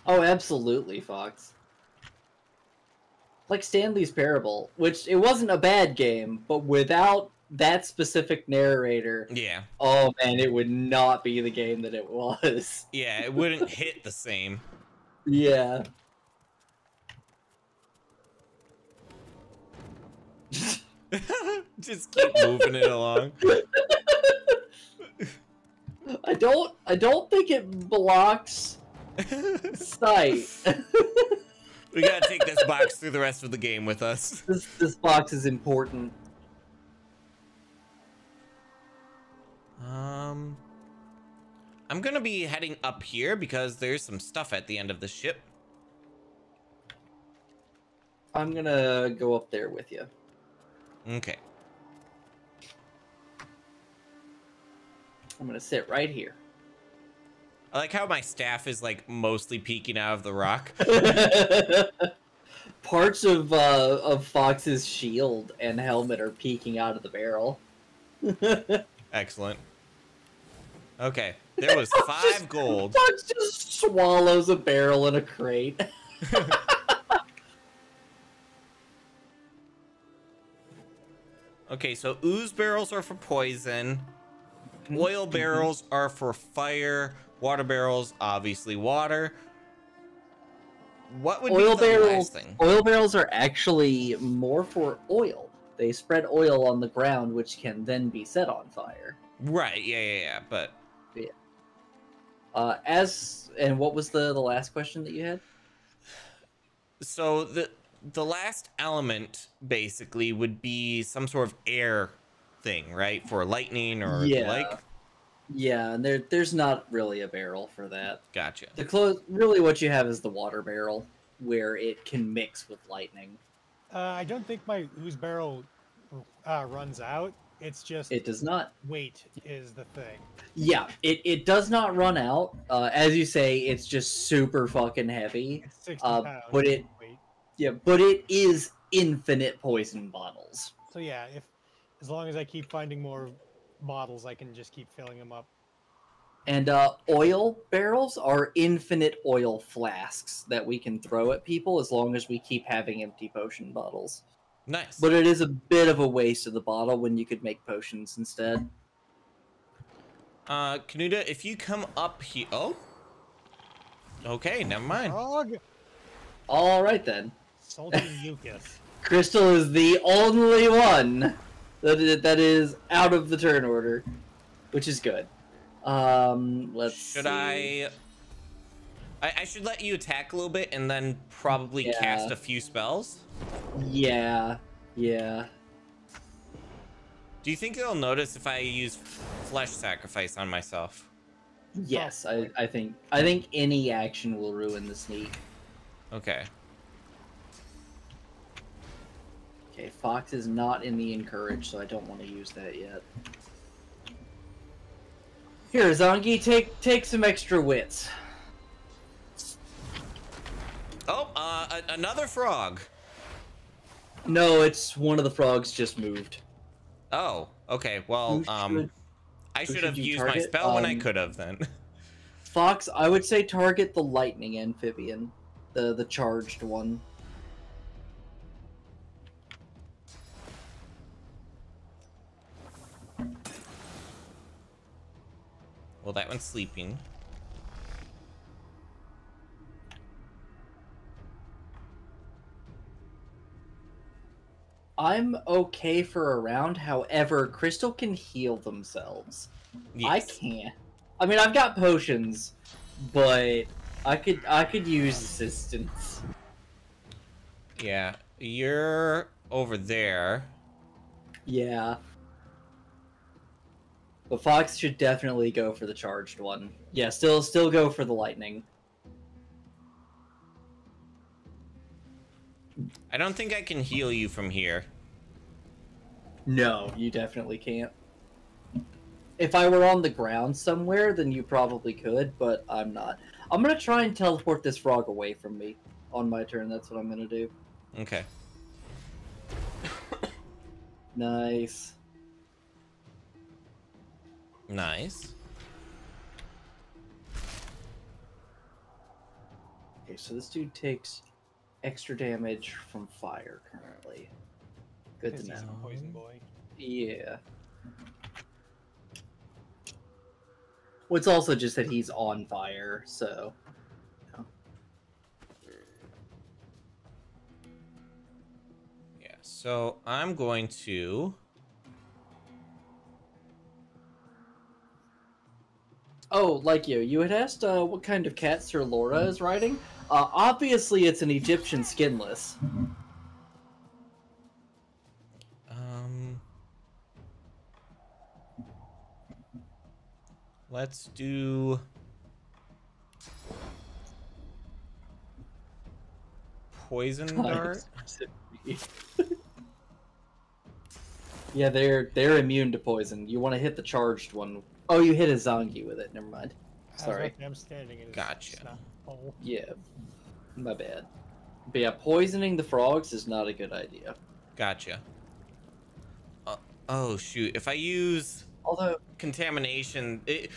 Speaker 7: Oh, absolutely, Fox. Like Stanley's Parable, which it wasn't a bad game, but without that specific narrator,
Speaker 2: Yeah.
Speaker 7: oh man, it would not be the game that it was.
Speaker 2: Yeah, it wouldn't hit the same.
Speaker 7: Yeah.
Speaker 2: Just keep moving it along.
Speaker 7: I don't I don't think it blocks sight.
Speaker 2: We gotta take this box through the rest of the game with us.
Speaker 7: this this box is important.
Speaker 2: Um, I'm gonna be heading up here because there's some stuff at the end of the ship.
Speaker 7: I'm gonna go up there with you.
Speaker 2: Okay.
Speaker 7: I'm gonna sit right here.
Speaker 2: I like how my staff is like mostly peeking out of the rock.
Speaker 7: Parts of uh, of Fox's shield and helmet are peeking out of the barrel.
Speaker 2: Excellent. Okay, there was five gold.
Speaker 7: Fox just swallows a barrel in a crate.
Speaker 2: Okay, so ooze barrels are for poison. Oil barrels are for fire. Water barrels, obviously water. What would
Speaker 7: oil
Speaker 2: be the
Speaker 7: barrels.
Speaker 2: last thing?
Speaker 7: Oil barrels are actually more for oil. They spread oil on the ground, which can then be set on fire.
Speaker 2: Right, yeah, yeah, yeah. But
Speaker 7: Yeah. Uh, as and what was the the last question that you had?
Speaker 2: so the the last element basically would be some sort of air thing, right? For lightning or the
Speaker 7: yeah.
Speaker 2: like.
Speaker 7: Yeah, and there there's not really a barrel for that.
Speaker 2: Gotcha.
Speaker 7: The close really what you have is the water barrel where it can mix with lightning.
Speaker 1: Uh, I don't think my ooze barrel uh, runs out. It's just
Speaker 7: It does not.
Speaker 1: weight is the thing.
Speaker 7: Yeah, it, it does not run out. Uh, as you say, it's just super fucking heavy.
Speaker 1: It's 60
Speaker 7: Uh,
Speaker 1: pounds.
Speaker 7: but it
Speaker 1: weight.
Speaker 7: yeah, but it is infinite poison bottles.
Speaker 1: So yeah, if as long as I keep finding more bottles, I can just keep filling them up.
Speaker 7: And uh, oil barrels are infinite oil flasks that we can throw at people as long as we keep having empty potion bottles.
Speaker 2: Nice.
Speaker 7: But it is a bit of a waste of the bottle when you could make potions instead.
Speaker 2: Uh, Kenuda, if you come up here, oh, okay, never mind.
Speaker 1: Frog.
Speaker 7: All right then.
Speaker 1: Salty mucus.
Speaker 7: Crystal is the only one that is, that is out of the turn order, which is good. Um, let's.
Speaker 2: Should
Speaker 7: see.
Speaker 2: I, I? I should let you attack a little bit and then probably
Speaker 7: Yeah.
Speaker 2: cast a few spells.
Speaker 7: Yeah, yeah.
Speaker 2: Do you think they'll notice if I use flesh sacrifice on myself?
Speaker 7: Yes, I, I think I think any action will ruin the sneak.
Speaker 2: Okay.
Speaker 7: Okay, Fox is not in the encourage, so I don't want to use that yet. Here, Zongi, take take some extra wits.
Speaker 2: Oh, uh, another frog.
Speaker 7: No, it's one of the frogs just moved.
Speaker 2: Oh, okay. Well, um,
Speaker 7: should-
Speaker 2: I should have used my
Speaker 7: target?
Speaker 2: spell when I
Speaker 7: Um,
Speaker 2: could have then.
Speaker 7: Fox, I would say target the lightning amphibian, the the charged one.
Speaker 2: well, that one's sleeping.
Speaker 7: I'm okay for a round. However, Crystal can heal themselves. I can't. I mean, I've got potions, but I could I could use assistance.
Speaker 2: Yeah, you're over there.
Speaker 7: Yeah. But Fox should definitely go for the charged one. Yeah, still still go for the lightning.
Speaker 2: I don't think I can heal you from here.
Speaker 7: No, you definitely can't. If I were on the ground somewhere, then you probably could, but I'm not. I'm gonna try and teleport this frog away from me on my turn. That's what I'm gonna do.
Speaker 2: Okay.
Speaker 7: Nice.
Speaker 2: Nice.
Speaker 7: Okay, so this dude takes extra damage from fire currently. Good to know.
Speaker 1: poison boy.
Speaker 7: Yeah. Well, it's also just that he's on fire, so.
Speaker 2: Yeah. So I'm going to.
Speaker 7: Oh, like you, you had asked uh, what kind of cat Ser Lora is riding. Uh, obviously, it's an Egyptian skinless.
Speaker 2: Um. Let's do. Poison dart.
Speaker 7: yeah, they're they're immune to poison. You want to hit the charged one. Oh, you hit Izangi with it. Never mind. Sorry.
Speaker 1: I'm standing in his
Speaker 2: Gotcha.
Speaker 1: Snot hole.
Speaker 7: Yeah, my bad. But yeah, poisoning the frogs is not a good idea.
Speaker 2: Gotcha. Uh, oh shoot! If I use
Speaker 7: although
Speaker 2: contamination, it,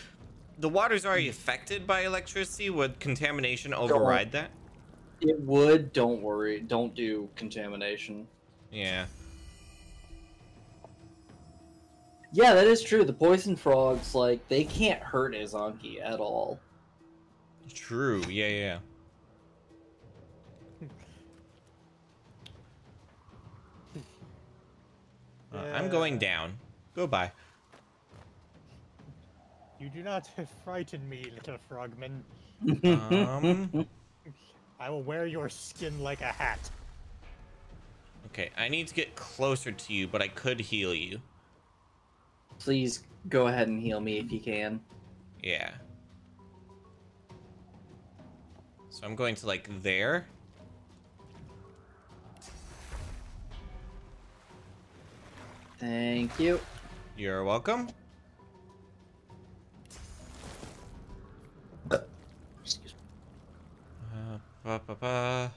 Speaker 2: the water's already affected by electricity. Would contamination override that?
Speaker 7: It would. Don't worry. Don't do contamination.
Speaker 2: Yeah.
Speaker 7: Yeah, that is true. The poison frogs, like, they can't hurt Izangi at all.
Speaker 2: True. Yeah, yeah. Uh, I'm going down. Goodbye.
Speaker 1: You do not frighten me, little frogman.
Speaker 2: Um.
Speaker 1: I will wear your skin like a hat.
Speaker 2: Okay, I need to get closer to you, but I could heal you.
Speaker 7: Please go ahead and heal me if you can.
Speaker 2: Yeah. So I'm going to like there.
Speaker 7: Thank you.
Speaker 2: You're welcome. Uh, ba, ba, ba.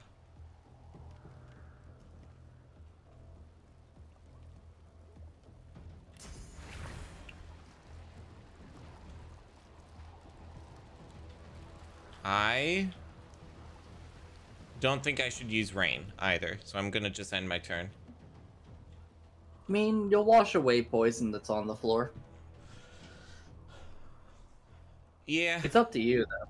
Speaker 2: I don't think I should use rain either, so I'm gonna just end my turn.
Speaker 7: I mean, you'll wash away poison that's on the floor.
Speaker 2: Yeah.
Speaker 7: It's up to you, though.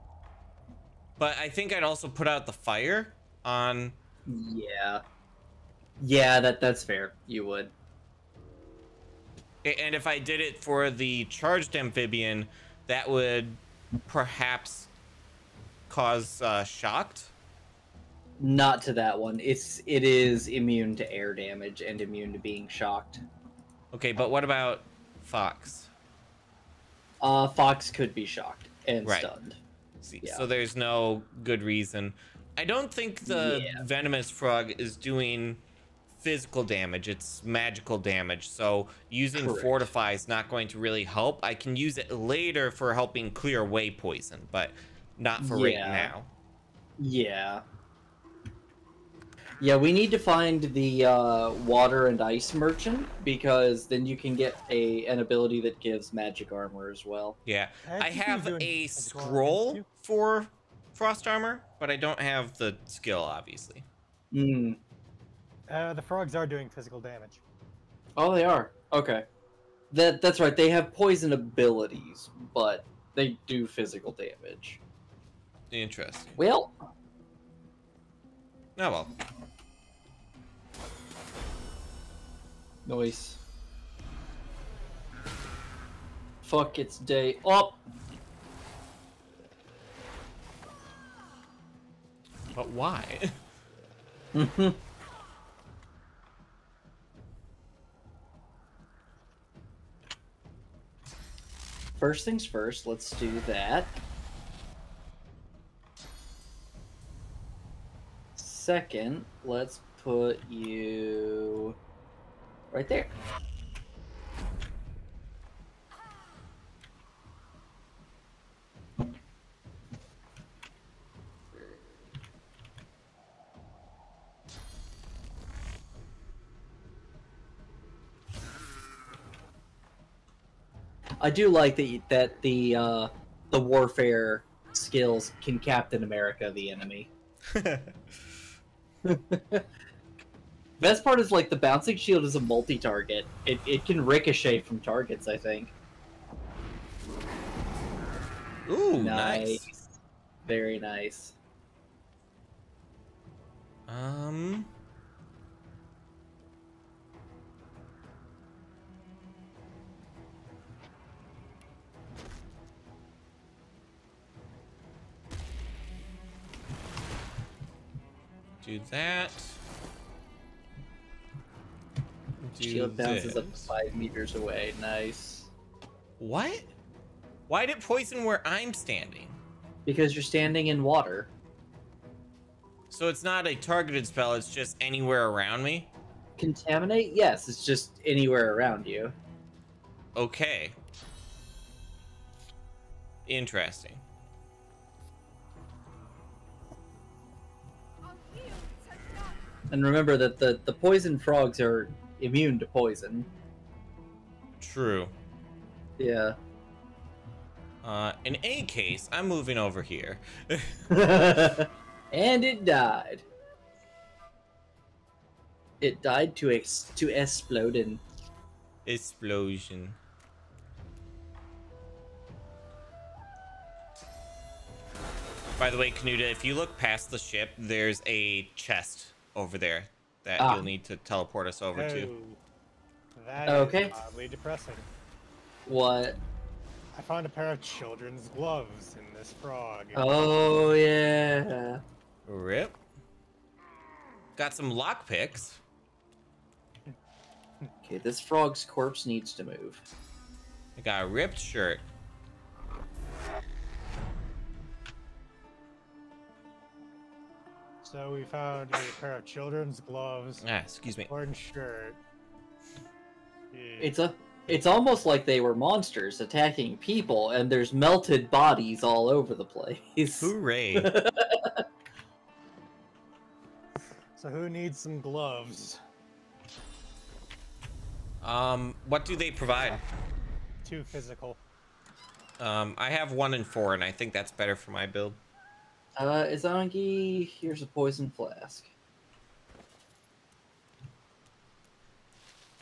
Speaker 2: But I think I'd also put out the fire on.
Speaker 7: Yeah. Yeah, that that's fair. You would.
Speaker 2: And if I did it for the charged amphibian, that would perhaps cause uh, shocked.
Speaker 7: Not to that one. It's it is immune to air damage and immune to being shocked.
Speaker 2: Okay, but what about Fox?
Speaker 7: Uh, Fox could be shocked and
Speaker 2: Right.
Speaker 7: stunned.
Speaker 2: See,
Speaker 7: Yeah.
Speaker 2: So there's no good reason. I don't think the
Speaker 7: Yeah.
Speaker 2: venomous frog is doing physical damage. It's magical damage. So using
Speaker 7: Correct.
Speaker 2: fortify is not going to really help. I can use it later for helping clear away poison, but not for right
Speaker 7: Yeah.
Speaker 2: now.
Speaker 7: Yeah. Yeah, we need to find the uh, water and ice merchant because then you can get a an ability that gives magic armor as well.
Speaker 2: Yeah,
Speaker 1: I
Speaker 2: I have a scroll for frost armor, but I don't have the skill, obviously.
Speaker 7: Mm.
Speaker 1: Uh, the frogs are doing physical damage.
Speaker 7: Oh, they are. Okay. That that's right. They have poison abilities, but they do physical damage.
Speaker 2: Interesting.
Speaker 7: Well,
Speaker 2: Oh well.
Speaker 7: Noise. Fuck, it's day. up!
Speaker 2: But why?
Speaker 7: Mhm. First things first, let's do that. Second, let's put you right there. I do like that that the uh, the warfare skills can Captain America the enemy. Best part is like the bouncing shield is a multi-target. It it can ricochet from targets. I think.
Speaker 2: Ooh, nice.
Speaker 7: Very nice.
Speaker 2: Um. Do that. Do
Speaker 7: shield bounces up five meters away. Nice.
Speaker 2: What? Why did it poison where I'm standing?
Speaker 7: Because you're standing in water.
Speaker 2: So it's not a targeted spell, it's just anywhere around me?
Speaker 7: Contaminate? Yes, it's just anywhere around you.
Speaker 2: Okay. Interesting.
Speaker 7: And remember that the the poison frogs are immune to poison.
Speaker 2: True.
Speaker 7: Yeah.
Speaker 2: Uh, in any case, I'm moving over here.
Speaker 7: and it died. It died to ex- to exploding.
Speaker 2: Explosion. By the way, Kenuda, if you look past the ship, there's a chest over there that
Speaker 7: Ah.
Speaker 2: you'll need to teleport us over to.
Speaker 1: Oh, that is
Speaker 7: Okay.
Speaker 1: oddly depressing.
Speaker 7: What?
Speaker 1: I found a pair of children's gloves in this frog.
Speaker 7: Oh yeah.
Speaker 2: Rip. Got some lockpicks.
Speaker 7: Okay, this frog's corpse needs to move.
Speaker 2: I got a ripped shirt.
Speaker 1: So we found a pair of children's gloves.
Speaker 2: Ah, excuse me.
Speaker 1: Orange shirt. Yeah.
Speaker 7: It's a it's almost like they were monsters attacking people and there's melted bodies all over the place.
Speaker 2: Hooray.
Speaker 1: So who needs some gloves?
Speaker 2: um, what do they provide?
Speaker 1: Too physical.
Speaker 2: Um, I have one and four, and I think that's better for my build.
Speaker 7: Uh, Izangi, here's a poison flask.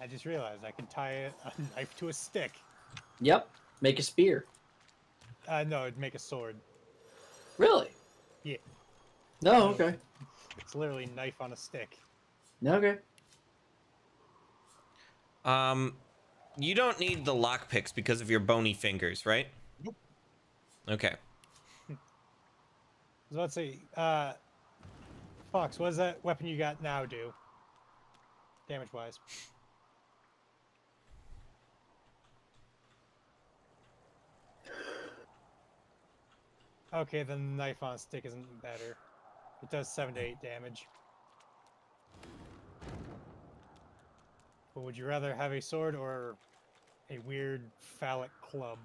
Speaker 1: I just realized I can tie a, a knife to a stick.
Speaker 7: Yep. Make a spear.
Speaker 1: Uh, no, it'd make a sword.
Speaker 7: Really?
Speaker 1: Yeah.
Speaker 7: No, okay.
Speaker 1: It's literally knife on a stick.
Speaker 7: Okay.
Speaker 2: Um, you don't need the lockpicks because of your bony fingers, right?
Speaker 1: Nope.
Speaker 2: Okay.
Speaker 1: I was about to say, uh, Fox, what does that weapon you got now do? Damage wise. Okay, the knife on a stick isn't better. It does 7 to 8 damage. But would you rather have a sword or a weird phallic club?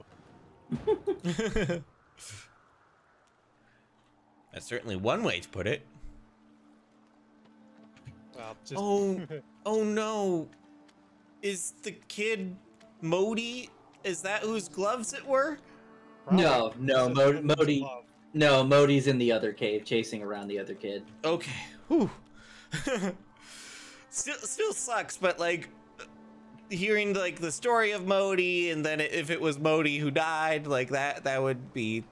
Speaker 2: That's certainly one way to put it.
Speaker 1: Well, just
Speaker 2: Oh, oh no. Is the kid Modi? Is that whose gloves it were?
Speaker 7: No, no, Mo- Modi. No, Modi's in the other cave, chasing around the other kid.
Speaker 2: Okay. Whew. still, still sucks, but like hearing like the story of Modi, and then if it was Modi who died, like that, that would be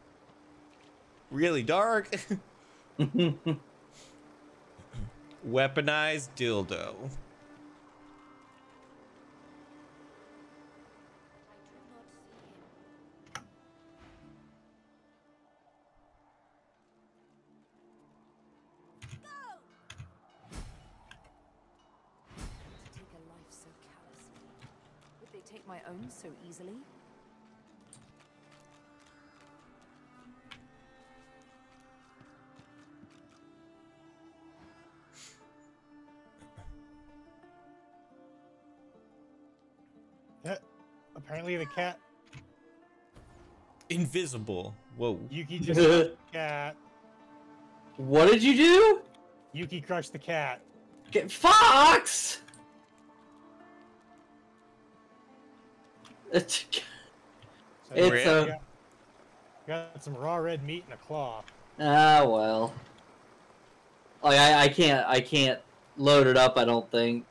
Speaker 2: really dark. Weaponized dildo.
Speaker 23: To take a life so callously. Would they take my own so easily?
Speaker 1: Apparently the cat
Speaker 2: Invisible. Whoa.
Speaker 1: Yuki just cat.
Speaker 7: What did you do?
Speaker 1: Yuki crushed the cat.
Speaker 7: Get Fox! It's,
Speaker 1: So
Speaker 7: it's a
Speaker 1: got, got some raw red meat and a claw.
Speaker 7: ah well. Like I, I can't I can't load it up. I don't think.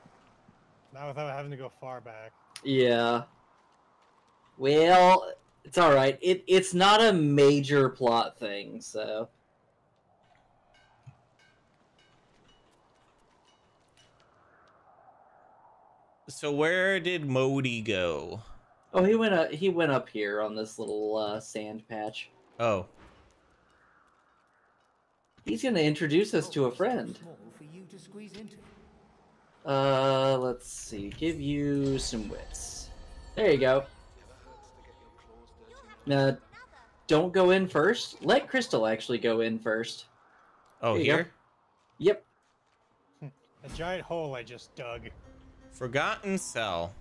Speaker 1: Not without having to go far back.
Speaker 7: Yeah. Well, it's all right. It it's not a major plot thing, so.
Speaker 2: So where did Modi go?
Speaker 7: Oh, he went up. He went up here on this little uh, sand patch.
Speaker 2: Oh.
Speaker 7: He's gonna introduce us to a friend.
Speaker 9: Small for you to squeeze into.
Speaker 7: Uh, let's see. Give you some wits. There you go. Now, don't go in first. Let Crystal actually go in first.
Speaker 2: Oh,
Speaker 7: There
Speaker 2: here?
Speaker 7: Yep.
Speaker 1: A giant hole I just dug.
Speaker 2: Forgotten cell.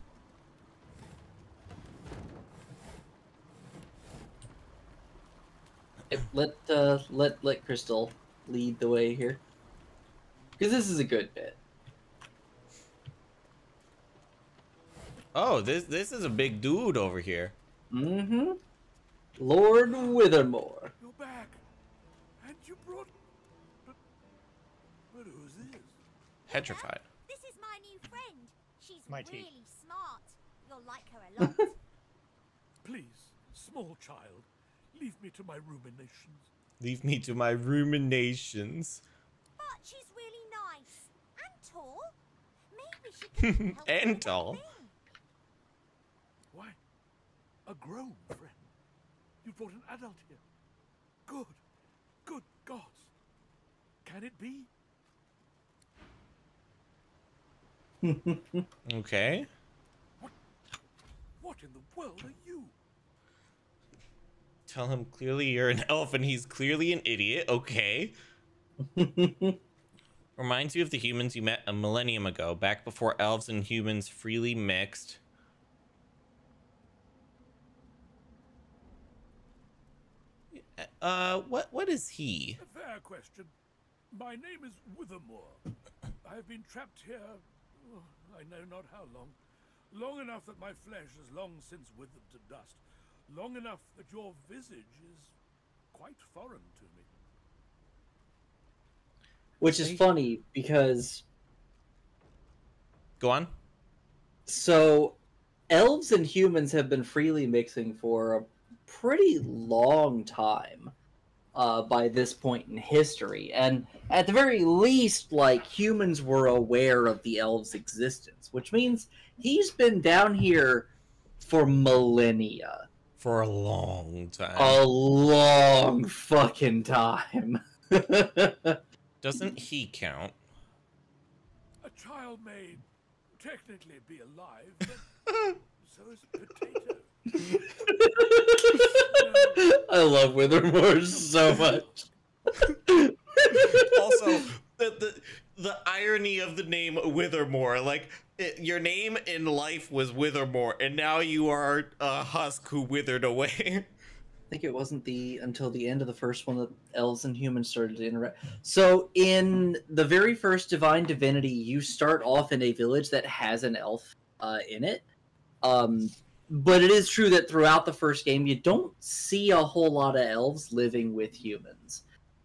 Speaker 7: Let uh, let let Crystal lead the way here. Because this is a good bit.
Speaker 2: Oh, this this is a big dude over here.
Speaker 7: Mm-hmm. Lord Withermore.
Speaker 19: You're back. And you brought. But. But who's this?
Speaker 2: Petrified.
Speaker 24: This is my new friend. She's
Speaker 1: My tea.
Speaker 24: really smart. You'll like her a lot.
Speaker 19: Please, small child, leave me to my ruminations.
Speaker 2: Leave me to my ruminations.
Speaker 24: but she's really nice and tall. Maybe she can help
Speaker 2: and
Speaker 24: with
Speaker 2: tall.
Speaker 19: A grown friend. You brought an adult here. Good. Good gods. Can it be?
Speaker 2: Okay.
Speaker 19: What, What in the world are you?
Speaker 2: Tell him clearly you're an elf and he's clearly an idiot. Okay. Reminds you of the humans you met a millennium ago, back before elves and humans freely mixed. Uh, what what is he?
Speaker 19: A fair question. My name is Withermore. I have been trapped here, oh, I know not how long. Long enough that my flesh has long since withered to dust. Long enough that your visage is quite foreign to me.
Speaker 7: which is funny because
Speaker 2: Go on.
Speaker 7: so elves and humans have been freely mixing for a pretty long time uh, by this point in history and at the very least like humans were aware of the elves existence which means he's been down here for millennia
Speaker 2: For a long time.
Speaker 7: a long fucking time
Speaker 2: Doesn't he count?
Speaker 25: A child may technically be alive, but so is a potato.
Speaker 7: I love withermore so much
Speaker 2: also, the, the the irony of the name Withermore, like it, your name in life was Withermore, and now you are a husk who withered away.
Speaker 7: I think it wasn't the until the end of the first one that elves and humans started to interact. So in the very first Divine Divinity, you start off in a village that has an elf uh, in it. Um, but it is true that throughout the first game, you don't see a whole lot of elves living with humans.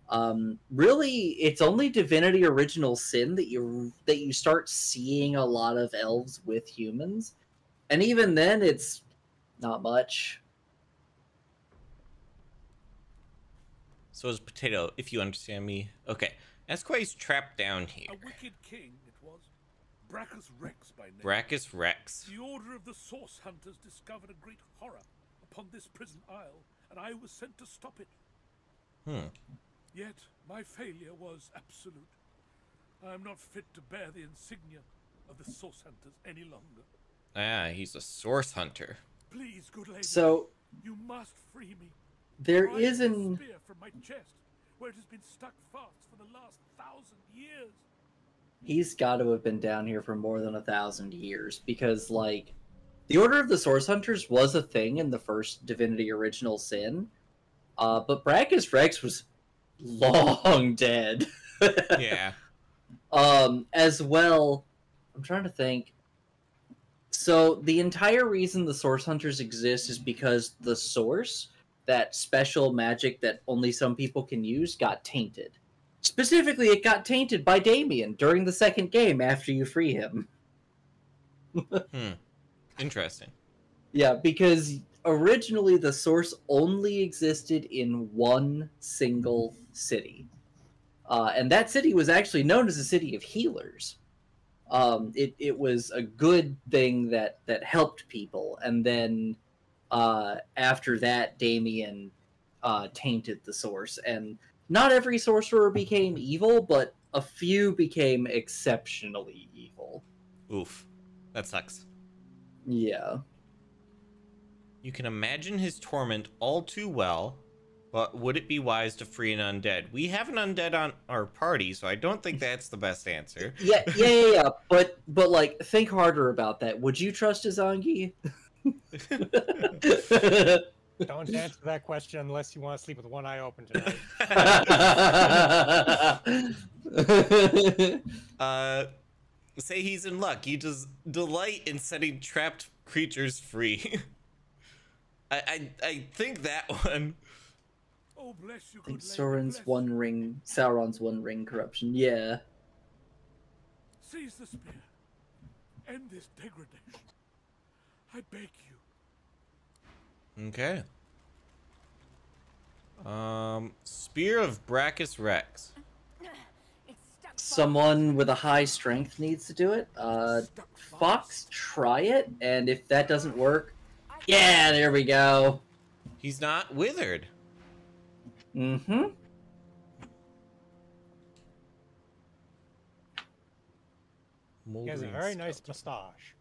Speaker 7: Um, really, it's only Divinity Original Sin that you that you start seeing a lot of elves with humans, and even then, it's not much.
Speaker 2: so is Potato, if you understand me. Okay, that's why he's trapped down here.
Speaker 25: A wicked king it was, Braccus Rex by name.
Speaker 2: Braccus Rex.
Speaker 25: The Order of the Source Hunters discovered a great horror upon this prison isle, and I was sent to stop it.
Speaker 2: Hmm.
Speaker 25: Yet my failure was absolute. I am not fit to bear the insignia of the Source Hunters any longer.
Speaker 2: Ah, he's a source hunter.
Speaker 25: Please, good lady.
Speaker 7: So-
Speaker 25: you must free me.
Speaker 7: There
Speaker 25: Pry
Speaker 7: is
Speaker 25: this
Speaker 7: an
Speaker 25: spear from my chest, where it has been stuck fast for the last thousand years.
Speaker 7: He's got to have been down here for more than a thousand years because like the order of the source hunters was a thing in the first divinity original sin uh, but braccus rex was long dead.
Speaker 2: Yeah.
Speaker 7: um, as well i'm trying to think. So the entire reason the source hunters exist is because the source that special magic that only some people can use got tainted Specifically, it got tainted by Damian during the second game after you free him.
Speaker 2: Hmm. Interesting.
Speaker 7: Yeah, because originally the source only existed in one single city. Uh, and that city was actually known as a city of healers. Um, it, it was a good thing that, that helped people. And then uh, after that, Damian uh, tainted the source. And not every sorcerer became evil, but a few became exceptionally evil.
Speaker 2: Oof. That sucks.
Speaker 7: Yeah.
Speaker 2: You can imagine his torment all too well, but would it be wise to free an undead? We have an undead on our party, so I don't think that's the best answer.
Speaker 7: Yeah, yeah, yeah, yeah. But but like think harder about that. Would you trust Izangi?
Speaker 1: Don't answer that question unless you want to sleep with one eye open tonight.
Speaker 2: uh, say he's in luck. You just delight in setting trapped creatures free. I, I I think that one.
Speaker 25: Oh, bless you,
Speaker 7: I think
Speaker 25: good lady, bless
Speaker 7: one ring Sauron's one ring corruption. Yeah.
Speaker 25: Seize the spear. End this degradation. I beg you.
Speaker 2: Okay. Um, Spear of Braccus Rex.
Speaker 7: Someone with a high strength needs to do it. Uh Fox, try it, and if that doesn't work, yeah, there we go.
Speaker 2: He's not withered.
Speaker 7: Mm-hmm.
Speaker 1: He has a very nice mustache.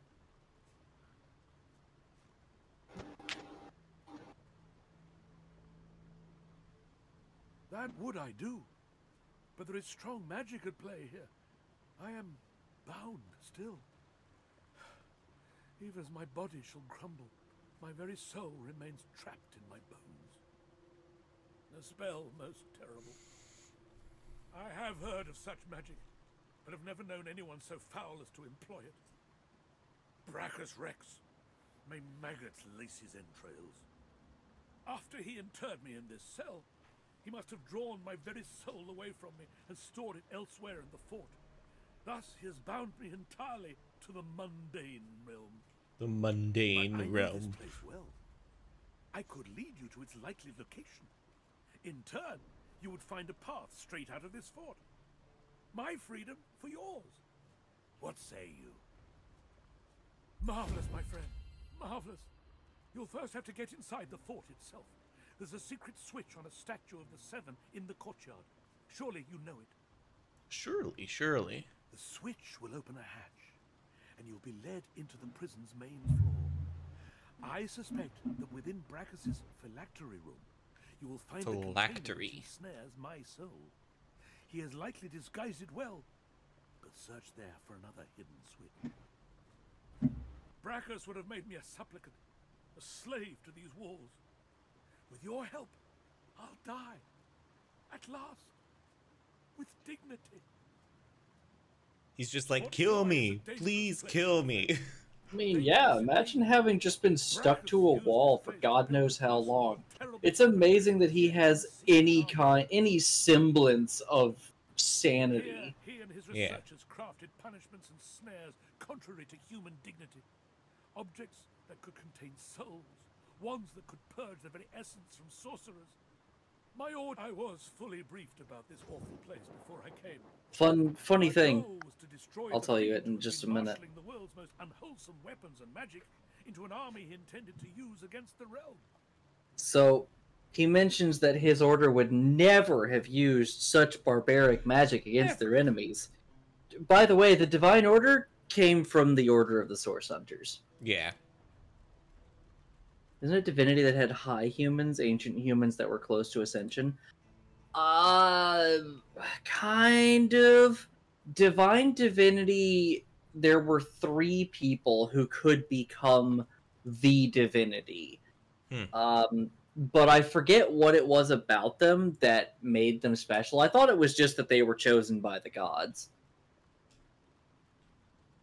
Speaker 25: That would I do. But there is strong magic at play here. I am bound still. Even as my body shall crumble, my very soul remains trapped in my bones. A spell most terrible. I have heard of such magic, but have never known anyone so foul as to employ it. Braccus Rex, may maggots lace his entrails. After he interred me in this cell, He must have drawn my very soul away from me and stored it elsewhere in the fort. Thus, he has bound me entirely to the mundane realm.
Speaker 2: The mundane
Speaker 25: I know
Speaker 2: realm.
Speaker 25: this place well. I could lead you to its likely location. In turn, you would find a path straight out of this fort. My freedom for yours. What say you? Marvelous, my friend. Marvelous. You'll first have to get inside the fort itself. There's a secret switch on a statue of the Seven in the courtyard. Surely you know it.
Speaker 2: Surely, surely.
Speaker 25: The switch will open a hatch, and you'll be led into the prison's main floor. I suspect that within Braccus's phylactery room, you will find the
Speaker 2: Phylactery.
Speaker 25: which ensnares my soul. He has likely disguised it well, but search there for another hidden switch. Brachus would have made me a supplicant, a slave to these walls. With your help, I'll die. At last. With dignity.
Speaker 2: He's just like, kill me. Please kill me.
Speaker 7: I mean, yeah, imagine having just been stuck to a wall for God knows how long. It's amazing that he has any kind, any semblance of sanity.
Speaker 25: He and his
Speaker 2: Yeah.
Speaker 25: researchers crafted punishments and snares contrary to human dignity. Objects that could contain souls, ones that could purge the very essence from sorcerers. My order, I was fully briefed about this awful place before I came.
Speaker 7: Fun, funny
Speaker 25: My
Speaker 7: thing.
Speaker 25: was to destroy
Speaker 7: I'll tell you it in just a minute.
Speaker 25: the world's most unwholesome weapons and magic into an army he intended to use against the realm.
Speaker 7: So he mentions that his order would never have used such barbaric magic against their enemies. By the way, the Divine Order came from the Order of the Source Hunters.
Speaker 2: Yeah.
Speaker 7: Isn't it divinity that had high humans, ancient humans that were close to ascension? Uh, kind of. Divine divinity, there were three people who could become the divinity.
Speaker 2: Hmm.
Speaker 7: Um, but I forget what it was about them that made them special. I thought it was just that they were chosen by the gods.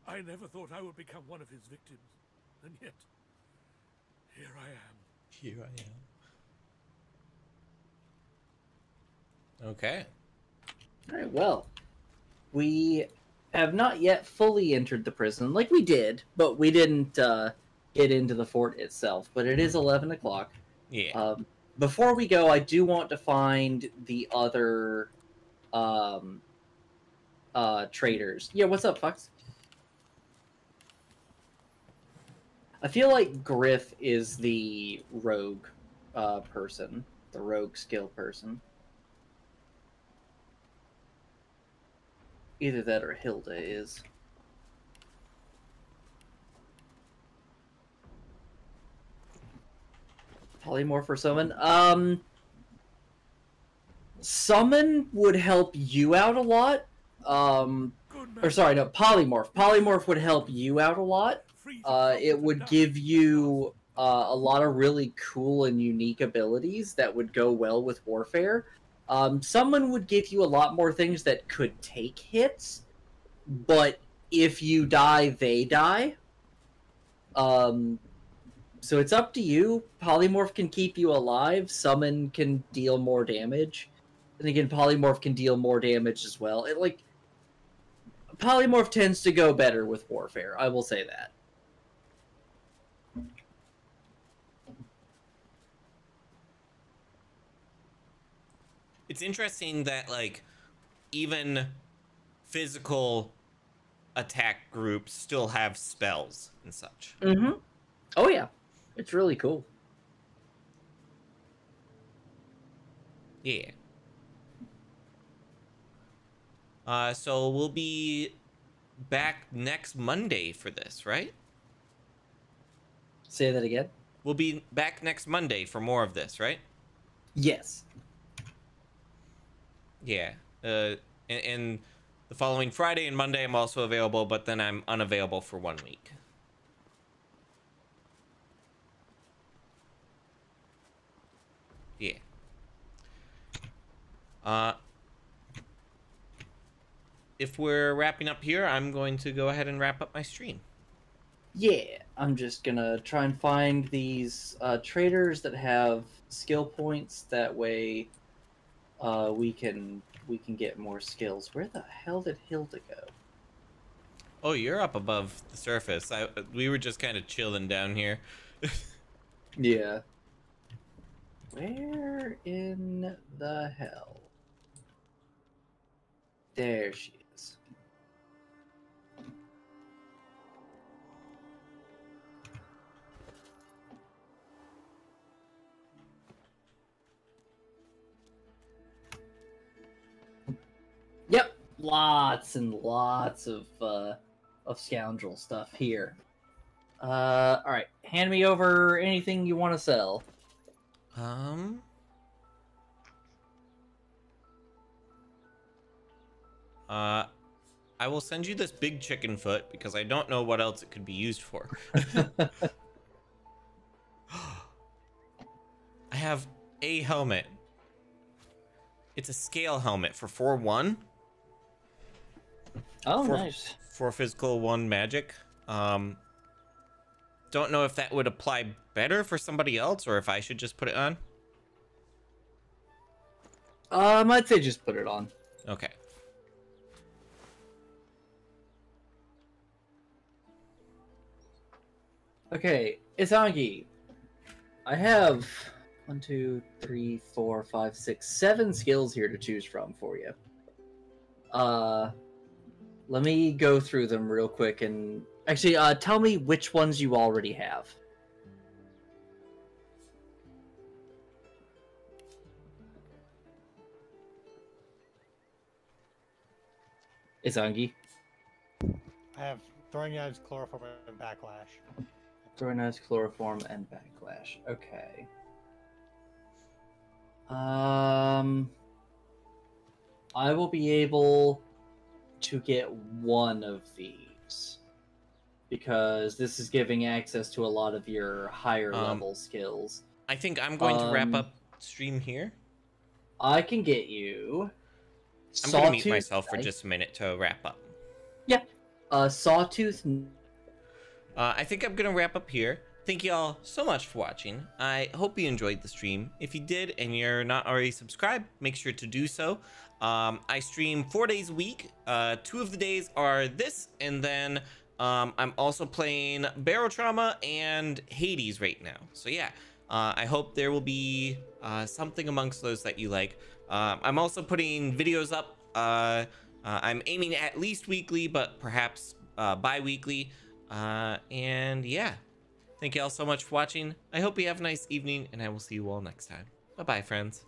Speaker 25: I never thought I would become one of his victims, and yet here I am.
Speaker 2: Here I am. Okay.
Speaker 7: All right, well, we have not yet fully entered the prison, like we did, but we didn't uh, get into the fort itself. But it is 11 o'clock.
Speaker 2: Yeah.
Speaker 7: Um, before we go, I do want to find the other um, uh, traders. Yeah, what's up, Fox? I feel like Griff is the rogue uh, person, the rogue skill person. Either that or Hilda is. Polymorph or summon? Um, summon would help you out a lot. Um, or sorry, no, polymorph. Polymorph would help you out a lot. Uh, it would give you uh, a lot of really cool and unique abilities that would go well with warfare. Um, summon would give you a lot more things that could take hits, but if you die, they die. Um, so it's up to you. Polymorph can keep you alive. Summon can deal more damage. And again, Polymorph can deal more damage as well. It like Polymorph tends to go better with Warfare. I will say that.
Speaker 2: It's interesting that like even physical attack groups still have spells and such.
Speaker 7: Mm-hmm. Oh yeah, it's really cool.
Speaker 2: Yeah. Uh, so we'll be back next Monday for this, right?
Speaker 7: Say that again.
Speaker 2: We'll be back next Monday for more of this, right?
Speaker 7: Yes.
Speaker 2: Yeah. Uh, and, and the following Friday and Monday, I'm also available, but then I'm unavailable for one week. Yeah. Uh, if we're wrapping up here, I'm going to go ahead and wrap up my stream.
Speaker 7: Yeah, I'm just gonna try and find these uh, traders that have skill points. That way, uh, we can we can get more skills. Where the hell did Hilda go?
Speaker 2: Oh, you're up above the surface. I we were just kind of chilling down here.
Speaker 7: Yeah. Where in the hell? There she lots and lots of uh, of scoundrel stuff here. Uh, all right, hand me over anything you want to sell.
Speaker 2: Um. Uh, I will send you this big chicken foot because I don't know what else it could be used for. I have a helmet. It's a scale helmet for 4 1.
Speaker 7: Oh,
Speaker 2: for,
Speaker 7: nice.
Speaker 2: For physical 1 magic. Um, don't know if that would apply better for somebody else or if I should just put it on.
Speaker 7: Um, I'd say just put it on.
Speaker 2: Okay.
Speaker 7: Okay, Izangi. I have one, two, three, four, five, six, seven skills here to choose from for you. Uh, let me go through them real quick and actually, uh, tell me which ones you already have. It's Izangi.
Speaker 1: I have throwing knives, chloroform, and backlash.
Speaker 7: Throwing knives, chloroform, and backlash. Okay. Um, I will be able to get one of these because this is giving access to a lot of your higher
Speaker 2: Um,
Speaker 7: level skills.
Speaker 2: I think I'm going to wrap
Speaker 7: Um,
Speaker 2: up stream here.
Speaker 7: I can get you.
Speaker 2: I'm going to mute myself for just a minute to wrap up.
Speaker 7: Yeah. Uh, sawtooth.
Speaker 2: Uh, I think I'm going to wrap up here. Thank you all so much for watching. I hope you enjoyed the stream. If you did and you're not already subscribed, make sure to do so. Um, I stream four days a week. Uh, two of the days are this, and then um, I'm also playing Barotrauma and Hades right now. So yeah, uh, I hope there will be uh, something amongst those that you like. Um, I'm also putting videos up. Uh, uh, I'm aiming at least weekly, but perhaps uh, bi-weekly. And yeah, thank you all so much for watching. I hope you have a nice evening, and I will see you all next time. Bye-bye, friends.